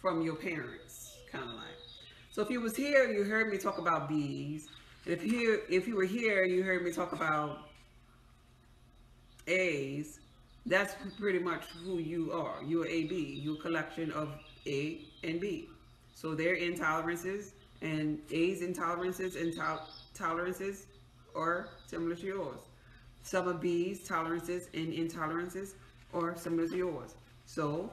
from your parents, kind of like. So if you was here, you heard me talk about B's. If you if you were here, you heard me talk about A's that's pretty much who you are. You're AB. You're a collection of A and B. So their intolerances and A's intolerances and to tolerances are similar to yours. Some of B's tolerances and intolerances are similar to yours. So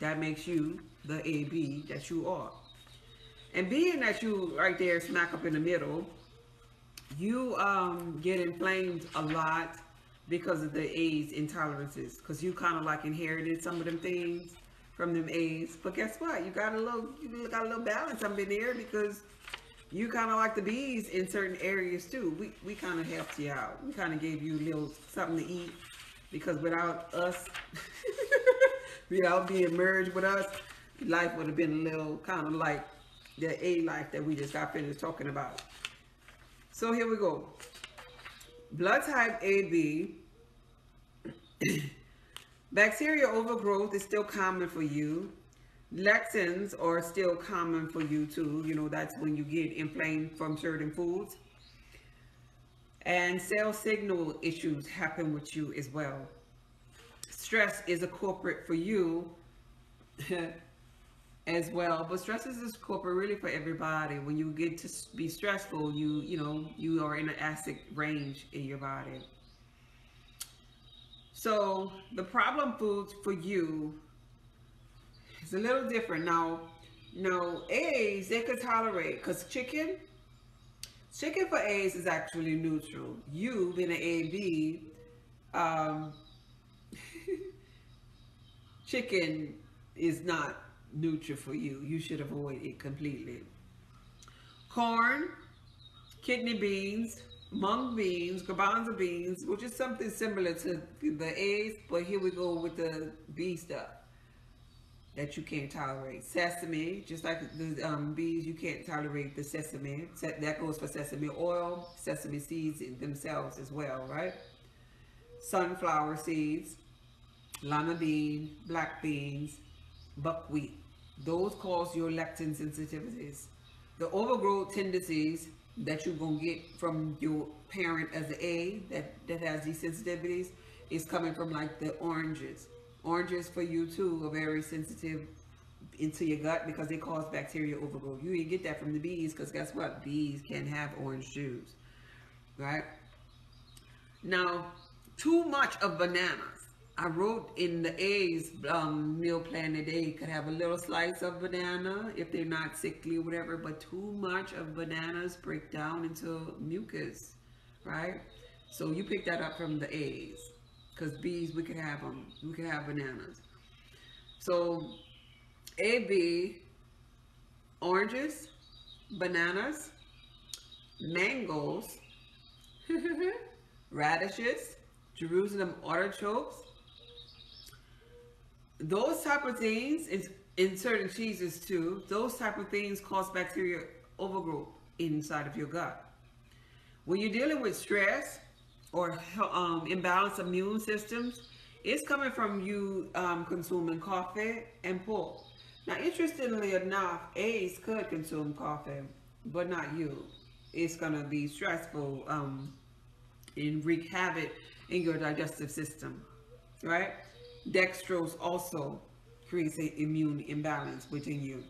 that makes you the AB that you are. And being that you right there smack up in the middle, you um, get inflamed a lot because of the A's intolerances. Because you kind of like inherited some of them things from them A's. But guess what? You got a little, you got a little balance up in there because you kind of like the B's in certain areas too. We, we kind of helped you out. We kind of gave you a little something to eat because without us, without being merged with us, life would have been a little kind of like the A life that we just got finished talking about. So here we go. Blood type AB. Bacteria overgrowth is still common for you. Lectins are still common for you too. You know, that's when you get inflamed from certain foods. And cell signal issues happen with you as well. Stress is a culprit for you as well. But stress is a culprit really for everybody. When you get to be stressful, you, you know, you are in an acid range in your body. So the problem foods for you is a little different. Now, no A's they could tolerate because chicken, chicken for A's is actually neutral. You being an AB, um, chicken is not neutral for you. You should avoid it completely. Corn, kidney beans, mung beans, garbanzo beans, which is something similar to the A's, but here we go with the B stuff that you can't tolerate. Sesame, just like the um, B's, you can't tolerate the sesame. That goes for sesame oil, sesame seeds themselves as well, right? Sunflower seeds, lima bean, black beans, buckwheat. Those cause your lectin sensitivities. The overgrowth tendencies that you're going to get from your parent as an A that, that has these sensitivities is coming from like the oranges. Oranges for you too are very sensitive into your gut because they cause bacteria overgrowth. You get that from the B's because guess what? B's can have orange juice, right? Now, too much of bananas I wrote in the A's um, meal plan they could have a little slice of banana if they're not sickly or whatever, but too much of bananas break down into mucus, right? So you pick that up from the A's because B's we could have them. We could have bananas. So AB, oranges, bananas, mangoes, radishes, Jerusalem artichokes, those type of things in, in certain cheeses too those type of things cause bacteria overgrowth inside of your gut when you're dealing with stress or um, imbalance immune systems it's coming from you um, consuming coffee and pork. Now interestingly enough A's could consume coffee but not you. It's gonna be stressful um, and wreak havoc in your digestive system right? Dextrose also creates an immune imbalance within you.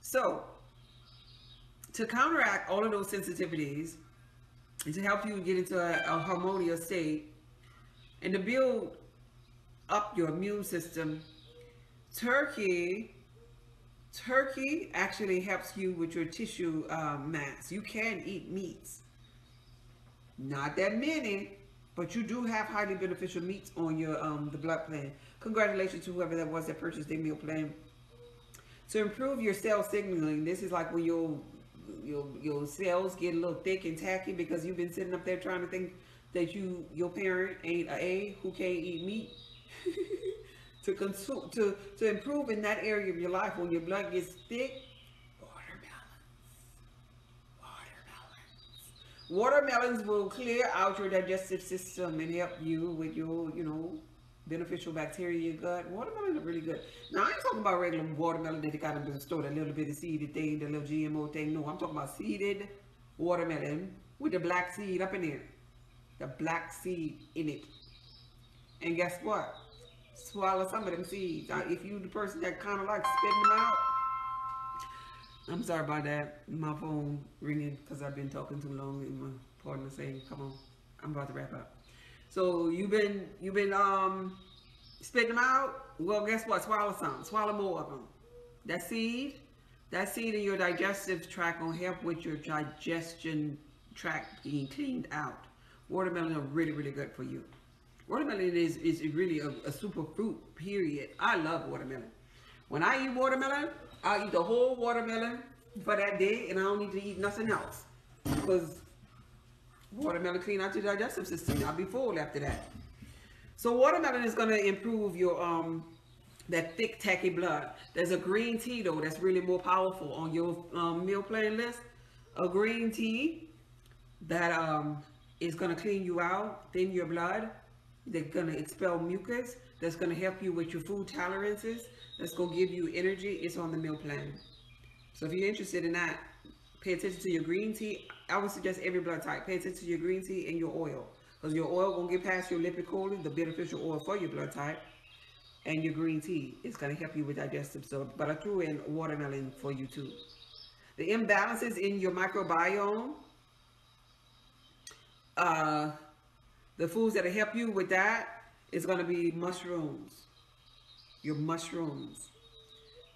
So, to counteract all of those sensitivities, to help you get into a, a harmonious state, and to build up your immune system, turkey, turkey actually helps you with your tissue um, mass. You can eat meats. Not that many, but you do have highly beneficial meats on your um, the blood plan. Congratulations to whoever that was that purchased their meal plan. To improve your cell signaling, this is like when your your your cells get a little thick and tacky because you've been sitting up there trying to think that you your parent ain't a A who can't eat meat. to consume to to improve in that area of your life when your blood gets thick Watermelons will clear out your digestive system and help you with your, you know, beneficial bacteria in your gut. Watermelon are really good. Now, I ain't talking about regular watermelon that you got in the store, that little bit of seeded thing, the little GMO thing. No, I'm talking about seeded watermelon with the black seed up in there. The black seed in it. And guess what? Swallow some of them seeds. If you the person that kind of like spitting them out, I'm sorry about that. My phone ringing because I've been talking too long and my partner saying, come on, I'm about to wrap up. So you've been, you've been um, spitting them out. Well, guess what? Swallow some. Swallow more of them. That seed, That seed in your digestive tract will help with your digestion tract being cleaned out. Watermelon are really, really good for you. Watermelon is, is really a, a super fruit, period. I love watermelon. When I eat watermelon, i eat the whole watermelon for that day and I don't need to eat nothing else. Because watermelon clean out your digestive system. I'll be full after that. So watermelon is going to improve your um that thick tacky blood. There's a green tea though that's really more powerful on your um, meal plan list. A green tea that um is going to clean you out, thin your blood. They're going to expel mucus. That's going to help you with your food tolerances. That's going to give you energy. It's on the meal plan. So if you're interested in that, pay attention to your green tea. I would suggest every blood type. Pay attention to your green tea and your oil. Because your oil won't get past your lipid choline, the beneficial oil for your blood type. And your green tea is going to help you with digestive. So, but I threw in watermelon for you too. The imbalances in your microbiome. Uh, the foods that will help you with that is going to be mushrooms. Your mushrooms.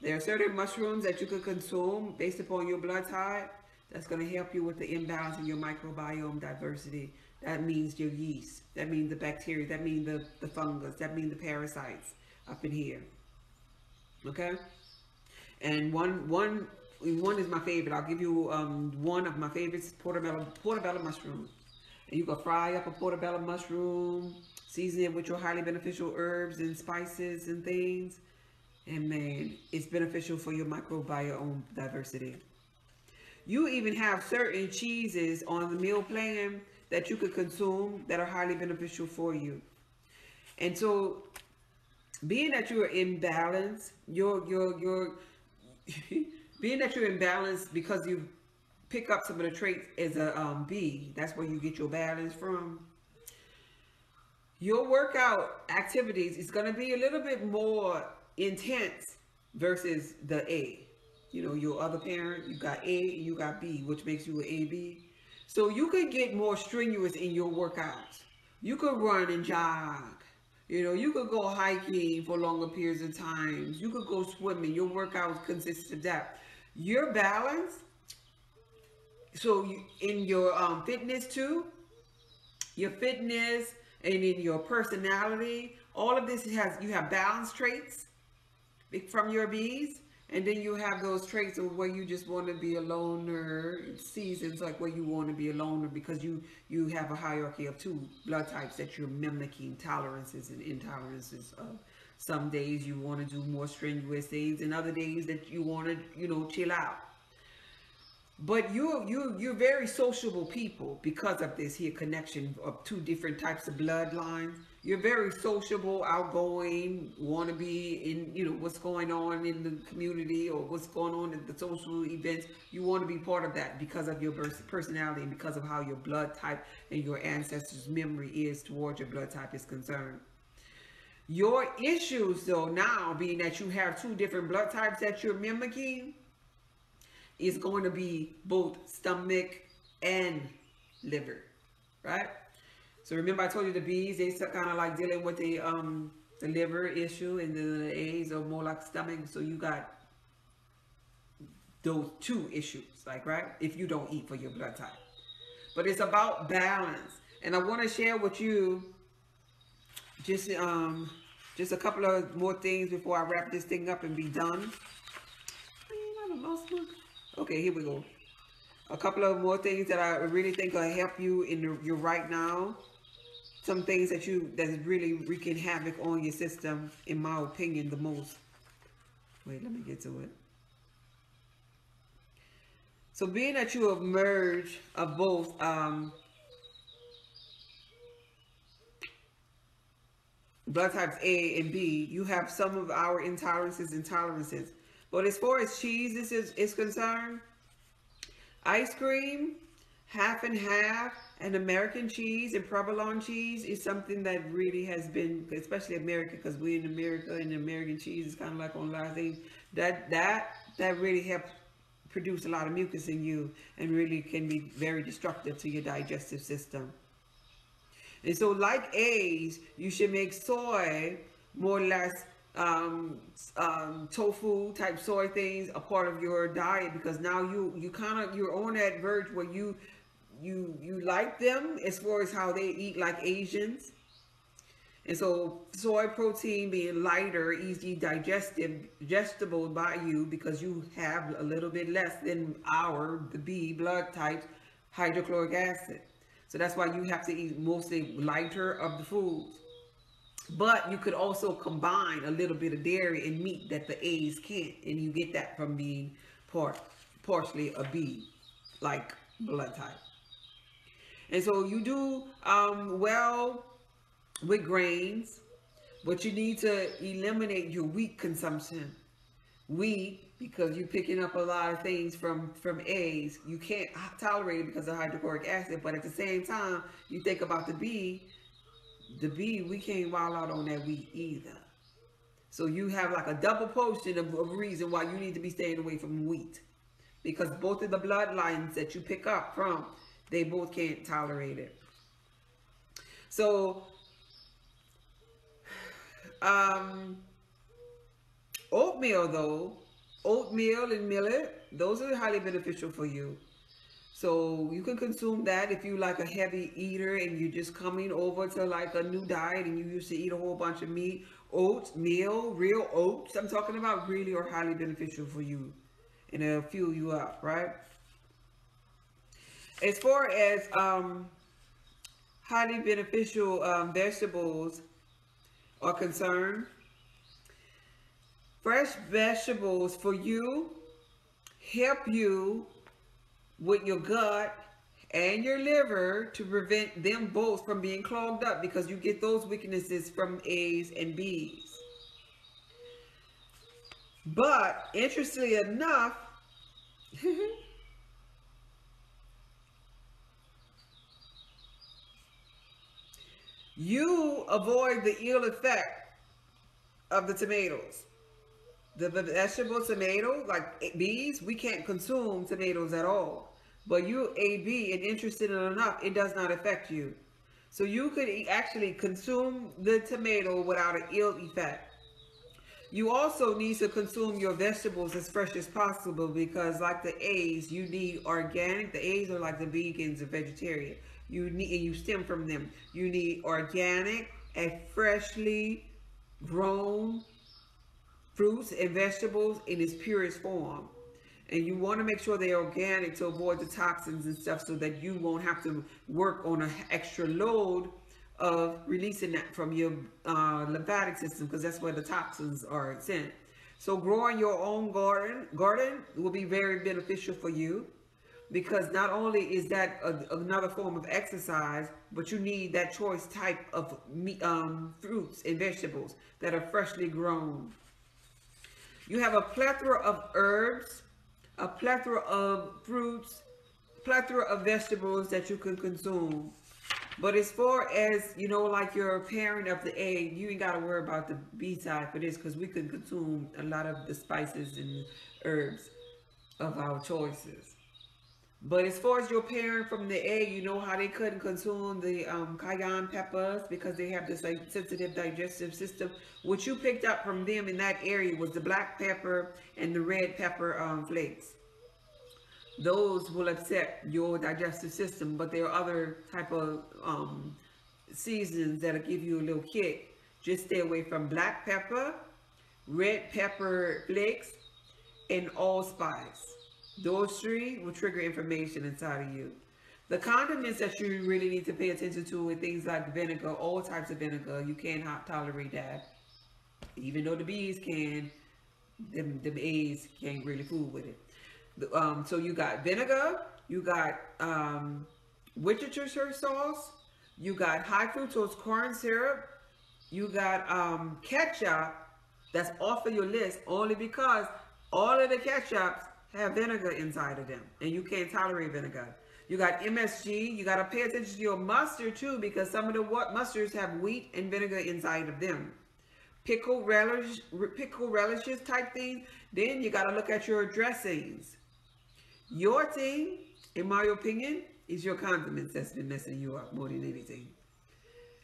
There are certain mushrooms that you could consume based upon your blood type that's going to help you with the imbalance in your microbiome diversity. That means your yeast. That means the bacteria. That means the, the fungus. That means the parasites up in here. Okay? And one one one is my favorite. I'll give you um, one of my favorites, portobello portobello mushroom. And you can fry up a portobello mushroom, season it with your highly beneficial herbs and spices and things and man, it's beneficial for your microbiome diversity. You even have certain cheeses on the meal plan that you could consume that are highly beneficial for you. And so being that you're in balance, you're, you're, you're, being that you're in balance because you pick up some of the traits as a um, B, that's where you get your balance from. Your workout activities is going to be a little bit more intense versus the A. You know, your other parent, you got A, you got B, which makes you an AB. So you could get more strenuous in your workouts. You could run and jog. You know, you could go hiking for longer periods of time. You could go swimming. Your workouts consist of that. Your balance, so you, in your um, fitness too, your fitness and in your personality, all of this has, you have balance traits from your B's. And then you have those traits of where you just want to be a loner, seasons like where you want to be a loner because you, you have a hierarchy of two blood types that you're mimicking tolerances and intolerances of. Some days you want to do more strenuous things and other days that you want to, you know, chill out. But you you you're very sociable people because of this here connection of two different types of bloodlines you're very sociable, outgoing, want to be in, you know, what's going on in the community or what's going on at the social events. You want to be part of that because of your personality and because of how your blood type and your ancestors' memory is towards your blood type is concerned. Your issues, though, now being that you have two different blood types that you're mimicking, is going to be both stomach and liver, right? So remember I told you the B's, they kind of like dealing with the um the liver issue and the A's are more like stomach. So you got those two issues, like, right? If you don't eat for your blood type. But it's about balance. And I want to share with you just um just a couple of more things before I wrap this thing up and be done. Okay, here we go. A couple of more things that I really think will help you in the, your right now some things that you that's really wreaking havoc on your system, in my opinion, the most. Wait, let me get to it. So being that you have merged of both um, blood types A and B, you have some of our intolerances and tolerances. But as far as cheese is, is concerned, ice cream, half and half, and American cheese and provolone cheese is something that really has been, especially America, because we're in America and American cheese is kind of like on a lot of things. That that that really helps produce a lot of mucus in you and really can be very destructive to your digestive system. And so, like A's, you should make soy more or less um, um, tofu type soy things a part of your diet because now you you kind of you're on that verge where you you you like them as far as how they eat like Asians. And so soy protein being lighter, easy digestive, digestible by you because you have a little bit less than our, the B blood type, hydrochloric acid. So that's why you have to eat mostly lighter of the foods. But you could also combine a little bit of dairy and meat that the A's can't. And you get that from being part, partially a B, like blood type. And so you do um, well with grains, but you need to eliminate your wheat consumption. Wheat, because you're picking up a lot of things from, from A's, you can't tolerate it because of hydrochloric acid. But at the same time, you think about the B, the B, we can't wild out on that wheat either. So you have like a double portion of, of reason why you need to be staying away from wheat. Because both of the bloodlines that you pick up from, they both can't tolerate it. So, um, oatmeal though, oatmeal and millet, those are highly beneficial for you. So you can consume that if you like a heavy eater and you're just coming over to like a new diet and you used to eat a whole bunch of meat, oats, meal, real oats. I'm talking about really are highly beneficial for you and it'll fuel you up, right? As far as um, highly beneficial um, vegetables are concerned, fresh vegetables for you help you with your gut and your liver to prevent them both from being clogged up because you get those weaknesses from A's and B's. But interestingly enough, you avoid the ill effect of the tomatoes. The, vegetable tomato, like eh, B's, we can't consume tomatoes at all. But you AB and interested in enough, it does not affect you. So you could actually consume the tomato without an ill effect. You also need to consume your vegetables as fresh as possible because like the A's, you need organic. The A's are like the vegans or vegetarian. You need, and you stem from them. You need organic and freshly grown fruits and vegetables in its purest form. And you want to make sure they're organic to avoid the toxins and stuff so that you won't have to work on an extra load of releasing that from your uh, lymphatic system because that's where the toxins are sent. So growing your own garden garden will be very beneficial for you because not only is that a, another form of exercise, but you need that choice type of meat, um, fruits and vegetables that are freshly grown. You have a plethora of herbs, a plethora of fruits, plethora of vegetables that you can consume. But as far as, you know, like you're a parent of the A, you ain't got to worry about the B side for this because we can consume a lot of the spices and herbs of our choices. But as far as your parent from the egg, you know how they couldn't consume the um, cayenne peppers because they have this like, sensitive digestive system. What you picked up from them in that area was the black pepper and the red pepper um, flakes. Those will upset your digestive system, but there are other type of um, seasons that'll give you a little kick. Just stay away from black pepper, red pepper flakes, and allspice. Those three will trigger inflammation inside of you. The condiments that you really need to pay attention to are things like vinegar, all types of vinegar. You cannot tolerate that. Even though the B's can, them, them A's can't really fool with it. Um, so you got vinegar, you got um, Worcestershire sauce, you got high fructose corn syrup, you got um, ketchup that's off of your list only because all of the ketchups have vinegar inside of them and you can't tolerate vinegar. You got MSG. You got to pay attention to your mustard too because some of the what mustards have wheat and vinegar inside of them. Pickle relish, pickle relishes type thing. Then you got to look at your dressings. Your thing, in my opinion, is your condiments that's been messing you up more than anything.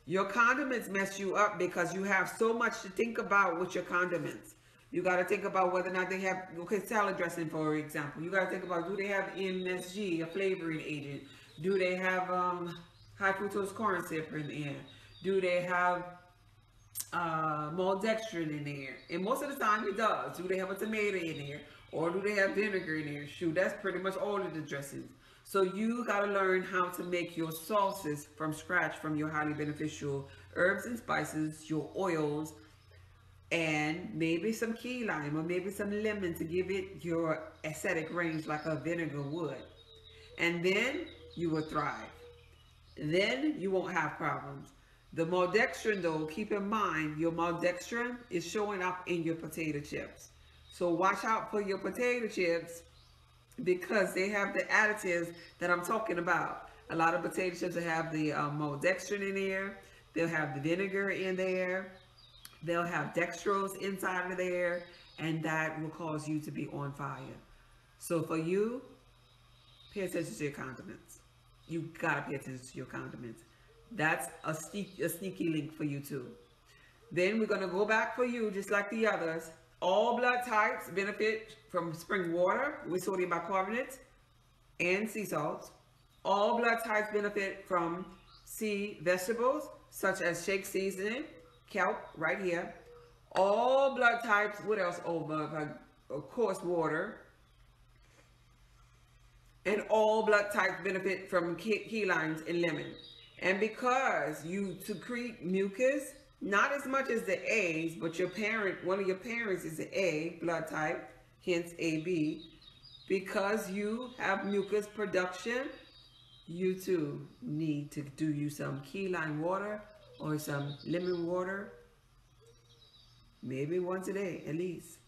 Your condiments mess you up because you have so much to think about with your condiments. You got to think about whether or not they have, okay, salad dressing, for example. You got to think about, do they have MSG, a flavoring agent? Do they have um, high fructose corn syrup in there? Do they have uh, maltodextrin in there? And most of the time it does. Do they have a tomato in there? Or do they have vinegar in there? Shoot, that's pretty much all of the dressings. So you got to learn how to make your sauces from scratch from your highly beneficial herbs and spices, your oils, and maybe some key lime or maybe some lemon to give it your acidic range like a vinegar would. And then you will thrive. Then you won't have problems. The maltodextrin though, keep in mind your maltodextrin is showing up in your potato chips. So watch out for your potato chips because they have the additives that I'm talking about. A lot of potato chips will have the um, maltodextrin in there. They'll have the vinegar in there. They'll have dextrose inside of there. And that will cause you to be on fire. So for you, pay attention to your condiments. You gotta pay attention to your condiments. That's a, sneak, a sneaky link for you too. Then we're gonna go back for you, just like the others, all blood types benefit from spring water with sodium bicarbonate and sea salts. All blood types benefit from sea vegetables such as shake seasoning, kelp right here. All blood types, what else? Oh, of course, water. And all blood types benefit from key, limes and lemon. And because you secrete mucus not as much as the A's, but your parent, one of your parents is an A blood type, hence AB. Because you have mucus production, you too need to do you some key lime water or some lemon water. Maybe once a day at least.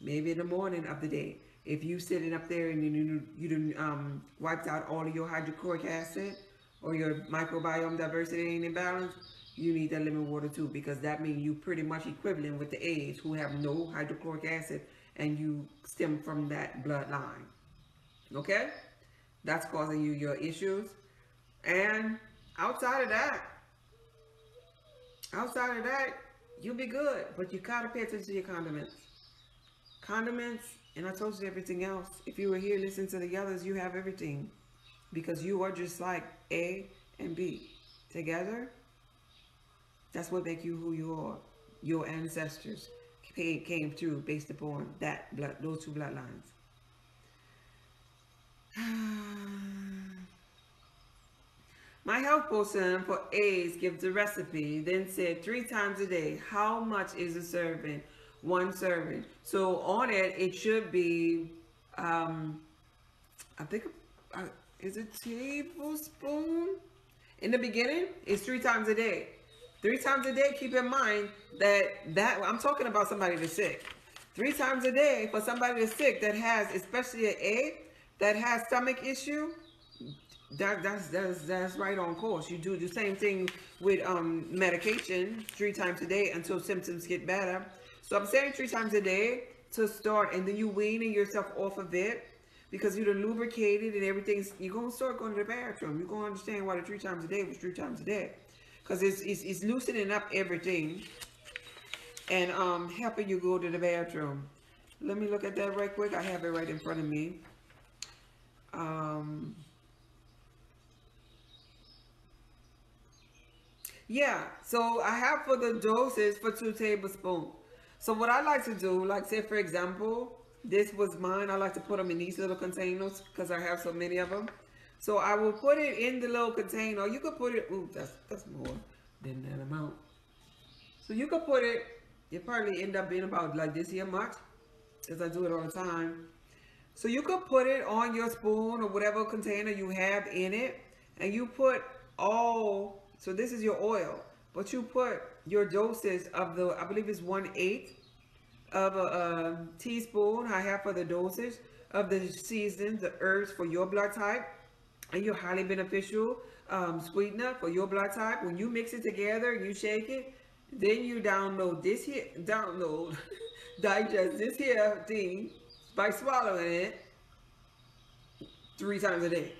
Maybe in the morning of the day. If you sitting up there and you you um, wiped out all of your hydrochloric acid or your microbiome diversity and imbalance, you need that lemon water too because that means you pretty much equivalent with the A's who have no hydrochloric acid and you stem from that bloodline. Okay? That's causing you your issues. And outside of that, outside of that, you'll be good. But you gotta pay attention to your condiments. Condiments, and I told you everything else. If you were here listening to the others, you have everything. Because you are just like A and B. Together, that's what make you who you are. Your ancestors came through based upon that blood, those two bloodlines. Ah. My health person for A's gives the recipe, then said three times a day, how much is a serving? One serving. So on it, it should be, um, I think, uh, is it tablespoon? In the beginning, it's three times a day. Three times a day, keep in mind that that I'm talking about somebody that's sick. Three times a day for somebody that's sick that has, especially an A, that has stomach issue, that, that's, that's, that's right on course. You do the same thing with um, medication three times a day until symptoms get better. So I'm saying three times a day to start and then you weaning yourself off of it because you're lubricated and everything's, you're to start going to the bathroom. You're to understand why the three times a day was three times a day because it's, it's, it's loosening up everything and um, helping you go to the bathroom. Let me look at that right quick. I have it right in front of me. Um, yeah, so I have for the doses for two tablespoons. So what I like to do, like say for example, this was mine. I like to put them in these little containers because I have so many of them. So I will put it in the little container. You could put it, ooh, that's, that's more than that amount. So you could put it, it probably end up being about like this here much, because I do it all the time. So you could put it on your spoon or whatever container you have in it, and you put all, so this is your oil, but you put your doses of the, I believe it's one eighth of a, a teaspoon, I have for the dosage of the seasons, the herbs for your blood type, and your highly beneficial um, sweetener for your blood type. When you mix it together, you shake it, then you download this here, download, digest this here thing by swallowing it three times a day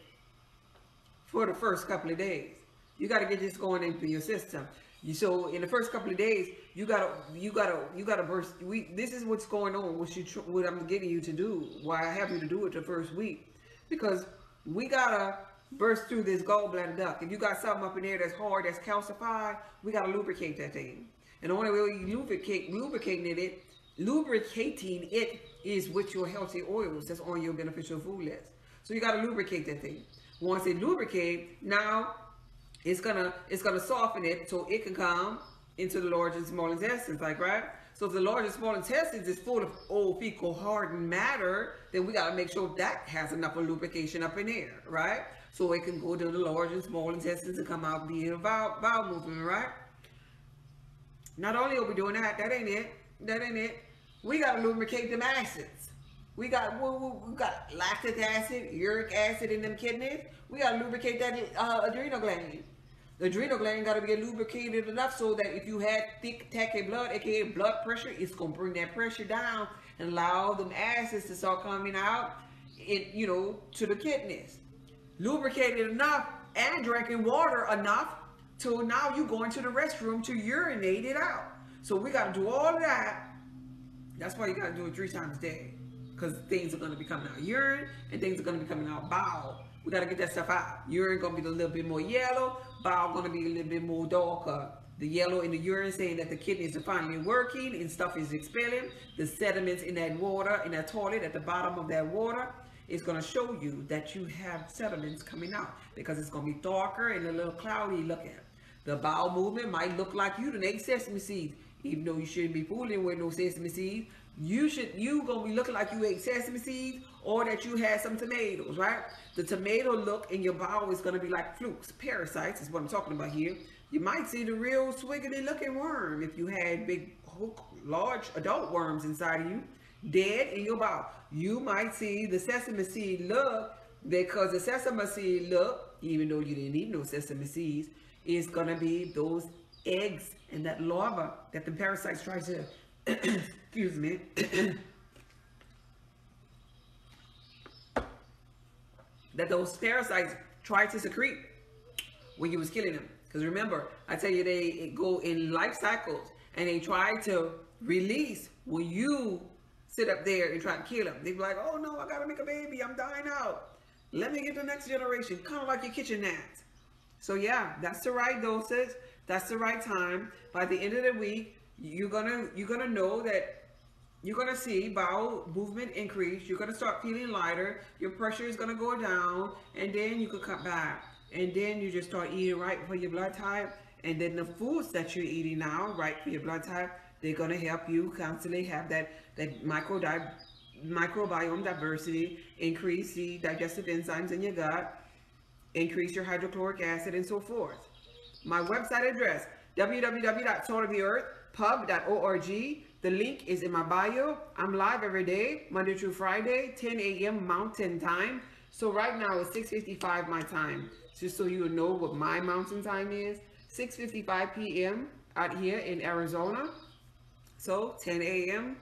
for the first couple of days. You got to get this going into your system. You, so in the first couple of days, you gotta, you gotta, you gotta burst. We, this is what's going on. What you, what I'm getting you to do. Why I have you to do it the first week, because we gotta burst through this gallbladder duct. If you got something up in there that's hard, that's calcified, we gotta lubricate that thing. And the only way you lubricate, lubricating it, lubricating it is with your healthy oils that's on your beneficial food list. So you gotta lubricate that thing. Once it lubricate, now it's gonna it's gonna soften it so it can come into the large and small intestines, like right? So if the large and small intestines is full of old fecal hardened matter, then we gotta make sure that has enough of lubrication up in there, right? So it can go to the large and small intestines and come out via bowel, bowel movement, right? Not only are we doing that, that ain't it. That ain't it. We gotta lubricate them acids. We got we, we got lactic acid, uric acid in them kidneys. We gotta lubricate that uh, adrenal gland. The adrenal gland got to be lubricated enough so that if you had thick, tacky blood, aka blood pressure, it's going to bring that pressure down and allow them acids to start coming out, it, you know, to the kidneys. Lubricated enough and drinking water enough to now you go into the restroom to urinate it out. So we got to do all that. That's why you got to do it three times a day because things are going to be coming out urine and things are going to be coming out bowel. We got to get that stuff out. Urine to be a little bit more yellow bowel to be a little bit more darker. The yellow in the urine saying that the kidneys are finally working and stuff is expelling. The sediments in that water, in that toilet, at the bottom of that water, is to show you that you have sediments coming out because it's to be darker and a little cloudy looking. The bowel movement might look like you done ate sesame seeds, even though you shouldn't be fooling with no sesame seeds. You should you gonna be looking like you ate sesame seeds or that you had some tomatoes, right? The tomato look in your bowel is gonna be like flukes, parasites is what I'm talking about here. You might see the real swiggly looking worm if you had big, large adult worms inside of you, dead in your bowel. You might see the sesame seed look because the sesame seed look, even though you didn't eat no sesame seeds, is gonna be those eggs and that larva that the parasites try to, excuse me, that those parasites try to secrete when you was killing them. Because remember, I tell you, they go in life cycles and they try to release when you sit up there and try to kill them. They be like, oh no, I gotta make a baby, I'm dying out. Let me get the next generation, kind of like your kitchen gnats. So yeah, that's the right dosage. That's the right time. By the end of the week, you're gonna you're gonna know that you're gonna see bowel movement increase. You're gonna start feeling lighter. Your pressure is gonna go down, and then you could cut back. And then you just start eating right for your blood type. And then the foods that you're eating now, right for your blood type, they're gonna help you constantly have that that micro microbiome diversity, increase the digestive enzymes in your gut, increase your hydrochloric acid, and so forth. My website address, www.saltoftheearthpub.org. The link is in my bio. I'm live every day, Monday through Friday, 10 a.m. Mountain Time. So right now it's 6.55 my time. Just so you know what my mountain time is. 6.55 p.m. out here in Arizona. So 10 a.m.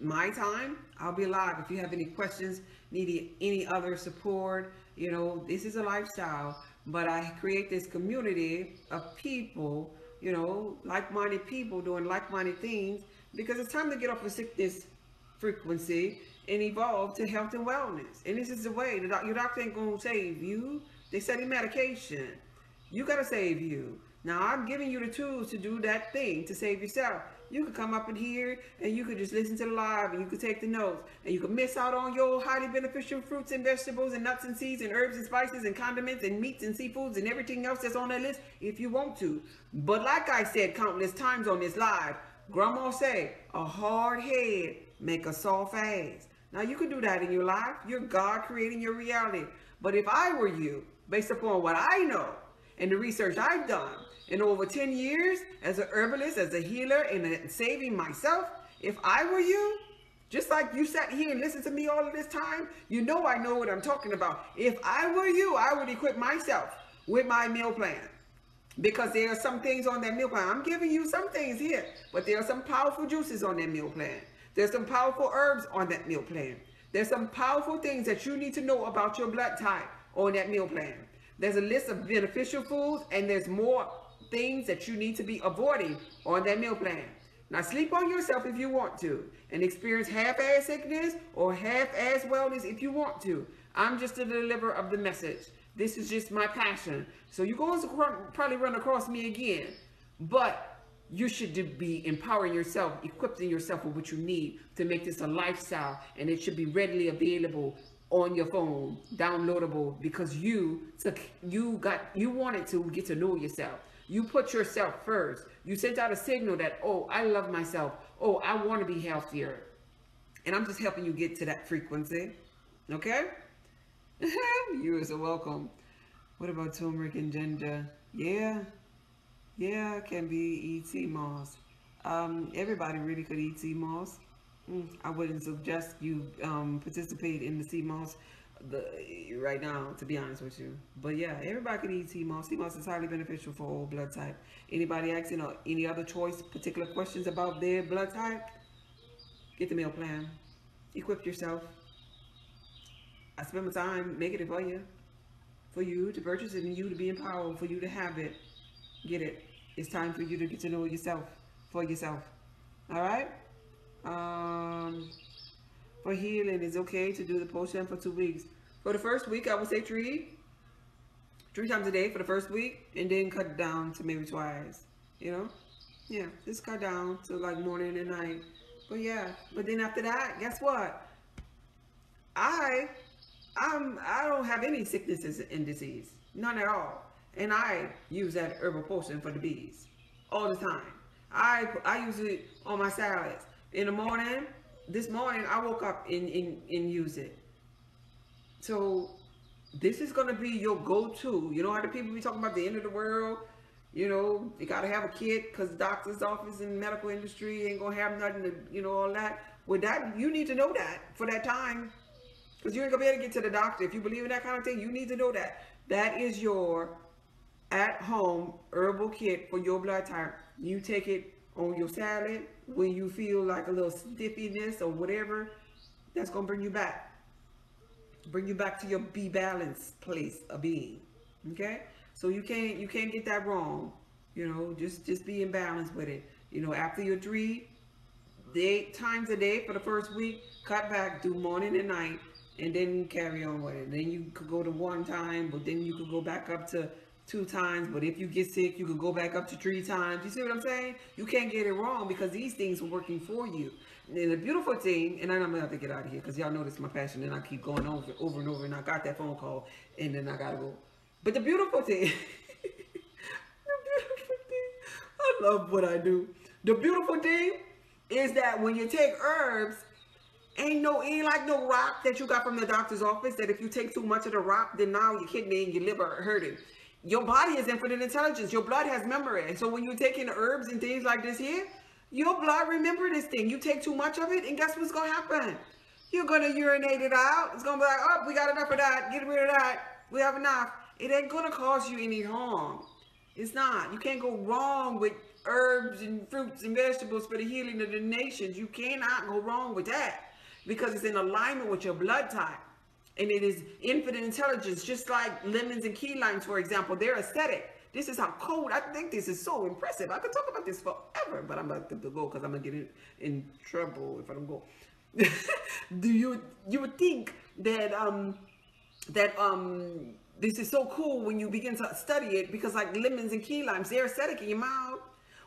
my time. I'll be live. If you have any questions, need any other support, you know, this is a lifestyle. But I create this community of people, you know, like-minded people doing like-minded things because it's time to get off the sickness frequency and evolve to health and wellness. And this is the way. The doc, your doctor ain't going to save you. They study medication. You got to save you. Now, I'm giving you the tools to do that thing to save yourself. You could come up in here and you could just listen to the live and you could take the notes and you could miss out on your highly beneficial fruits and vegetables and nuts and seeds and herbs and spices and condiments and meats and seafoods and everything else that's on that list if you want to. But like I said countless times on this live, Grandma say, a hard head make a soft ass. Now you can do that in your life. You're God creating your reality. But if I were you, based upon what I know and the research I've done in over 10 years as a herbalist, as a healer, and saving myself, if I were you, just like you sat here and listened to me all of this time, you know I know what I'm talking about. If I were you, I would equip myself with my meal plan. Because there are some things on that meal plan. I'm giving you some things here, but there are some powerful juices on that meal plan. There's some powerful herbs on that meal plan. There's some powerful things that you need to know about your blood type on that meal plan. There's a list of beneficial foods and there's more things that you need to be avoiding on that meal plan. Now sleep on yourself if you want to and experience half-ass sickness or half-ass wellness if you want to. I'm just a deliverer of the message. This is just my passion. So you're going to probably run across me again. But you should be empowering yourself, equipping yourself with what you need to make this a lifestyle. And it should be readily available on your phone, downloadable, because you took, you got, you wanted to get to know yourself. You put yourself first. You sent out a signal that, oh, I love myself. Oh, I want to be healthier. And I'm just helping you get to that frequency. Okay? you are so welcome. What about turmeric and ginger? Yeah. Yeah, can be ET moss. Um, everybody really could eat sea moss. Mm, I wouldn't suggest you um, participate in the sea moss the right now, to be honest with you. But yeah, everybody can eat sea moss. Sea moss is highly beneficial for all blood type. Anybody asking or any other choice, particular questions about their blood type, get the meal plan. Equip yourself. I spend my time making it for you. For you to purchase it and you to be empowered, for you to have it. Get it. It's time for you to get to know yourself for yourself. All right? Um, for healing, it's okay to do the potion for two weeks. For the first week, I would say three, three times a day for the first week, and then cut it down to maybe twice. You know, yeah, just cut down to like morning and night. But yeah, but then after that, guess what? I, I'm, I don't have any sicknesses and disease, none at all, and I use that herbal potion for the B's all the time. I I use it on my salads in the morning this morning I woke up and, and, and use it. So this is going to be your go-to. You know how the people be talking about the end of the world? You know, you got to have a kit because doctor's office and medical industry ain't going to have nothing to, you know, all that. With that, you need to know that for that time. Because you ain't going to be able to get to the doctor. If you believe in that kind of thing, you need to know that. That is your at-home herbal kit for your blood type. You take it on your salad when you feel like a little stiffiness or whatever, that's going to bring you back. Bring you back to your be balanced place of being. Okay? So you can't you can't get that wrong. You know, just just be in balance with it. You know, after your three day times a day for the first week, cut back, do morning and night, and then carry on with it. Then you could go to one time, but then you could go back up to two times, but if you get sick, you could go back up to three times. You see what I'm saying? You can't get it wrong because these things are working for you. And the beautiful thing, and I'm gonna have to get out of here because y'all know this is my passion, and I keep going over, over and over, and I got that phone call, and then I gotta go. But the beautiful thing, the beautiful thing, I love what I do. The beautiful thing is that when you take herbs, ain't no ain't like no rock that you got from the doctor's office that if you take too much of the rock, then now your kidney and your liver are hurting your body is infinite intelligence. Your blood has memory. And so when you're taking herbs and things like this here, your blood remember this thing. You take too much of it, and guess what's going to happen? You're going to urinate it out. It's going to be like, oh, we got enough of that. Get rid of that. We have enough. It ain't going to cause you any harm. It's not. You can't go wrong with herbs and fruits and vegetables for the healing of the nations. You cannot go wrong with that because it's in alignment with your blood type and it is infinite intelligence, just like lemons and key limes, for example. They're acidic. This is how cold. I think this is so impressive. I could talk about this forever, but I'm about to go because I'm gonna get in, in trouble if I don't go. Do you you would think that um that um this is so cool when you begin to study it because like lemons and key limes, they're acidic in your mouth.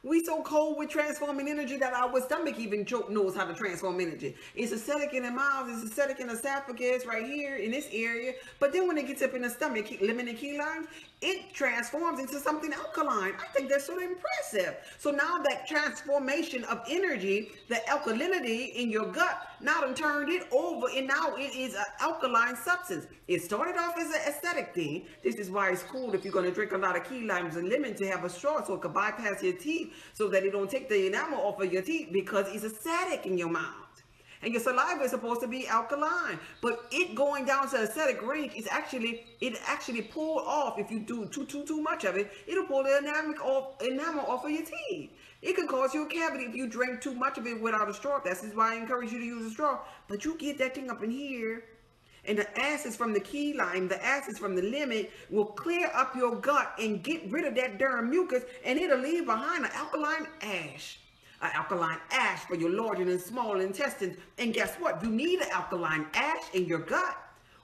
We so cold with transforming energy that our stomach even joke knows how to transform energy. It's acidic in the mouth, it's acidic in the esophagus right here in this area. But then when it gets up in the stomach, lemon and key limes, it transforms into something alkaline. I think that's so impressive. So now that transformation of energy, the alkalinity in your gut, now done turned it over and now it is an alkaline substance. It started off as an acidic thing. This is why it's cool if you're going to drink a lot of key limes and lemon to have a straw so it can bypass your teeth so that it don't take the enamel off of your teeth because it's acidic in your mouth. And your saliva is supposed to be alkaline. But it going down to acidic range is actually, it actually pull off, if you do too, too, too much of it, it'll pull the enamel off, enamel off of your teeth. It can cause you a cavity if you drink too much of it without a straw. That's why I encourage you to use a straw. But you get that thing up in here and the acids from the key lime, the acids from the lemon will clear up your gut and get rid of that derm mucus and it'll leave behind an alkaline ash. An alkaline ash for your large and small intestines. And guess what? You need an alkaline ash in your gut.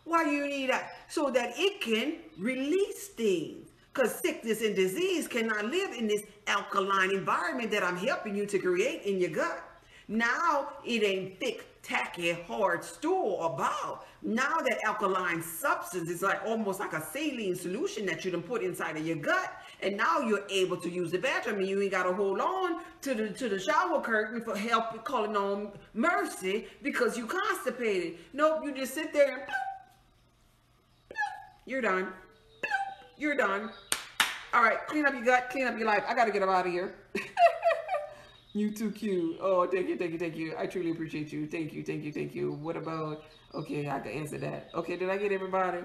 Why do you need that? So that it can release things. Because sickness and disease cannot live in this alkaline environment that I'm helping you to create in your gut. Now it ain't thick, tacky, hard stool or bowel. Now that alkaline substance is like almost like a saline solution that you done put inside of your gut. And now you're able to use the bathroom and you ain't got to hold on to the to the shower curtain for help calling on mercy because you constipated. Nope, you just sit there and you're done. You're done. All right, clean up your gut, clean up your life. I got to get up out of here. you too cute. Oh, thank you, thank you, thank you. I truly appreciate you. Thank you, thank you, thank you. What about, okay, I can answer that. Okay, did I get everybody?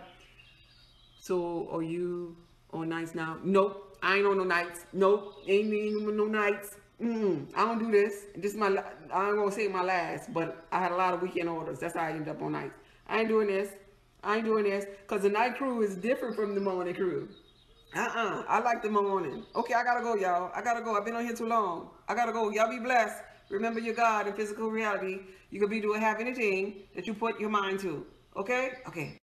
So, are you on nights now? Nope, I ain't on no nights. Nope, ain't even no nights. Mm, I don't do this. This is my, I'm gonna say my last, but I had a lot of weekend orders. That's how I ended up on nights. I ain't doing this. I ain't doing this because the night crew is different from the morning crew. Uh-uh. I like the morning. Okay, I gotta go, y'all. I gotta go. I've been on here too long. I gotta go. Y'all be blessed. Remember your God in physical reality. You could be doing have anything that you put your mind to. Okay? Okay.